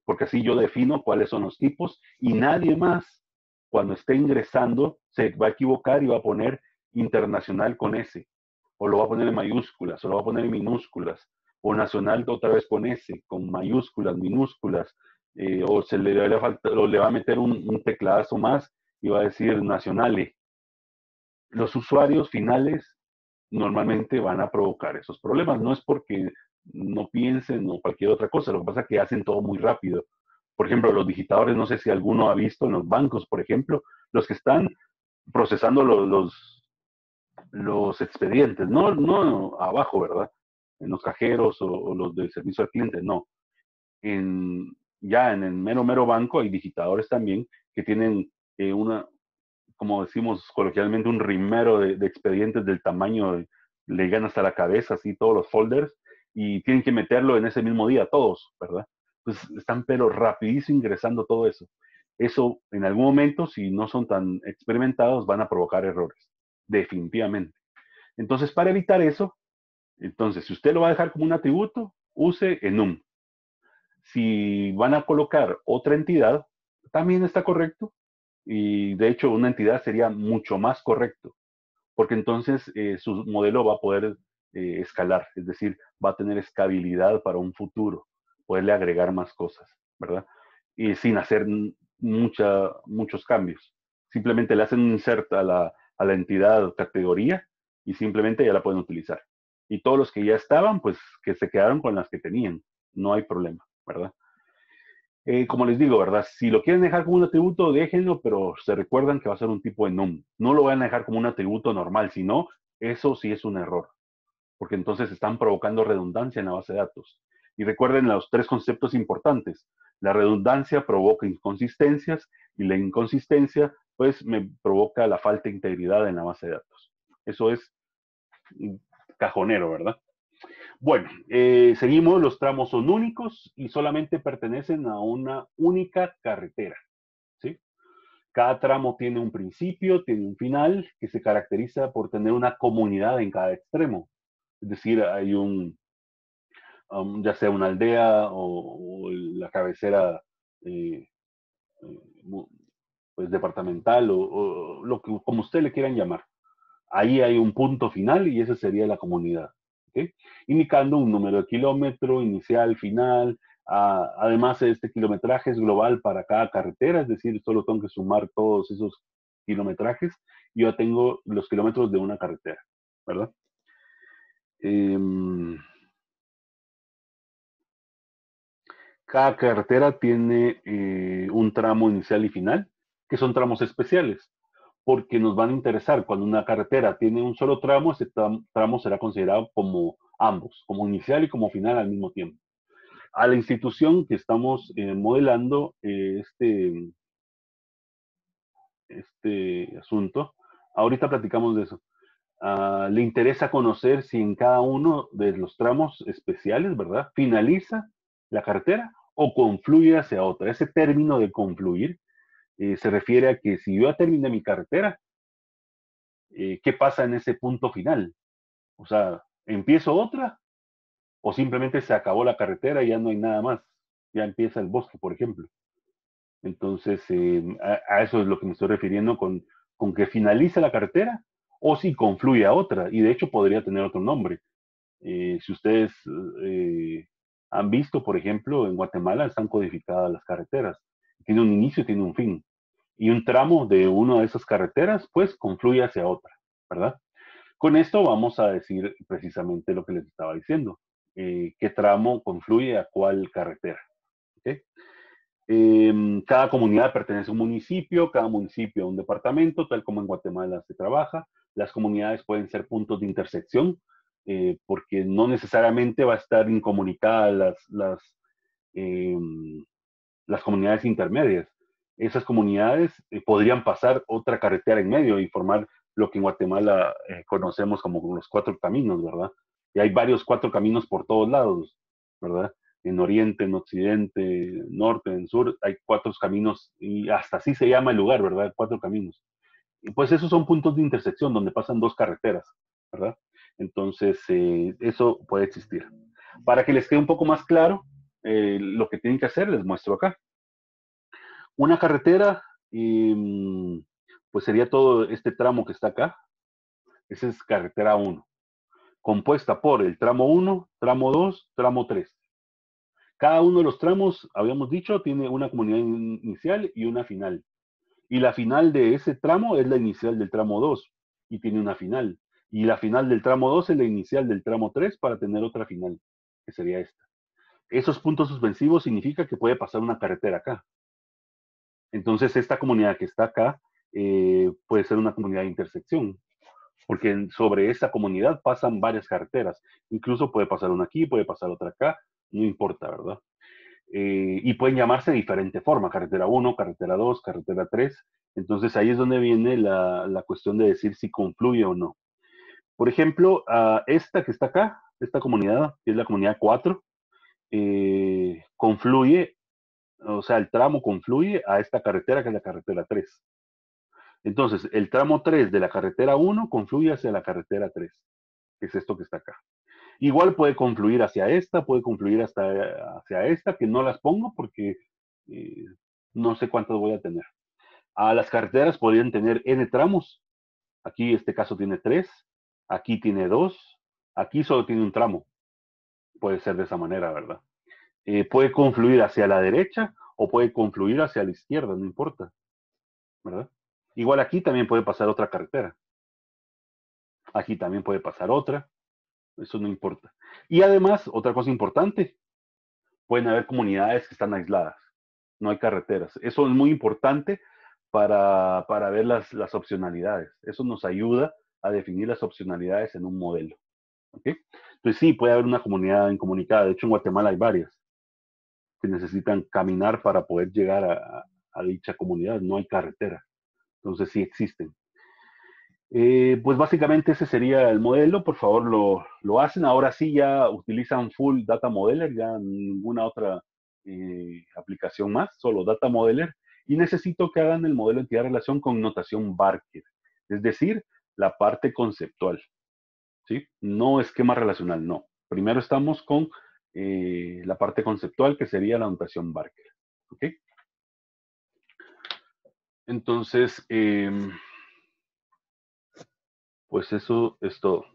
porque así yo defino cuáles son los tipos y nadie más, cuando esté ingresando, se va a equivocar y va a poner internacional con S, o lo va a poner en mayúsculas, o lo va a poner en minúsculas, o nacional otra vez con S, con mayúsculas, minúsculas, eh, o se le, le, va a meter un, un tecladazo más y va a decir nacionales los usuarios finales normalmente van a provocar esos problemas. No es porque no piensen o cualquier otra cosa, lo que pasa es que hacen todo muy rápido. Por ejemplo, los digitadores, no sé si alguno ha visto en los bancos, por ejemplo, los que están procesando los, los, expedientes, no, no abajo, ¿verdad? En los cajeros o, los de servicio al cliente, no. En, ya en el mero, mero banco hay digitadores también que tienen eh, una, como decimos coloquialmente, un rimero de, expedientes del tamaño, le llegan hasta la cabeza, así todos los folders, y tienen que meterlo en ese mismo día, todos, ¿verdad? Pues están pero rapidísimo ingresando todo eso. Eso en algún momento, si no son tan experimentados, van a provocar errores, definitivamente. Entonces, para evitar eso, entonces, si usted lo va a dejar como un atributo, use enum. Si van a colocar otra entidad, también está correcto, y de hecho, una entidad sería mucho más correcto, porque entonces eh, su modelo va a poder eh, escalar, es decir, va a tener escalabilidad para un futuro, poderle agregar más cosas, ¿verdad? Y sin hacer mucha, muchos cambios. Simplemente le hacen un insert a la, a la entidad categoría y simplemente ya la pueden utilizar. Y todos los que ya estaban, pues que se quedaron con las que tenían, no hay problema, ¿verdad? Eh, como les digo, ¿verdad? Si lo quieren dejar como un atributo, déjenlo, pero se recuerdan que va a ser un tipo de num. No lo van a dejar como un atributo normal, sino eso sí es un error, porque entonces están provocando redundancia en la base de datos. Y recuerden los tres conceptos importantes. La redundancia provoca inconsistencias y la inconsistencia, pues, me provoca la falta de integridad en la base de datos. Eso es cajonero, ¿verdad? Bueno, eh, seguimos, los tramos son únicos y solamente pertenecen a una única carretera. ¿sí? Cada tramo tiene un principio, tiene un final, que se caracteriza por tener una comunidad en cada extremo. Es decir, hay un, um, ya sea una aldea o, la cabecera eh, eh, pues departamental o, lo que como usted le quieran llamar. Ahí hay un punto final y esa sería la comunidad, indicando un número de kilómetro inicial, final. Además, este kilometraje es global para cada carretera, es decir, solo tengo que sumar todos esos kilometrajes y yo tengo los kilómetros de una carretera, ¿verdad? Em, cada carretera tiene eh, un tramo inicial y final, que son tramos especiales, porque nos van a interesar. Cuando una carretera tiene un solo tramo, ese tramo será considerado como ambos, como inicial y como final al mismo tiempo. A la institución que estamos eh, modelando eh, este, este asunto, ahorita platicamos de eso. Ah, le interesa conocer si en cada uno de los tramos especiales, ¿verdad? Finaliza la carretera o confluye hacia otra. Ese término de confluir eh, se refiere a que si yo terminé mi carretera, eh, ¿qué pasa en ese punto final? O sea, ¿empiezo otra? ¿O simplemente se acabó la carretera y ya no hay nada más? Ya empieza el bosque, por ejemplo. Entonces, eh, a, eso es lo que me estoy refiriendo con, con que finaliza la carretera o si confluye a otra. Y de hecho podría tener otro nombre. si ustedes han visto, por ejemplo, en Guatemala están codificadas las carreteras. Tiene un inicio y tiene un fin. Y un tramo de una de esas carreteras, pues, confluye hacia otra, ¿verdad? Con esto vamos a decir precisamente lo que les estaba diciendo. Eh, ¿Qué tramo confluye a cuál carretera? Em, cada comunidad pertenece a un municipio, cada municipio a un departamento, tal como en Guatemala se trabaja. Las comunidades pueden ser puntos de intersección eh, porque no necesariamente va a estar incomunicada las, las, em, las comunidades intermedias. Esas comunidades eh, podrían pasar otra carretera en medio y formar lo que en Guatemala eh, conocemos como los cuatro caminos, ¿verdad? Y hay varios cuatro caminos por todos lados, ¿verdad? En oriente, en occidente, norte, en sur, hay cuatro caminos y hasta así se llama el lugar, ¿verdad? Cuatro caminos. Y pues esos son puntos de intersección donde pasan dos carreteras, ¿verdad? Entonces, eh, eso puede existir. Para que les quede un poco más claro, eh, lo que tienen que hacer, les muestro acá. Una carretera, em, pues sería todo este tramo que está acá. Esa es carretera 1, compuesta por el tramo 1, tramo 2, tramo 3. Cada uno de los tramos, habíamos dicho, tiene una comunidad inicial y una final. Y la final de ese tramo es la inicial del tramo 2 y tiene una final y la final del tramo 2 es la inicial del tramo 3 para tener otra final, que sería esta. Esos puntos suspensivos significa que puede pasar una carretera acá. Entonces, esta comunidad que está acá eh, puede ser una comunidad de intersección, porque sobre esa comunidad pasan varias carreteras. Incluso puede pasar una aquí, puede pasar otra acá, no importa, ¿verdad? Eh, y pueden llamarse de diferente forma, carretera 1, carretera 2, carretera 3. Entonces ahí es donde viene la, la cuestión de decir si confluye o no. Por ejemplo, esta que está acá, esta comunidad, que es la comunidad 4, eh, confluye, o sea, el tramo confluye a esta carretera que es la carretera 3. Entonces, el tramo 3 de la carretera 1 confluye hacia la carretera 3, que es esto que está acá. Igual puede confluir hacia esta, puede confluir hasta hacia esta, que no las pongo porque eh, no sé cuántas voy a tener. A las carreteras podrían tener n tramos. Aquí este caso tiene 3 aquí tiene dos, aquí solo tiene un tramo. Puede ser de esa manera, ¿verdad? Eh, puede confluir hacia la derecha o puede confluir hacia la izquierda, no importa, ¿verdad? Igual aquí también puede pasar otra carretera. Aquí también puede pasar otra. Eso no importa. Y además, otra cosa importante, pueden haber comunidades que están aisladas. No hay carreteras. Eso es muy importante para, para ver las, las opcionalidades. Eso nos ayuda a definir las opcionalidades en un modelo. ¿okay? Entonces sí, puede haber una comunidad incomunicada. De hecho, en Guatemala hay varias que necesitan caminar para poder llegar a, dicha comunidad. No hay carretera. Entonces sí existen. Eh, pues básicamente ese sería el modelo, por favor lo, lo, hacen. Ahora sí ya utilizan Full Data Modeler, ya ninguna otra eh, aplicación más, solo Data Modeler. Y necesito que hagan el modelo de entidad-relación con notación Barker, es decir, la parte conceptual. ¿sí? No esquema relacional, no. Primero estamos con eh, la parte conceptual, que sería la notación Barker. ¿ok? Entonces, em, pues eso es todo.